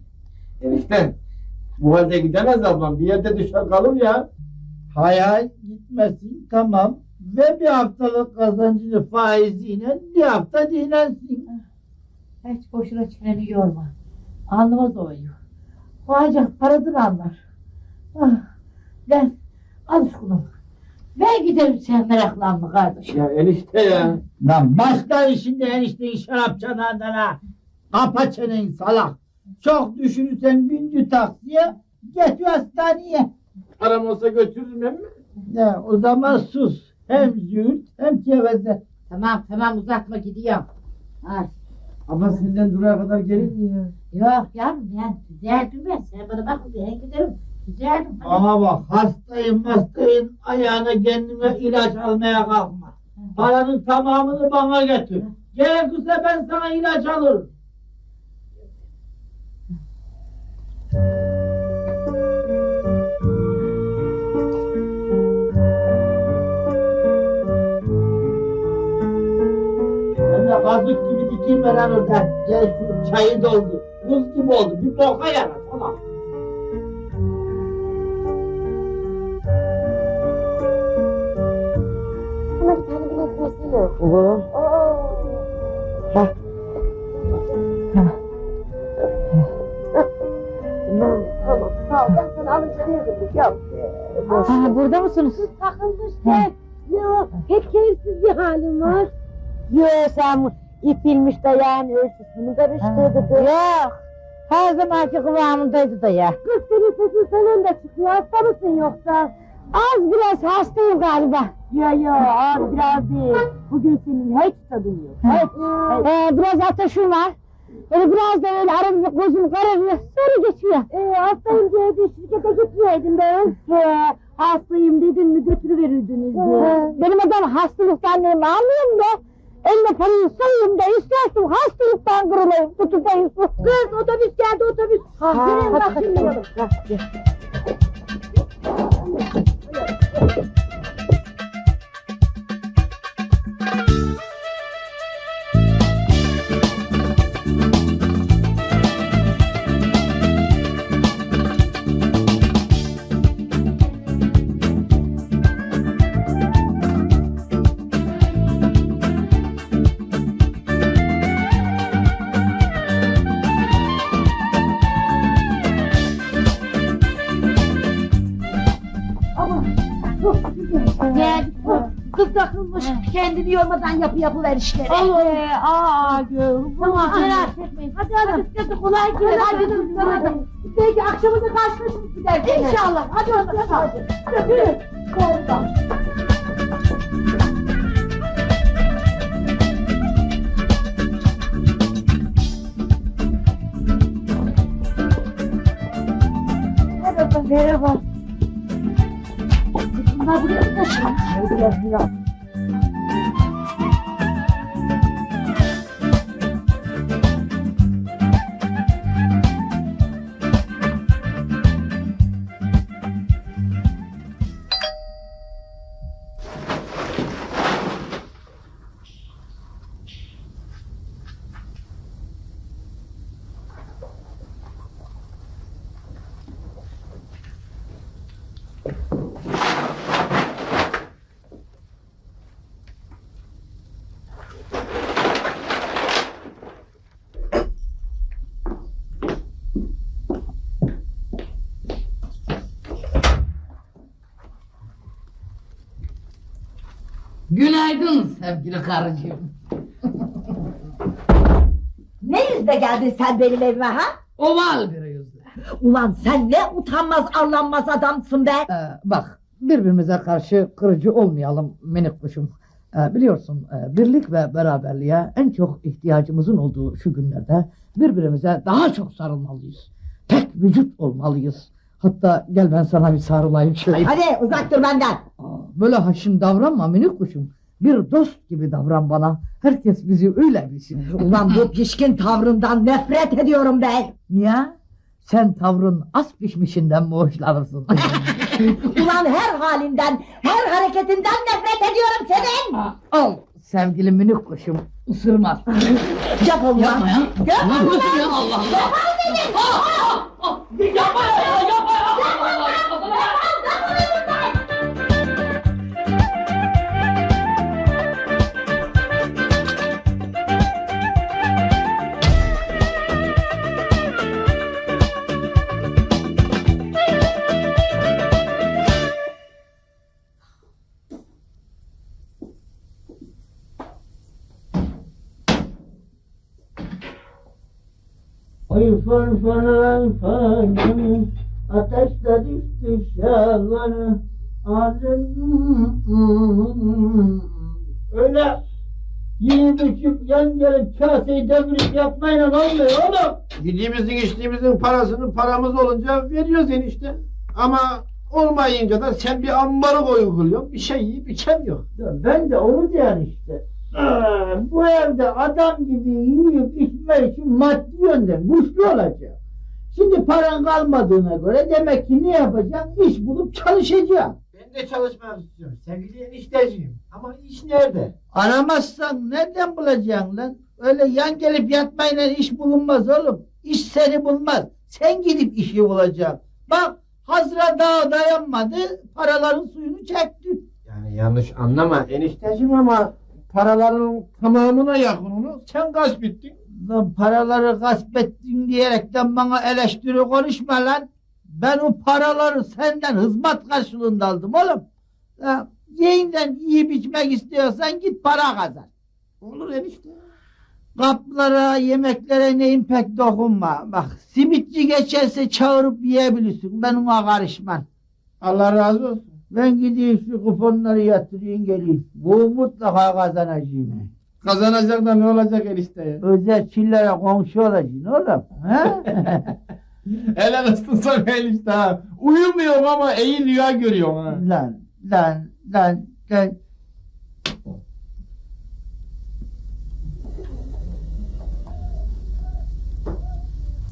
Enişte. Bu halde gidemez ablam. Bir yerde düşer kalır ya. Hay hay gitmesin tamam. Ve bir haftalık kazancını faiziyle bir hafta dinlensin. Hiç boşuna çeneni yorma. Anlamaz o oyu. O ancak paradır anlar. Ah, ben alışkınım. Ben giderim sen meraklanma kardeşim. Ya enişte ya. Lan başka işinde enişteyi şarap çanağından ha. Kapa çeneni salak. Çok düşünürsen gündü taksiye götür hastaneye. Param olsa götürürüm emmi. Ya, o zaman sus. Hem züğürt hem keveze. Tamam tamam uzatma gidiyorum. Ay. Abla senden duraya kadar gelir mi ya? Yok yavrum ben düzeldim ben. Sen bana bak ben giderim. Hadi. Ama bak hastayım hastayım ayağına kendine ilaç almaya kalkma. Paranın tamamını bana getir. Gerekirse ben sana ilaç alırım. De kazık gibi lan oradan. Gel şu çayı doldur. Buz gibi oldu. Bir boka yarar. Tamam. Bilet versene. Olur. Heh. Tamam, tamam. Sağ ol. Ben sana alınca veririm. Yok. Aa, burada mısınız? Takılmış ne? Yok. Pek keyifsiz bir halim var. Yok sen ipilmiş de yani ölçüsünü karıştırdı. Yok. Her zamanki kıvamındaydı da ya. Kız senin sesin senden de çıkıyor. Hasta mısın yoksa? Az biraz hastayım galiba. Ya ya az biraz değil. Bugün senin hiç tadın yok. Hiç. Ee, biraz ateşim var. Böyle biraz da öyle arada gözüm kararıyor. Sonra geçiyor. Ee, hastayım diye de şirkete gitmeyeydin ben. He, hastayım dedin mi götürüverirdiniz mi? benim adam hastalıktan neyimi anlıyorum da. Eline parayı sayayım da istersin hastalıktan kırılayım. Tutupayım. Kız otobüs geldi otobüs. Ha, Senin bakın Gel. Kendini yormadan yapı yapıver işleri. Ee, aa gör. Tamam merak etmeyin. Hadi hadi. Hadi kolay gelsin. Hadi kızım. Hadi. Belki akşama da karşılaşırız giderken. İnşallah. Hadi hadi. Hadi. Hadi. Yürü. Korkma. Merhaba. Merhaba. Bunlar buraya mı taşınmış? Günaydın sevgili karıcığım. Ne yüzle geldin sen benim evime ha? Oval bir yüzle. Ulan sen ne utanmaz arlanmaz adamsın be. Ee, bak birbirimize karşı kırıcı olmayalım minik kuşum. Ee, biliyorsun e, birlik ve beraberliğe en çok ihtiyacımızın olduğu şu günlerde birbirimize daha çok sarılmalıyız. Tek vücut olmalıyız. Hatta gel ben sana bir sarılayım şöyle. Hadi uzak dur benden. Böyle haşin davranma minik kuşum. Bir dost gibi davran bana. Herkes bizi öyle bilsin. Ulan bu pişkin tavrından nefret ediyorum be. Niye? Sen tavrın az pişmişinden mi hoşlanırsın? Ulan her halinden, her hareketinden nefret ediyorum senin. Al sevgili minik kuşum. Ulan. Yapma ya. Yap Ulan ulan. nasıl ya Allah Allah. Yapma ya yapma ya. Ay fır fır fır ateşte düştü şalvarı ağzım öyle yedi buçuk yan gelip kaseyi devirip yapmayla olmuyor oğlum. Yediğimizin içtiğimizin parasını paramız olunca veriyoruz enişte. Ama olmayınca da sen bir ambarı koyun kılıyorsun. Bir şey yiyip içemiyor. Ya Ben de onu diyorum işte. Aa, bu evde adam gibi yiyip içme için maddi yönden güçlü olacak. Şimdi paran kalmadığına göre demek ki ne yapacaksın? İş bulup çalışacaksın. Ben de çalışmak istiyorum. Sevgili enişteciğim. Ama iş nerede? Aramazsan nereden bulacaksın lan? Öyle yan gelip yatmayla iş bulunmaz oğlum. İş seni bulmaz. Sen gidip işi bulacaksın. Bak Hazra Dağı dayanmadı, paraların suyunu çekti. Yani yanlış anlama enişteciğim ama paraların tamamına yakınını sen gasp ettin. Lan paraları gasp ettin diyerekten bana eleştiri konuşma lan. Ben o paraları senden hizmet karşılığında aldım oğlum. Ya, yeğinden yiyip içmek istiyorsan git para kazan. Olur enişte. Kaplara, yemeklere neyin pek dokunma. Bak simitçi geçerse çağırıp yiyebilirsin. Ben ona karışmam. Allah razı olsun. Ben gideyim şu kuponları yatırayım geleyim. Bu mutlaka kazanacağım. Kazanacak da ne olacak enişte ya? Özel çillere komşu olacaksın oğlum. Ha? Helal olsun sana enişte ha. Uyumuyorum ama iyi rüya görüyorum ha. lan lan lan lan.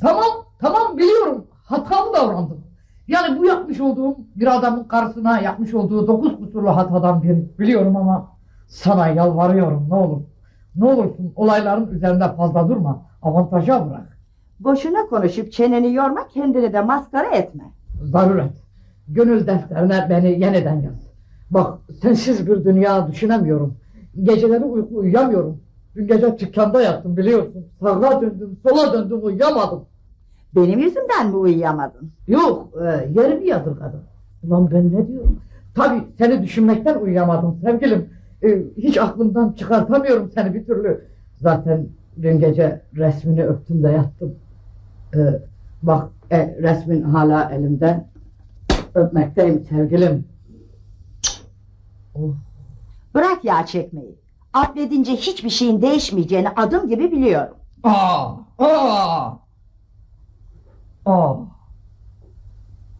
Tamam, tamam biliyorum. Hatalı davrandım. Yani bu yapmış olduğum bir adamın karşısına yapmış olduğu dokuz kusurlu hatadan biri. Biliyorum ama sana yalvarıyorum ne olur. Ne olursun olayların üzerinde fazla durma. Avantaja bırak. Boşuna konuşup çeneni yorma kendini de maskara etme. Zaruret. Gönül defterine beni yeniden yaz. Bak sensiz bir dünya düşünemiyorum. Geceleri uyku uyuyamıyorum. Dün gece dükkanda yattım biliyorsun. Sağa döndüm, sola döndüm uyuyamadım. Benim yüzümden mi uyuyamadın? Yok, e, yerimi yadırgadım. Ulan ben ne diyorum? Tabii seni düşünmekten uyuyamadım sevgilim. E, hiç aklımdan çıkartamıyorum seni bir türlü. Zaten dün gece resmini öptüm de yattım. E, bak e, resmin hala elimde. Öpmekteyim sevgilim. Bırak yağ çekmeyi. Affedince hiçbir şeyin değişmeyeceğini adım gibi biliyorum. Aa, aa. Aa,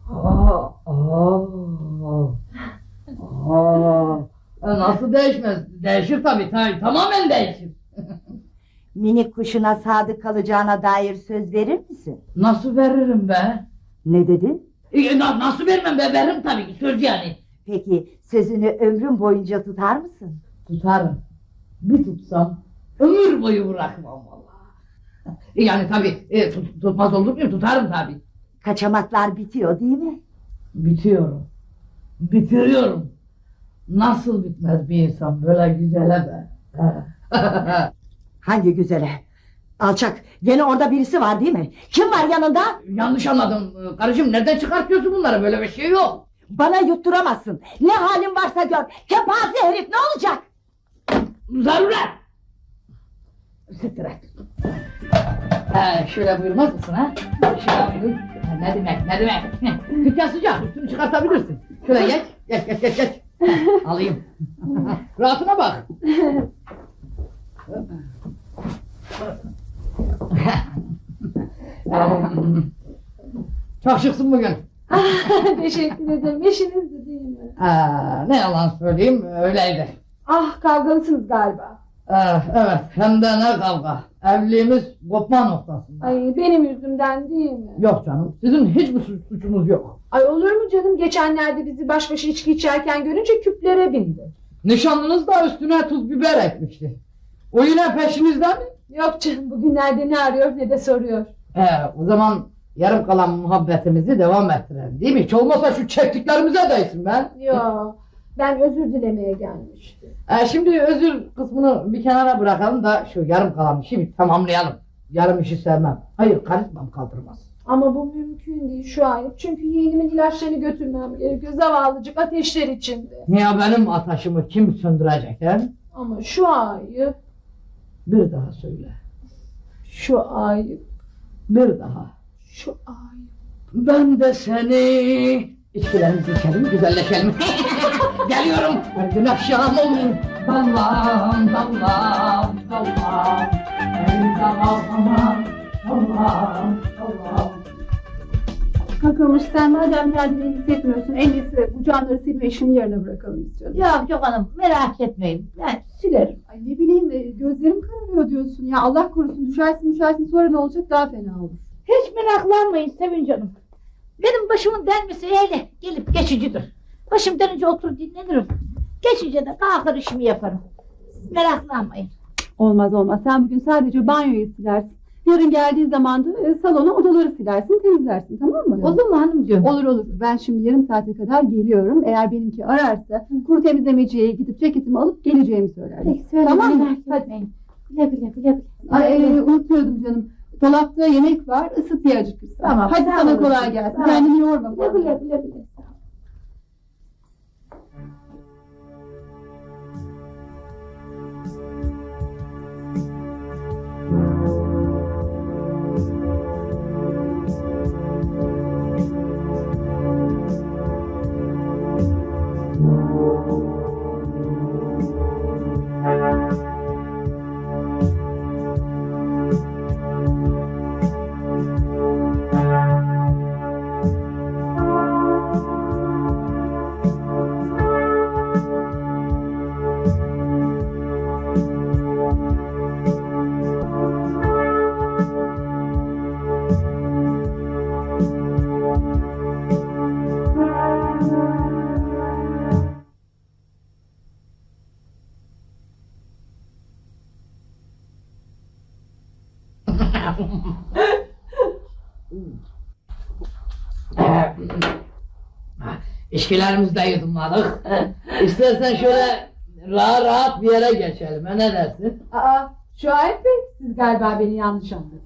aa. Aa. E, Nasıl değişmez? Değişir tabii, tabii. Tamamen değişir. Minik kuşuna sadık kalacağına dair söz verir misin? Nasıl veririm be? Ne dedin? E, na- nasıl vermem be? Veririm tabii ki söz yani. Peki sözünü ömrün boyunca tutar mısın? Tutarım. Bir tutsam ömür boyu bırakmam vallahi. E, Yani tabii e, tut- tutmaz olur muyum? Tutarım tabii. Kaçamaklar bitiyor değil mi? Bitiyorum. Bitiriyorum. Nasıl bitmez bir insan böyle güzele be. Hangi güzele? Alçak, gene orada birisi var değil mi? Kim var yanında? Yanlış anladım. Karıcığım nereden çıkartıyorsun bunları? Böyle bir şey yok. Bana yutturamazsın. Ne halin varsa gör. Kepaze herif ne olacak? Zaruret. Et. Ee, şöyle buyurmaz mısın ha? Şöyle buyur. Ha, Ne demek ne demek? Heh, Dükkan sıcak üstünü çıkartabilirsin. Şöyle geç geç geç geç geç. Alayım. Rahatına bak. Çok şıksın bugün. Teşekkür ederim. Eşinizdi değil mi? Aa, ne yalan söyleyeyim öyleydi. Ah kavgalısınız galiba. Ah, evet hem de ne kavga. Evliliğimiz kopma noktasında. Ay benim yüzümden değil mi? Yok canım sizin hiçbir suç- suçunuz yok. Ay olur mu canım? Geçenlerde bizi baş başa içki içerken görünce küplere bindi. Nişanlınız da üstüne tuz biber ekmişti. O yine peşinizde mi? Yok canım bugünlerde ne arıyor ne de soruyor. Ee, o zaman yarım kalan muhabbetimizi devam ettirelim değil mi? Hiç olmazsa şu çektiklerimize değsin ben. Yo ben özür dilemeye gelmiştim. Ee, şimdi özür kısmını bir kenara bırakalım da şu yarım kalan işi bir tamamlayalım. Yarım işi sevmem. Hayır karizmam kaldırmaz. Ama bu mümkün değil şu an. Çünkü yeğenimin ilaçlarını götürmem gerekiyor. Zavallıcık ateşler içinde. Ya benim ateşimi kim söndürecek he? Ama şu ayı, Bir daha söyle. şu ayı, Bir daha. şu ayı. Ben de seni İçkilerimizi içelim, güzelleşelim. Geliyorum. Her gün akşam olur. Dallam, dallam, dallam. Ey dallam, dallam, dallam. Kakılmış sen madem kendini hissetmiyorsun en iyisi bu canları silme işini yerine bırakalım istiyorum. Yok yok hanım merak etmeyin. Ben silerim. Ay ne bileyim e, gözlerim kararıyor diyorsun ya Allah korusun düşersin düşersin sonra ne olacak daha fena olur. Hiç meraklanmayın Sevin canım. Benim başımın denmesi öyle gelip geçicidir. Başım dönünce otur dinlenirim. Geçince de kalkar işimi yaparım. Siz meraklanmayın. Olmaz olmaz sen bugün sadece banyoyu silersin. Yarın geldiğin zaman da e, salona odaları silersin temizlersin tamam mı? Olur mu hanımcığım? Olur olur ben şimdi yarım saate kadar geliyorum. Eğer benimki ararsa kuru temizlemeciye gidip ceketimi alıp geleceğimi söyler. Peki söyle Tamam mı? etmeyin. Güle güle güle güle. Ay, e, unutuyordum canım. Dolapta yemek var ısıt diye acıkırsın. Tamam, Hadi sana kolay gelsin. Sağ ol. Kendini yorma. Güle güle güle. İçkilerimizi de yudumladık. İstersen şöyle rahat rahat bir yere geçelim. Ha, ne dersin? Aa, Şuayb Bey siz galiba beni yanlış anladınız.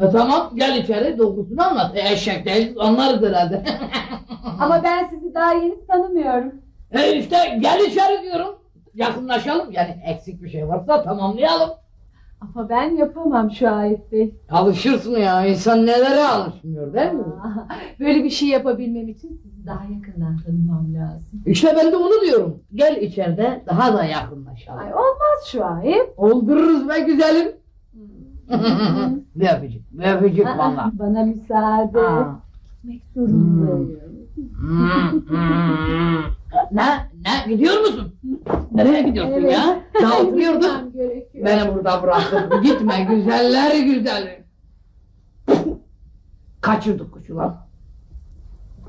E, tamam gel içeri dokusunu anlat. E, eşek değil anlarız herhalde. Ama ben sizi daha yeni tanımıyorum. e işte gel içeri diyorum. Yakınlaşalım. Yani eksik bir şey varsa tamamlayalım. Ama ben yapamam Şuayb Bey. Alışırsın ya. insan nelere alışmıyor değil mi? Böyle bir şey yapabilmem için sizi daha yakından tanımam lazım. İşte ben de onu diyorum. Gel içeride daha da yakınlaşalım. Ay olmaz Şuayb. Oldururuz be güzelim. ne öpücük, ne öpücük Aa, valla. Bana müsaade. Aa. Gitmek zorundayım. Ne, ne gidiyor musun? Nereye gidiyorsun Evet. ya? Daha gerekiyor. Beni burada bırakıp gitme güzeller güzeli. Kaçırdık kuşu lan.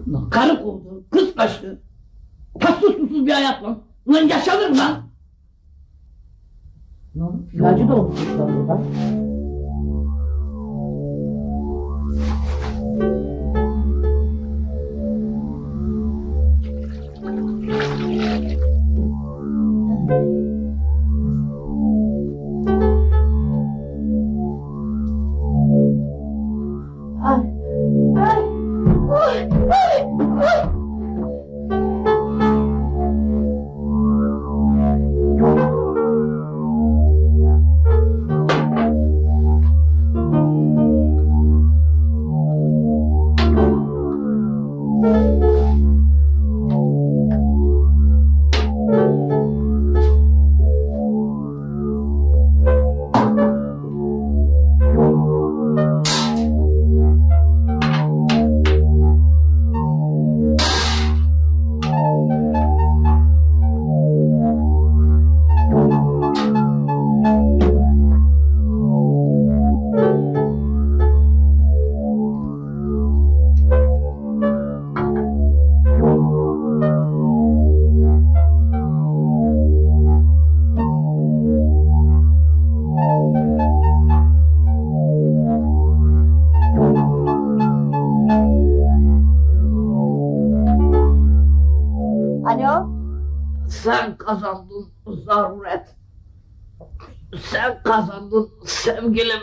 Lan karı kovdu, kız kaçtı. Tatsız susuz bir hayat lan. Ulan yaşanır mı lan? Lan ilacı da unutmuşlar burada. Sevgilim.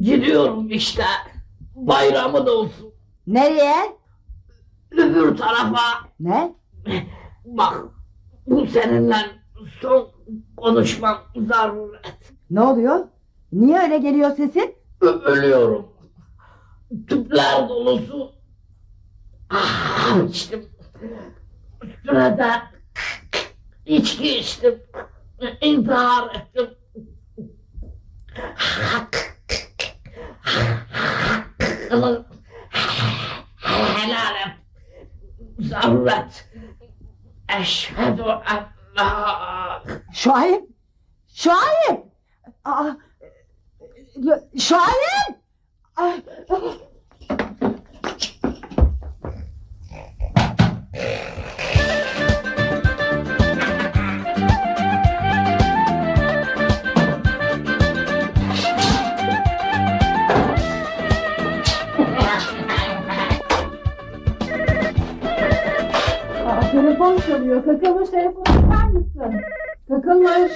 Gidiyorum işte. Bayramı da olsun. Nereye? Öbür tarafa. Ne? Bak bu seninle son konuşmam zaruret. Ne oluyor? Niye öyle geliyor sesin? Ö- ölüyorum. Tüpler dolusu. Ah, içtim. Üstüne de içki içtim. İntihar ettim. Hakkını helal et. Zaruret. Eşhedü en la telefon çalıyor. Kakılmış telefonu çıkar mısın? Kakılmış.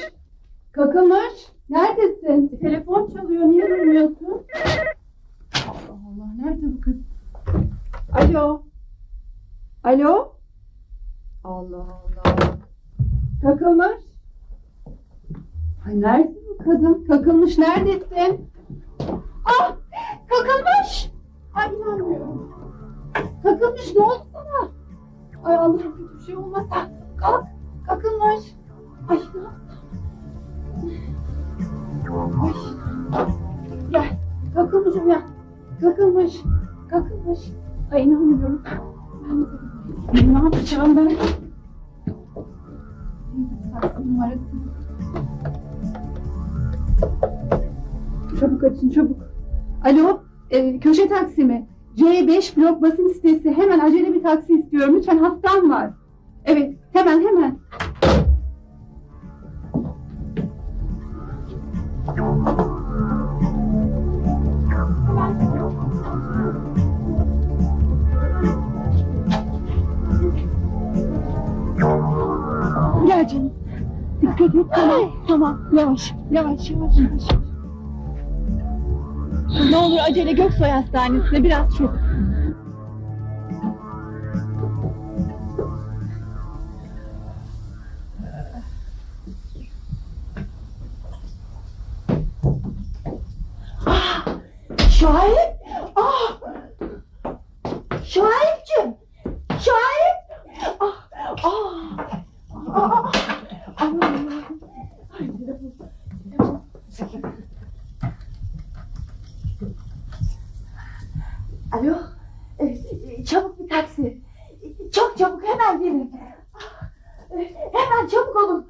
Kakılmış. Neredesin? E, telefon çalıyor. Niye duymuyorsun? Allah Allah. Nerede bu kız? Alo. Alo. Allah Allah. Kakılmış. Ay nerede bu kadın? Kakılmış neredesin? Ah! Kakılmış! Ay inanmıyorum. Kakılmış ne oldu sana? Ay Allah'ım bir şey olmasa. Kalk. Kakılmış. Ay? Ay. Gel. Kakılmış uyan. Kakılmış. Kakılmış. Ay inanmıyorum. Ben ne yapacağım ben? Taksi numarası. Çabuk açın çabuk. Alo, e, köşe taksi mi? C5 blok basın sitesi. Hemen acele bir taksi istiyorum. Lütfen hastam var. Evet, hemen hemen. Gel canım. Dikkat et. Tamam, tamam. Yavaş, yavaş, yavaş, yavaş. Ne olur acele Göksoy Hastanesi'ne biraz çok. Şahip! Ah! Şahipciğim! Şahip! Ah! Ah! Ah! Aman Allah'ım! Ay, telefon, telefon. Alo, e, çabuk bir taksi. Çok çabuk hemen gelin. Ah, e, Hemen çabuk olun.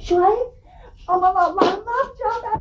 Şahit, aman Allah'ım ne yapacağım ben?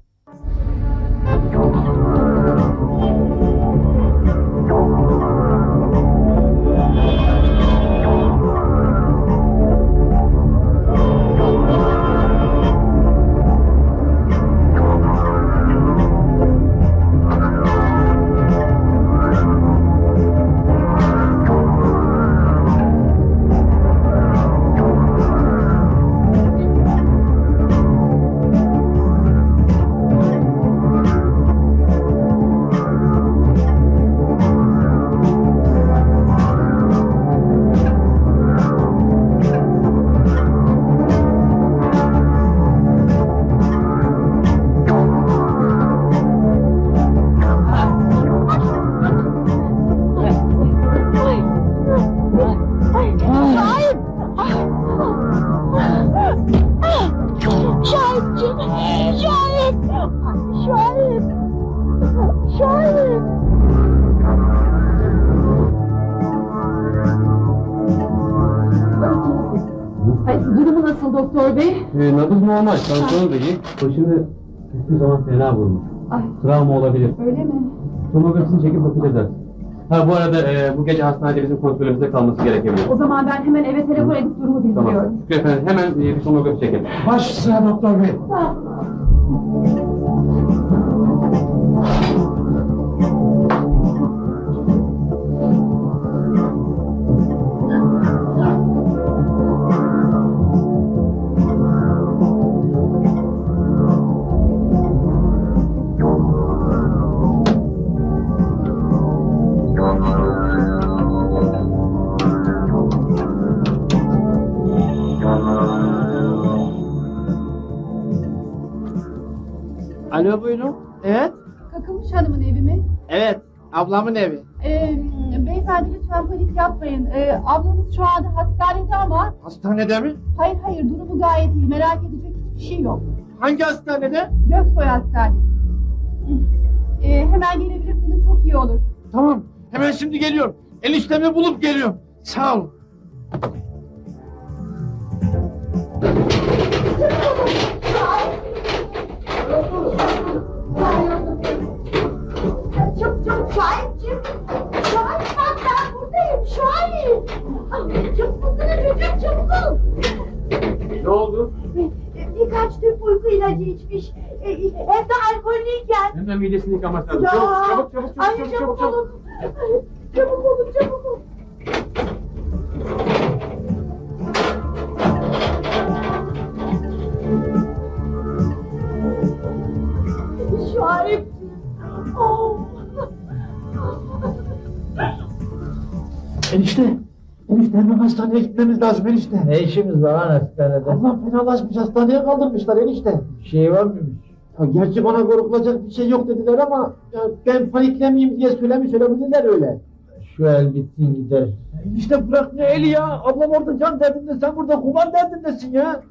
Da iyi. Başını düştüğü zaman fena vurmuş. Ay. Travma olabilir. Öyle mi? Tomografisini çekip bakacağız. Ha bu arada e, bu gece hastanede bizim kontrolümüzde kalması gerekebilir. O zaman ben hemen eve telefon edip durumu bildiriyorum. Tamam. Şükrü efendim hemen e, bir tomografi çekelim. Baş üstüne doktor bey. Alo Ablamın evi. Ee, beyefendi lütfen panik yapmayın. Ee, ablanız şu anda hastanede ama... Hastanede mi? Hayır hayır durumu gayet iyi. Merak edecek hiçbir şey yok. Hangi hastanede? Göksoy Hastanesi. Ee, hemen gelebilirsiniz çok iyi olur. Tamam. Hemen şimdi geliyorum. Eniştemi bulup geliyorum. Sağ ol. Şahitciğim! Şahit bak ben buradayım Şahit! Ay, Çabuk olsana çocuğum çabuk ol! Ne oldu? E, Birkaç tüp uyku ilacı içmiş. E, Hem de alkollüyken. Hemen midesini yıkamak lazım. Ya! Çabuk çabuk çabuk çabuk Ay, çabuk çabuk çabuk çabuk. olun. Çabuk olun çabuk olun. Enişte. Enişte hemen hastaneye gitmemiz lazım enişte. Ne işimiz var lan hastanede? Allah fenalaşmış hastaneye kaldırmışlar enişte. Bir şey var mıymış? Ya gerçi bana korkulacak bir şey yok dediler ama ya ben paniklemeyeyim diye söylemiş olabilirler öyle. Şu el bitsin gider. İşte bırak ne eli ya. Ablam orada can derdinde sen burada kumar derdindesin ya.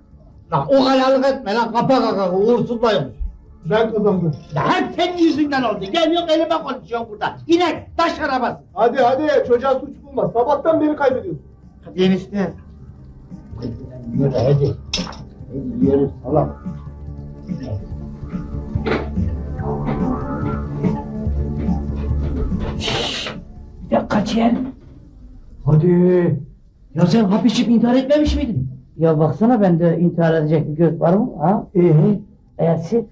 Lan o hayalık etme lan kapa kaka uğursuzlaymış. Ben kazandım. Ya hep senin yüzünden oldu. Geliyorsun elime konuşuyorsun burada. İnek taş arabası. Hadi hadi çocuğa suç bulma. Sabahtan beri kaybediyorsun. Hadi enişte. Yürü hadi. Hadi yürü salak. Ya kaçıyer. Hadi. Ya sen hap içip intihar etmemiş miydin? Ya baksana bende intihar edecek bir göz var mı? Ha? Ee? Eğerse ben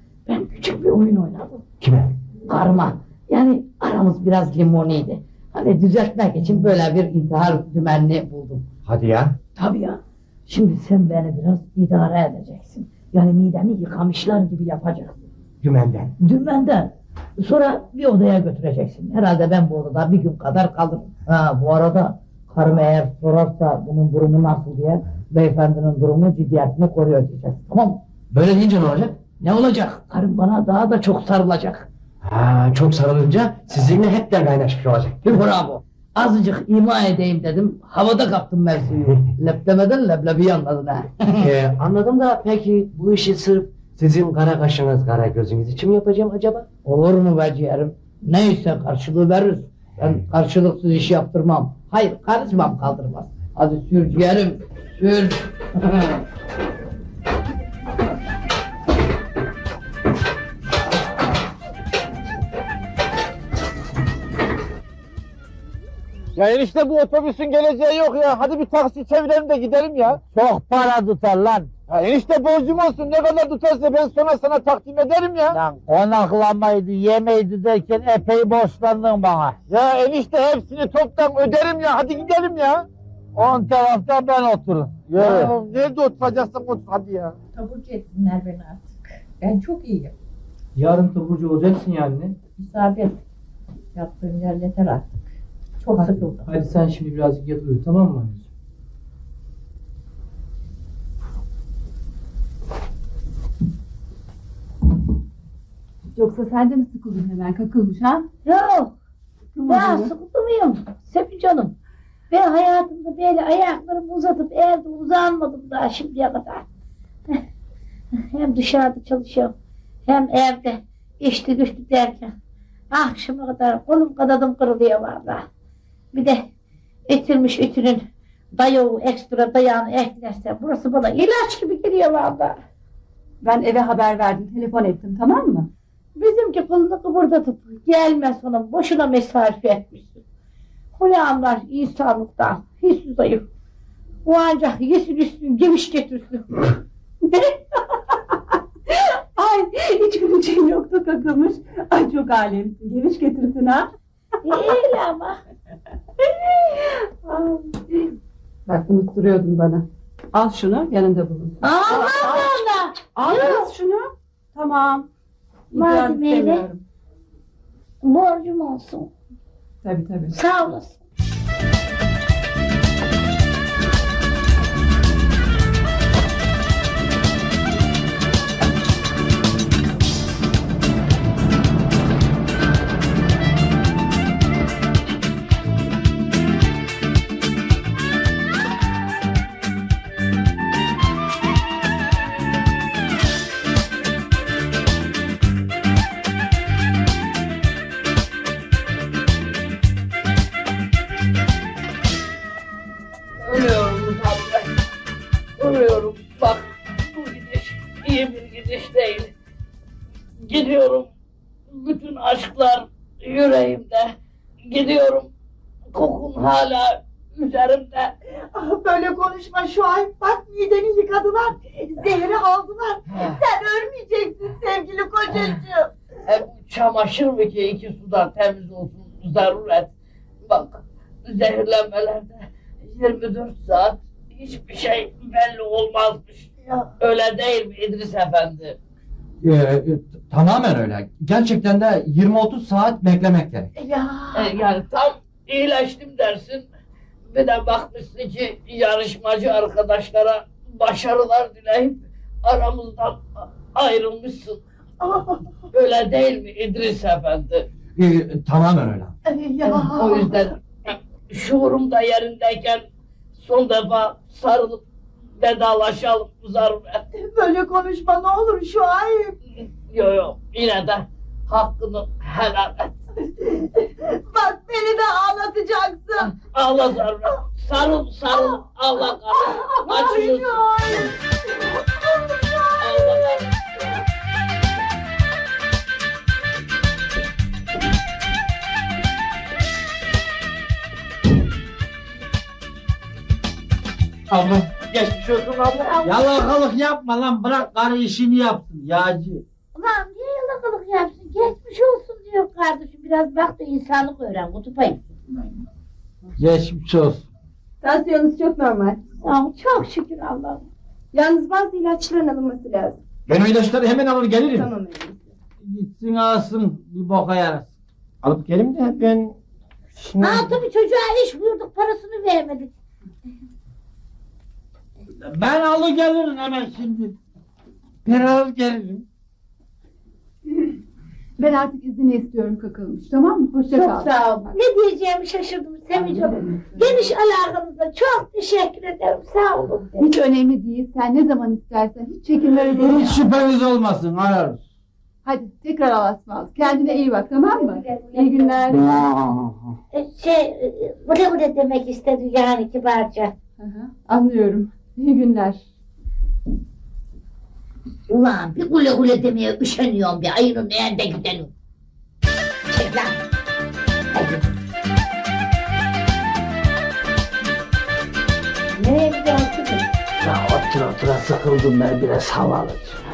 küçük bir oyun oynadım. Kime? Karma. Yani aramız biraz limoniydi. Hani düzeltmek için böyle bir intihar dümenini buldum. Hadi ya. Tabii ya. Şimdi sen beni biraz idare edeceksin. Yani midemi yıkamışlar gibi yapacaksın. Dümenden. Dümenden. Sonra bir odaya götüreceksin. Herhalde ben bu odada bir gün kadar kalırım. Ha bu arada karım eğer sorarsa bunun durumu nasıl diye beyefendinin durumu ciddiyetini koruyor diyeceğiz. Tamam mı? Böyle deyince ne olacak? Ne olacak? Karım bana daha da çok sarılacak. Ha, çok sarılınca sizinle hepten kaynaşmış olacak. Bravo. Azıcık ima edeyim dedim. Havada kaptım mevzuyu. Lep demeden leblebi anladın ha. Ee, anladım da peki bu işi sırf sizin kara kaşınız, kara gözünüz için mi yapacağım acaba? Olur mu be ciğerim? Neyse karşılığı veririz. Ben karşılıksız iş yaptırmam. Hayır karışmam kaldırmaz. Hadi sür ciğerim. Sür. Ya enişte bu otobüsün geleceği yok ya. Hadi bir taksi çevirelim de gidelim ya. Çok para tutar lan. Ya enişte borcum olsun. Ne kadar tutarsa ben sonra sana takdim ederim ya. Lan konaklamaydı, yemeydi derken epey borçlandın bana. Ya enişte hepsini toptan öderim ya. Hadi gidelim ya. On tarafta ben oturun. Ya nerede oturacaksan otur hadi ya. Taburcu etsinler beni artık. Ben çok iyiyim. Yarın taburcu olacaksın yani. İsabet. Yaptığım yer yeter artık. Çok sıkıldım. Hadi sen şimdi birazcık yat uyu tamam mı anneciğim? Yoksa sen de mi sıkıldın hemen kakılmış ha? Yok. Ben mı? sıkılmıyorum. Sevinç Hanım. Ben hayatımda böyle ayaklarımı uzatıp evde uzanmadım daha şimdiye kadar. Hem dışarıda çalışıyorum. Hem evde işte düştü derken. Akşama kadar kolum kanadım kırılıyor valla. Bir de etilmiş ütünün dayağı ekstra dayağını eklerse burası bana ilaç gibi geliyor valla. Ben eve haber verdim, telefon ettim tamam mı? Bizimki kılını kıpırdatıp gelmez onun boşuna mesafe etmişsin. Hulyanlar insanlıktan hiç zayıf. O ancak yesin üstün geviş getirsin. Ay hiç güleceğim yoktu kakılmış. Ay çok alemsin. Geviş getirsin ha. İyi ama. Bak unutturuyordun bana. Al şunu yanında bulun. Allah Allah. Al kız şunu. Tamam. İtiraz istemiyorum. Borcum olsun. Tabii tabii. Sağ olasın. Hala üzerimde. Ah, Böyle konuşma şu ay. Bak mideni yıkadılar. Zehri aldılar. Sen ölmeyeceksin sevgili kocacığım. E, bu çamaşır mı ki iki suda temiz olsun zaruret. Bak zehirlenmelerde 24 saat hiçbir şey belli olmazmış. Öyle değil mi İdris Efendi? Ee, tamamen öyle. Gerçekten de 20-30 saat beklemek gerek. Ya. E, yani tam iyileştim dersin. Bir de bakmışsın ki yarışmacı arkadaşlara başarılar dileyip aramızdan ayrılmışsın. Öyle değil mi İdris Efendi? Ee, tamamen öyle. O yüzden şuurum da yerindeyken son defa sarılıp vedalaşalım zaruret. Böyle konuşma ne olur şu ay. Yo yo yine de hakkını helal et. Bak beni de ağlatacaksın. Ağla zaruret. Sarıl sarıl Allah kahretsin. Acıyorsun. Abla. Geçmiş olsun abla. Yalakalık yapma lan bırak karı işini yapsın yağcı. Ulan niye yalakalık yapsın? Geçmiş olsun diyor kardeşim. Biraz bak da insanlık öğren. Kutup ayıp. Geçmiş olsun. Tansiyonunuz çok normal. Tamam çok şükür Allah'ım. Yalnız bazı ilaçların alınması lazım. Ben o ilaçları hemen alır gelirim. Tamam öyleyse. Gitsin alsın bir boka yarasın. Alıp gelim de ben... Şimdi... Ha tabii çocuğa iş buyurduk parasını vermedik. Ben alı gelirim hemen şimdi. Ben alır gelirim. Ben artık izni istiyorum kakılmış tamam mı? Hoşça Çok kal. sağ ol. Ne diyeceğimi şaşırdım Sevinç'im. Geniş alakanıza çok teşekkür ederim. Sağ olun. Hiç önemli değil. Sen ne zaman istersen hiç çekinme öyle Hiç şüpheniz olmasın ararız. Hadi tekrar ısmarladık. Kendine iyi bak tamam mı? İyi günler. E, Şey, e, bu ne bu ne demek istedi yani kibarca. Hı hı, Anlıyorum. İyi günler. Ulan bir gule gule demeye üşeniyorum bir ayının nerede gidelim. Çek lan. Hadi. Nereye gidiyorsun? Ya otur otura sıkıldım ben biraz hava alacağım.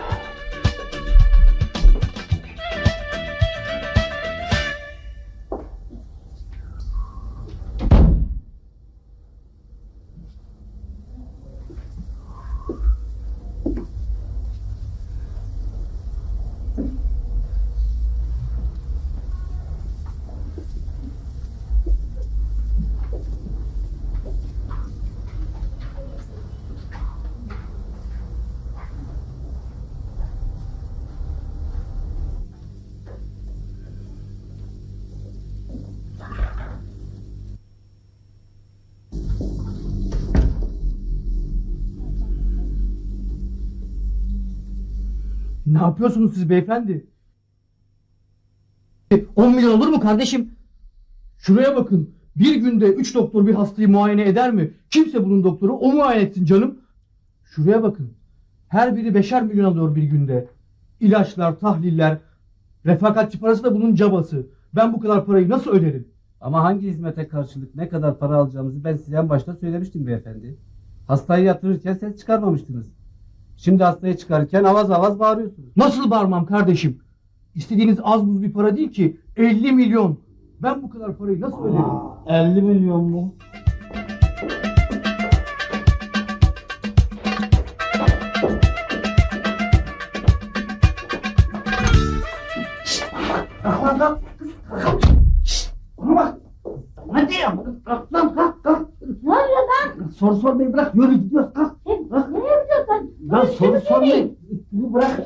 Ne yapıyorsunuz siz beyefendi? 10 milyon olur mu kardeşim? Şuraya bakın. Bir günde 3 doktor bir hastayı muayene eder mi? Kimse bunun doktoru o muayene etsin canım. Şuraya bakın. Her biri beşer milyon alıyor bir günde. İlaçlar, tahliller. Refakatçi parası da bunun cabası. Ben bu kadar parayı nasıl öderim? Ama hangi hizmete karşılık ne kadar para alacağımızı ben size en başta söylemiştim beyefendi. Hastayı yatırırken ses çıkarmamıştınız. Şimdi hastayı çıkarırken avaz avaz bağırıyorsunuz. Nasıl bağırmam kardeşim? İstediğiniz az buz bir para değil ki. 50 milyon. Ben bu kadar parayı nasıl öderim? 50 milyon mu? Kalk lan kalk. Şşt, Bana bak. Hadi ya. Kalk lan kalk kalk. Ne oluyor lan? Sor sor beni bırak. Yürü gidiyoruz kalk. Kalk. Nereye gidiyorsun? Lan soru sormayın. Üstünü bırak.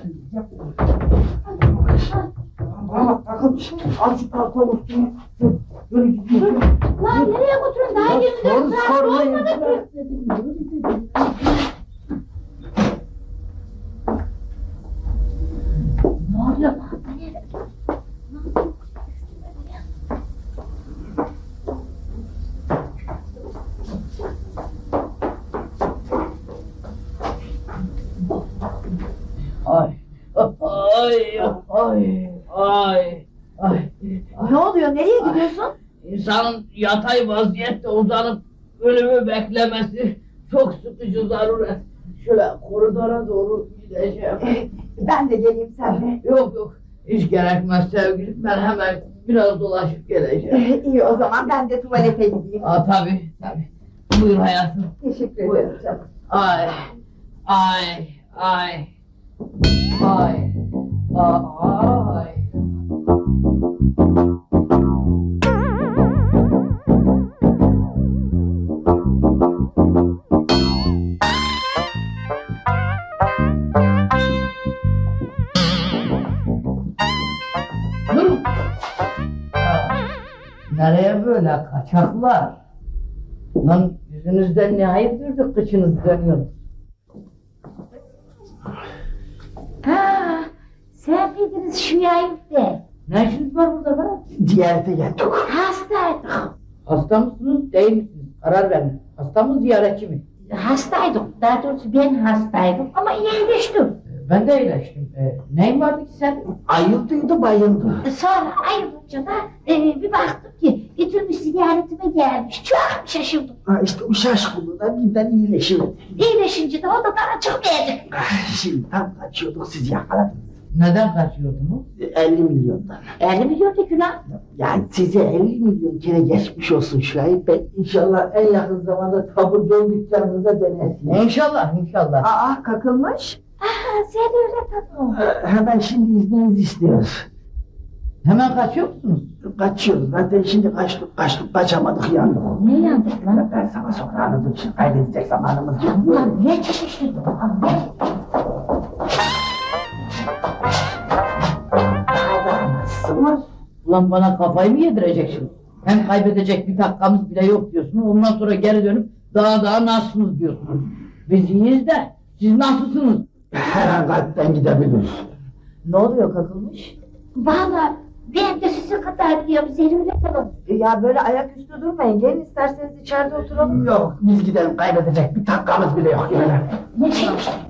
Bana bak kalkın. Al şu paltoyu üstüne. Yürü gidiyoruz. Lan nereye götürün? Daha Ya 24 soru saat sormayın. olmadı ki. Ne oluyor lan? Nereye? Ay. Ay. Ay. Ay. Ay. Ne oluyor? Nereye gidiyorsun? İnsanın yatay vaziyette uzanıp ölümü beklemesi çok sıkıcı zaruret. Şöyle koridora doğru gideceğim. Ben de geleyim seninle. Yok yok. Hiç gerekmez sevgilim. Ben hemen biraz dolaşıp geleceğim. İyi o zaman ben de tuvalete gideyim. Aa tabii tabii. Buyur hayatım. Teşekkür Buyur. ederim canım. Ay. Ay. Ay. Ay. Nereye böyle kaçaklar? Lan yüzünüzden ne hayırdır da kıçınız dönüyor? Ha, sen miydiniz şu yayıfte? Ne işiniz var burada be? Ziyarete geldik. Hastaydık. Hasta mısınız değil misiniz? Karar verin. Hasta mı ziyaretçi mi? Hastaydık. Daha doğrusu ben hastaydım ama iyileştim. Ben de iyileştim. Ee, neyin vardı ki sen? Ayıldıydı bayıldı. Sonra ayrılınca da e, bir baktım ki getirmiş ziyaretime gelmiş. Çok şaşırdım. Ha işte o şaşkınlığına birden iyileşiverdi. İyileşince de odadan çıkmayacak. Ah, Şimdi tam kaçıyorduk siz yakaladınız. Neden kaçıyordunuz? 50 milyondan. 50 milyon da günah. Yani size 50 milyon kere geçmiş olsun Şahit Bey. İnşallah en yakın zamanda taburcu dükkanınıza dönersiniz. İnşallah inşallah. Aa kakılmış. Aha sen öyle tatlım. Ee, Hemen şimdi izninizi istiyoruz. Hemen kaçıyor musunuz? Kaçıyoruz. Zaten şimdi kaçtık kaçtık kaçamadık yandık. Ne yandık lan? Ben sana sonra anladım. Şimdi kaybedecek zamanımız yok. Ulan ne çekiştirdin? Ulan ne? Ulan bana kafayı mı yedirecek şimdi? Hem kaybedecek bir dakikamız bile yok diyorsunuz. Ondan sonra geri dönüp daha daha nasılsınız diyorsunuz. Biz iyiyiz de siz nasılsınız? Her an kalpten gidebiliriz. Ne oluyor kakılmış? Valla ben de sizin kadar biliyorum. Zerimle kalın. Ya böyle ayaküstü durmayın. Gelin isterseniz içeride oturalım. Yok biz gidelim kaybedecek bir dakikamız bile yok yani. Ne çekiştirdin?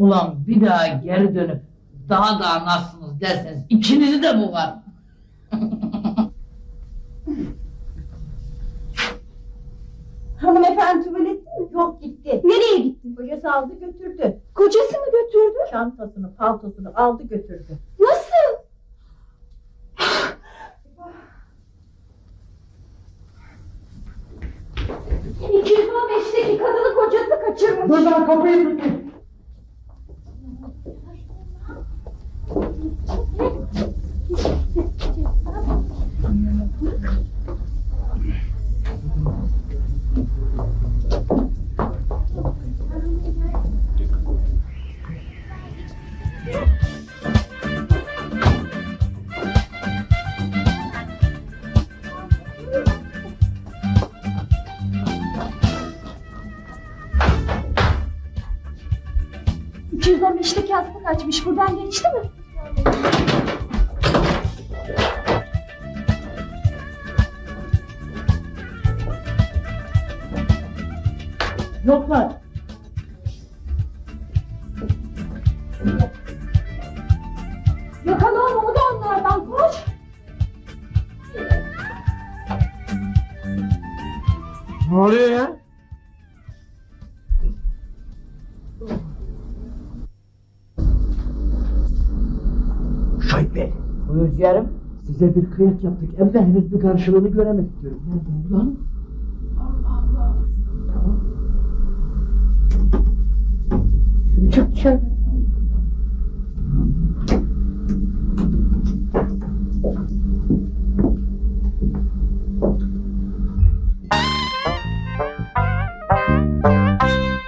Ulan bir daha geri dönüp daha daha nasılsınız derseniz ikinizi de boğar. Hanımefendi tuvalette mi? Yok gitti. Nereye gitti? Kocası aldı götürdü. Kocası mı götürdü? Çantasını, paltosunu aldı götürdü. Nasıl? 215'teki kadını kocası kaçırmış. Buradan kapıyı tutun. ...215'teki hasta kaçmış. Buradan geçti mi? Yoklar. Yakala onu da onlardan koş. Ne oluyor ya? Size bir kıyak yaptık. Hem de henüz bir karşılığını göremedik diyorum. Nerede lan? Şimdi çık dışarı.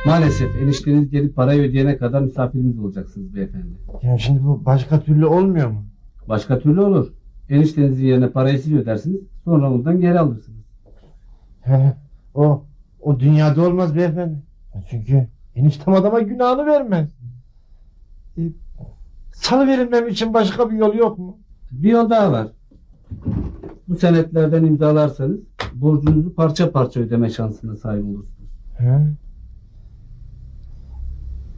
Maalesef enişteniz gelip parayı ödeyene kadar misafirimiz olacaksınız beyefendi. Ya şimdi bu başka türlü olmuyor mu? Başka türlü olur. Eniştenizin yerine parayı siz ödersiniz. Sonra ondan geri alırsınız. He, o o dünyada olmaz beyefendi. Çünkü eniştem adama günahını vermez. E, salı verilmem için başka bir yol yok mu? Bir yol daha var. Bu senetlerden imzalarsanız borcunuzu parça parça ödeme şansına sahip olursunuz. He.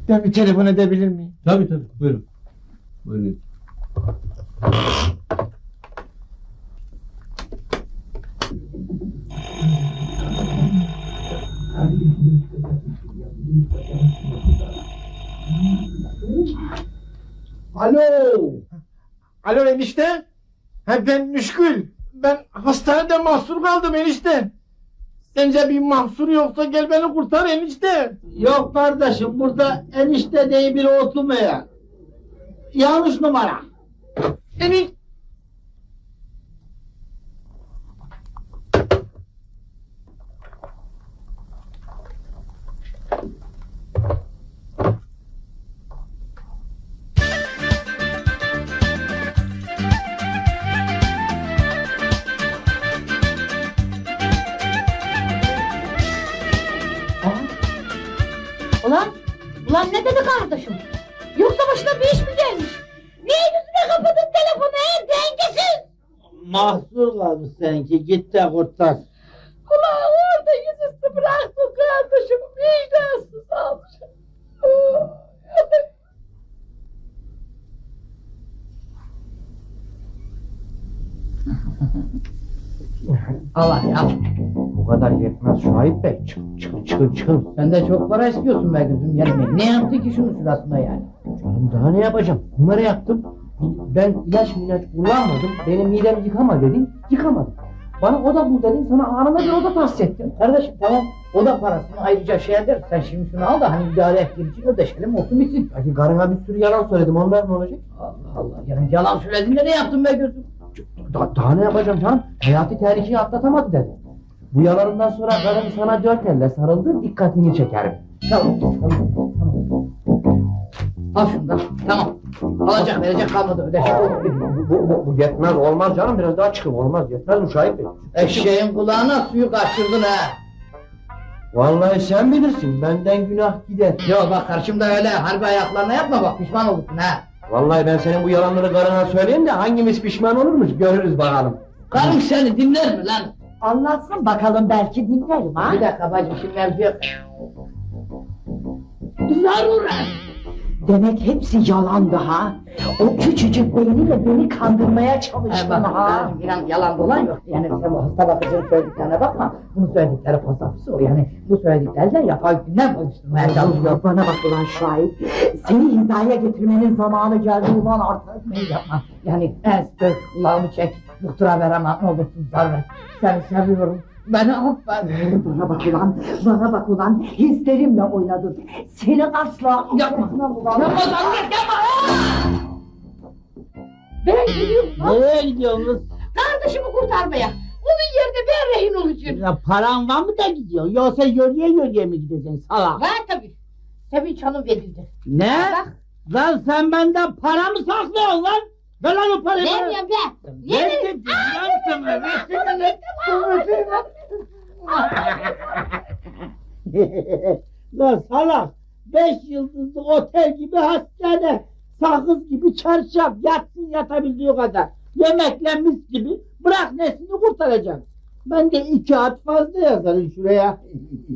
Ben bir telefon edebilir miyim? Tabii tabii. Buyurun. Buyurun. Alo. Alo enişte. Ha ben müşkül. Ben hastanede mahsur kaldım enişte. Sence bir mahsur yoksa gel beni kurtar enişte. Yok kardeşim burada enişte diye biri oturmuyor. Yanlış numara. Eniş... ulan ne dedi kardeşim? Yoksa başına bir iş mi gelmiş? Niye yüzüne kapadın telefonu he dengesiz? Mahsur kalmış seninki git de kurtar. Ulan orada yüzüstü bıraktın kardeşim vicdansız almış. Allah ya. Bu kadar yetmez Şahit Bey. Çıkın çıkın çıkın çıkın. Sen de çok para istiyorsun be gözüm. Yani ne, yaptı ki şunun şurasında yani? Canım daha ne yapacağım? Bunları yaptım. Ben ilaç milaç kullanmadım. Benim midem yıkama dedin. Yıkamadım. Bana oda bul dedin. Sana anında bir oda tahsis ettim. Kardeşim tamam o da parasını ayrıca şey eder. Sen şimdi şunu al da hani idare ettiğin için ödeşelim olsun bitsin. Hadi karına bir sürü yalan söyledim. Onlar ne olacak? Allah Allah. Yani yalan söyledin de ne yaptın be gözüm? Da- daha ne yapacağım canım? Hayati tehlikeyi atlatamadı dedi. Bu yalanından sonra karın sana dört elle sarıldı. Dikkatini çekerim. Tamam tamam tamam. Al şunu da. Tamam. Alacak verecek kalmadı olur. Bu, bu, bu, bu yetmez olmaz canım. Biraz daha çıkın olmaz. Yetmez mi Şahit Bey? Eşeğin kulağına suyu kaçırdın ha. Vallahi sen bilirsin. Benden günah gider. Yok bak karşımda öyle harbi ayaklarına yapma bak pişman olursun ha. Vallahi ben senin bu yalanları karına söyleyeyim de hangimiz pişman olurmuş görürüz bakalım. Karım seni dinler mi lan? Anlatsın bakalım belki dinlerim ha. Bir dakika bacım şimdi mevzu yok. Zaruren. Demek hepsi yalandı ha. O küçücük beyniyle beni kandırmaya çalıştın ha. inan yalan dolan yok. Yani sen bu hasta bakıcının söylediklerine bakma. Bunun söyledikleri pasapısı o. Yani bu söylediklerle yapay gündem oluşturmaya Ya çalışıyor. bana bak ulan şahit. Seni hizaya getirmenin zamanı geldi ulan artık. Ne yapma. Yani ez dök kulağımı çek. Muhtıra ver ama ne olursun zaruret. Seni seviyorum. Beni affet. Bana bak ulan, bana bak ulan. Hislerimle oynadın. Seni asla Yapma. ulan. Yapma zaruret yapma. Ben gidiyorum. Nereye gidiyorsunuz? Kardeşimi kurtarmaya. Onun yerine ben rehin olacağım. Ya paran var mı da gidiyorsun? Yoksa yürüye yürüye mi gideceksin salak? Var tabii. Sevinç Hanım verildi. Ne? Lan sen benden para mı saklıyorsun lan? Ver lan o parayı. bana. Vermiyorum be. Ver dedim lan sana. Versene lan. Lan salak. Beş yıldızlı otel gibi hastane. Sakız gibi çarşaf. Yatsın yatabildiği kadar. Yemekle mis gibi. Bırak nesini kurtaracağım. Ben de iki at fazla yazarım şuraya.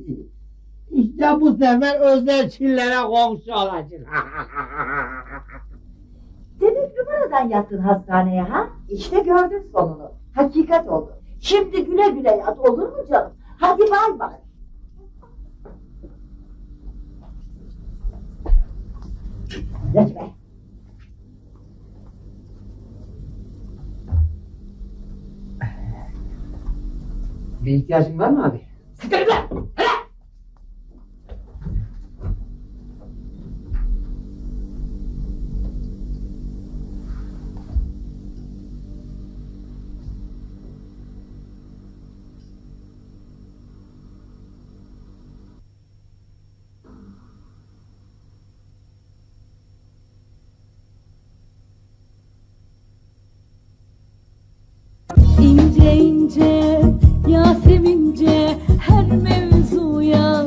İşte bu sefer özel çillere komşu olacak. Demek numaradan yattın hastaneye ha? İşte gördün sonunu. Hakikat oldu. Şimdi güle güle yat olur mu canım? Hadi bay bay. Geç be. Bir ihtiyacın var mı abi? İnce Yasemince her mevzuya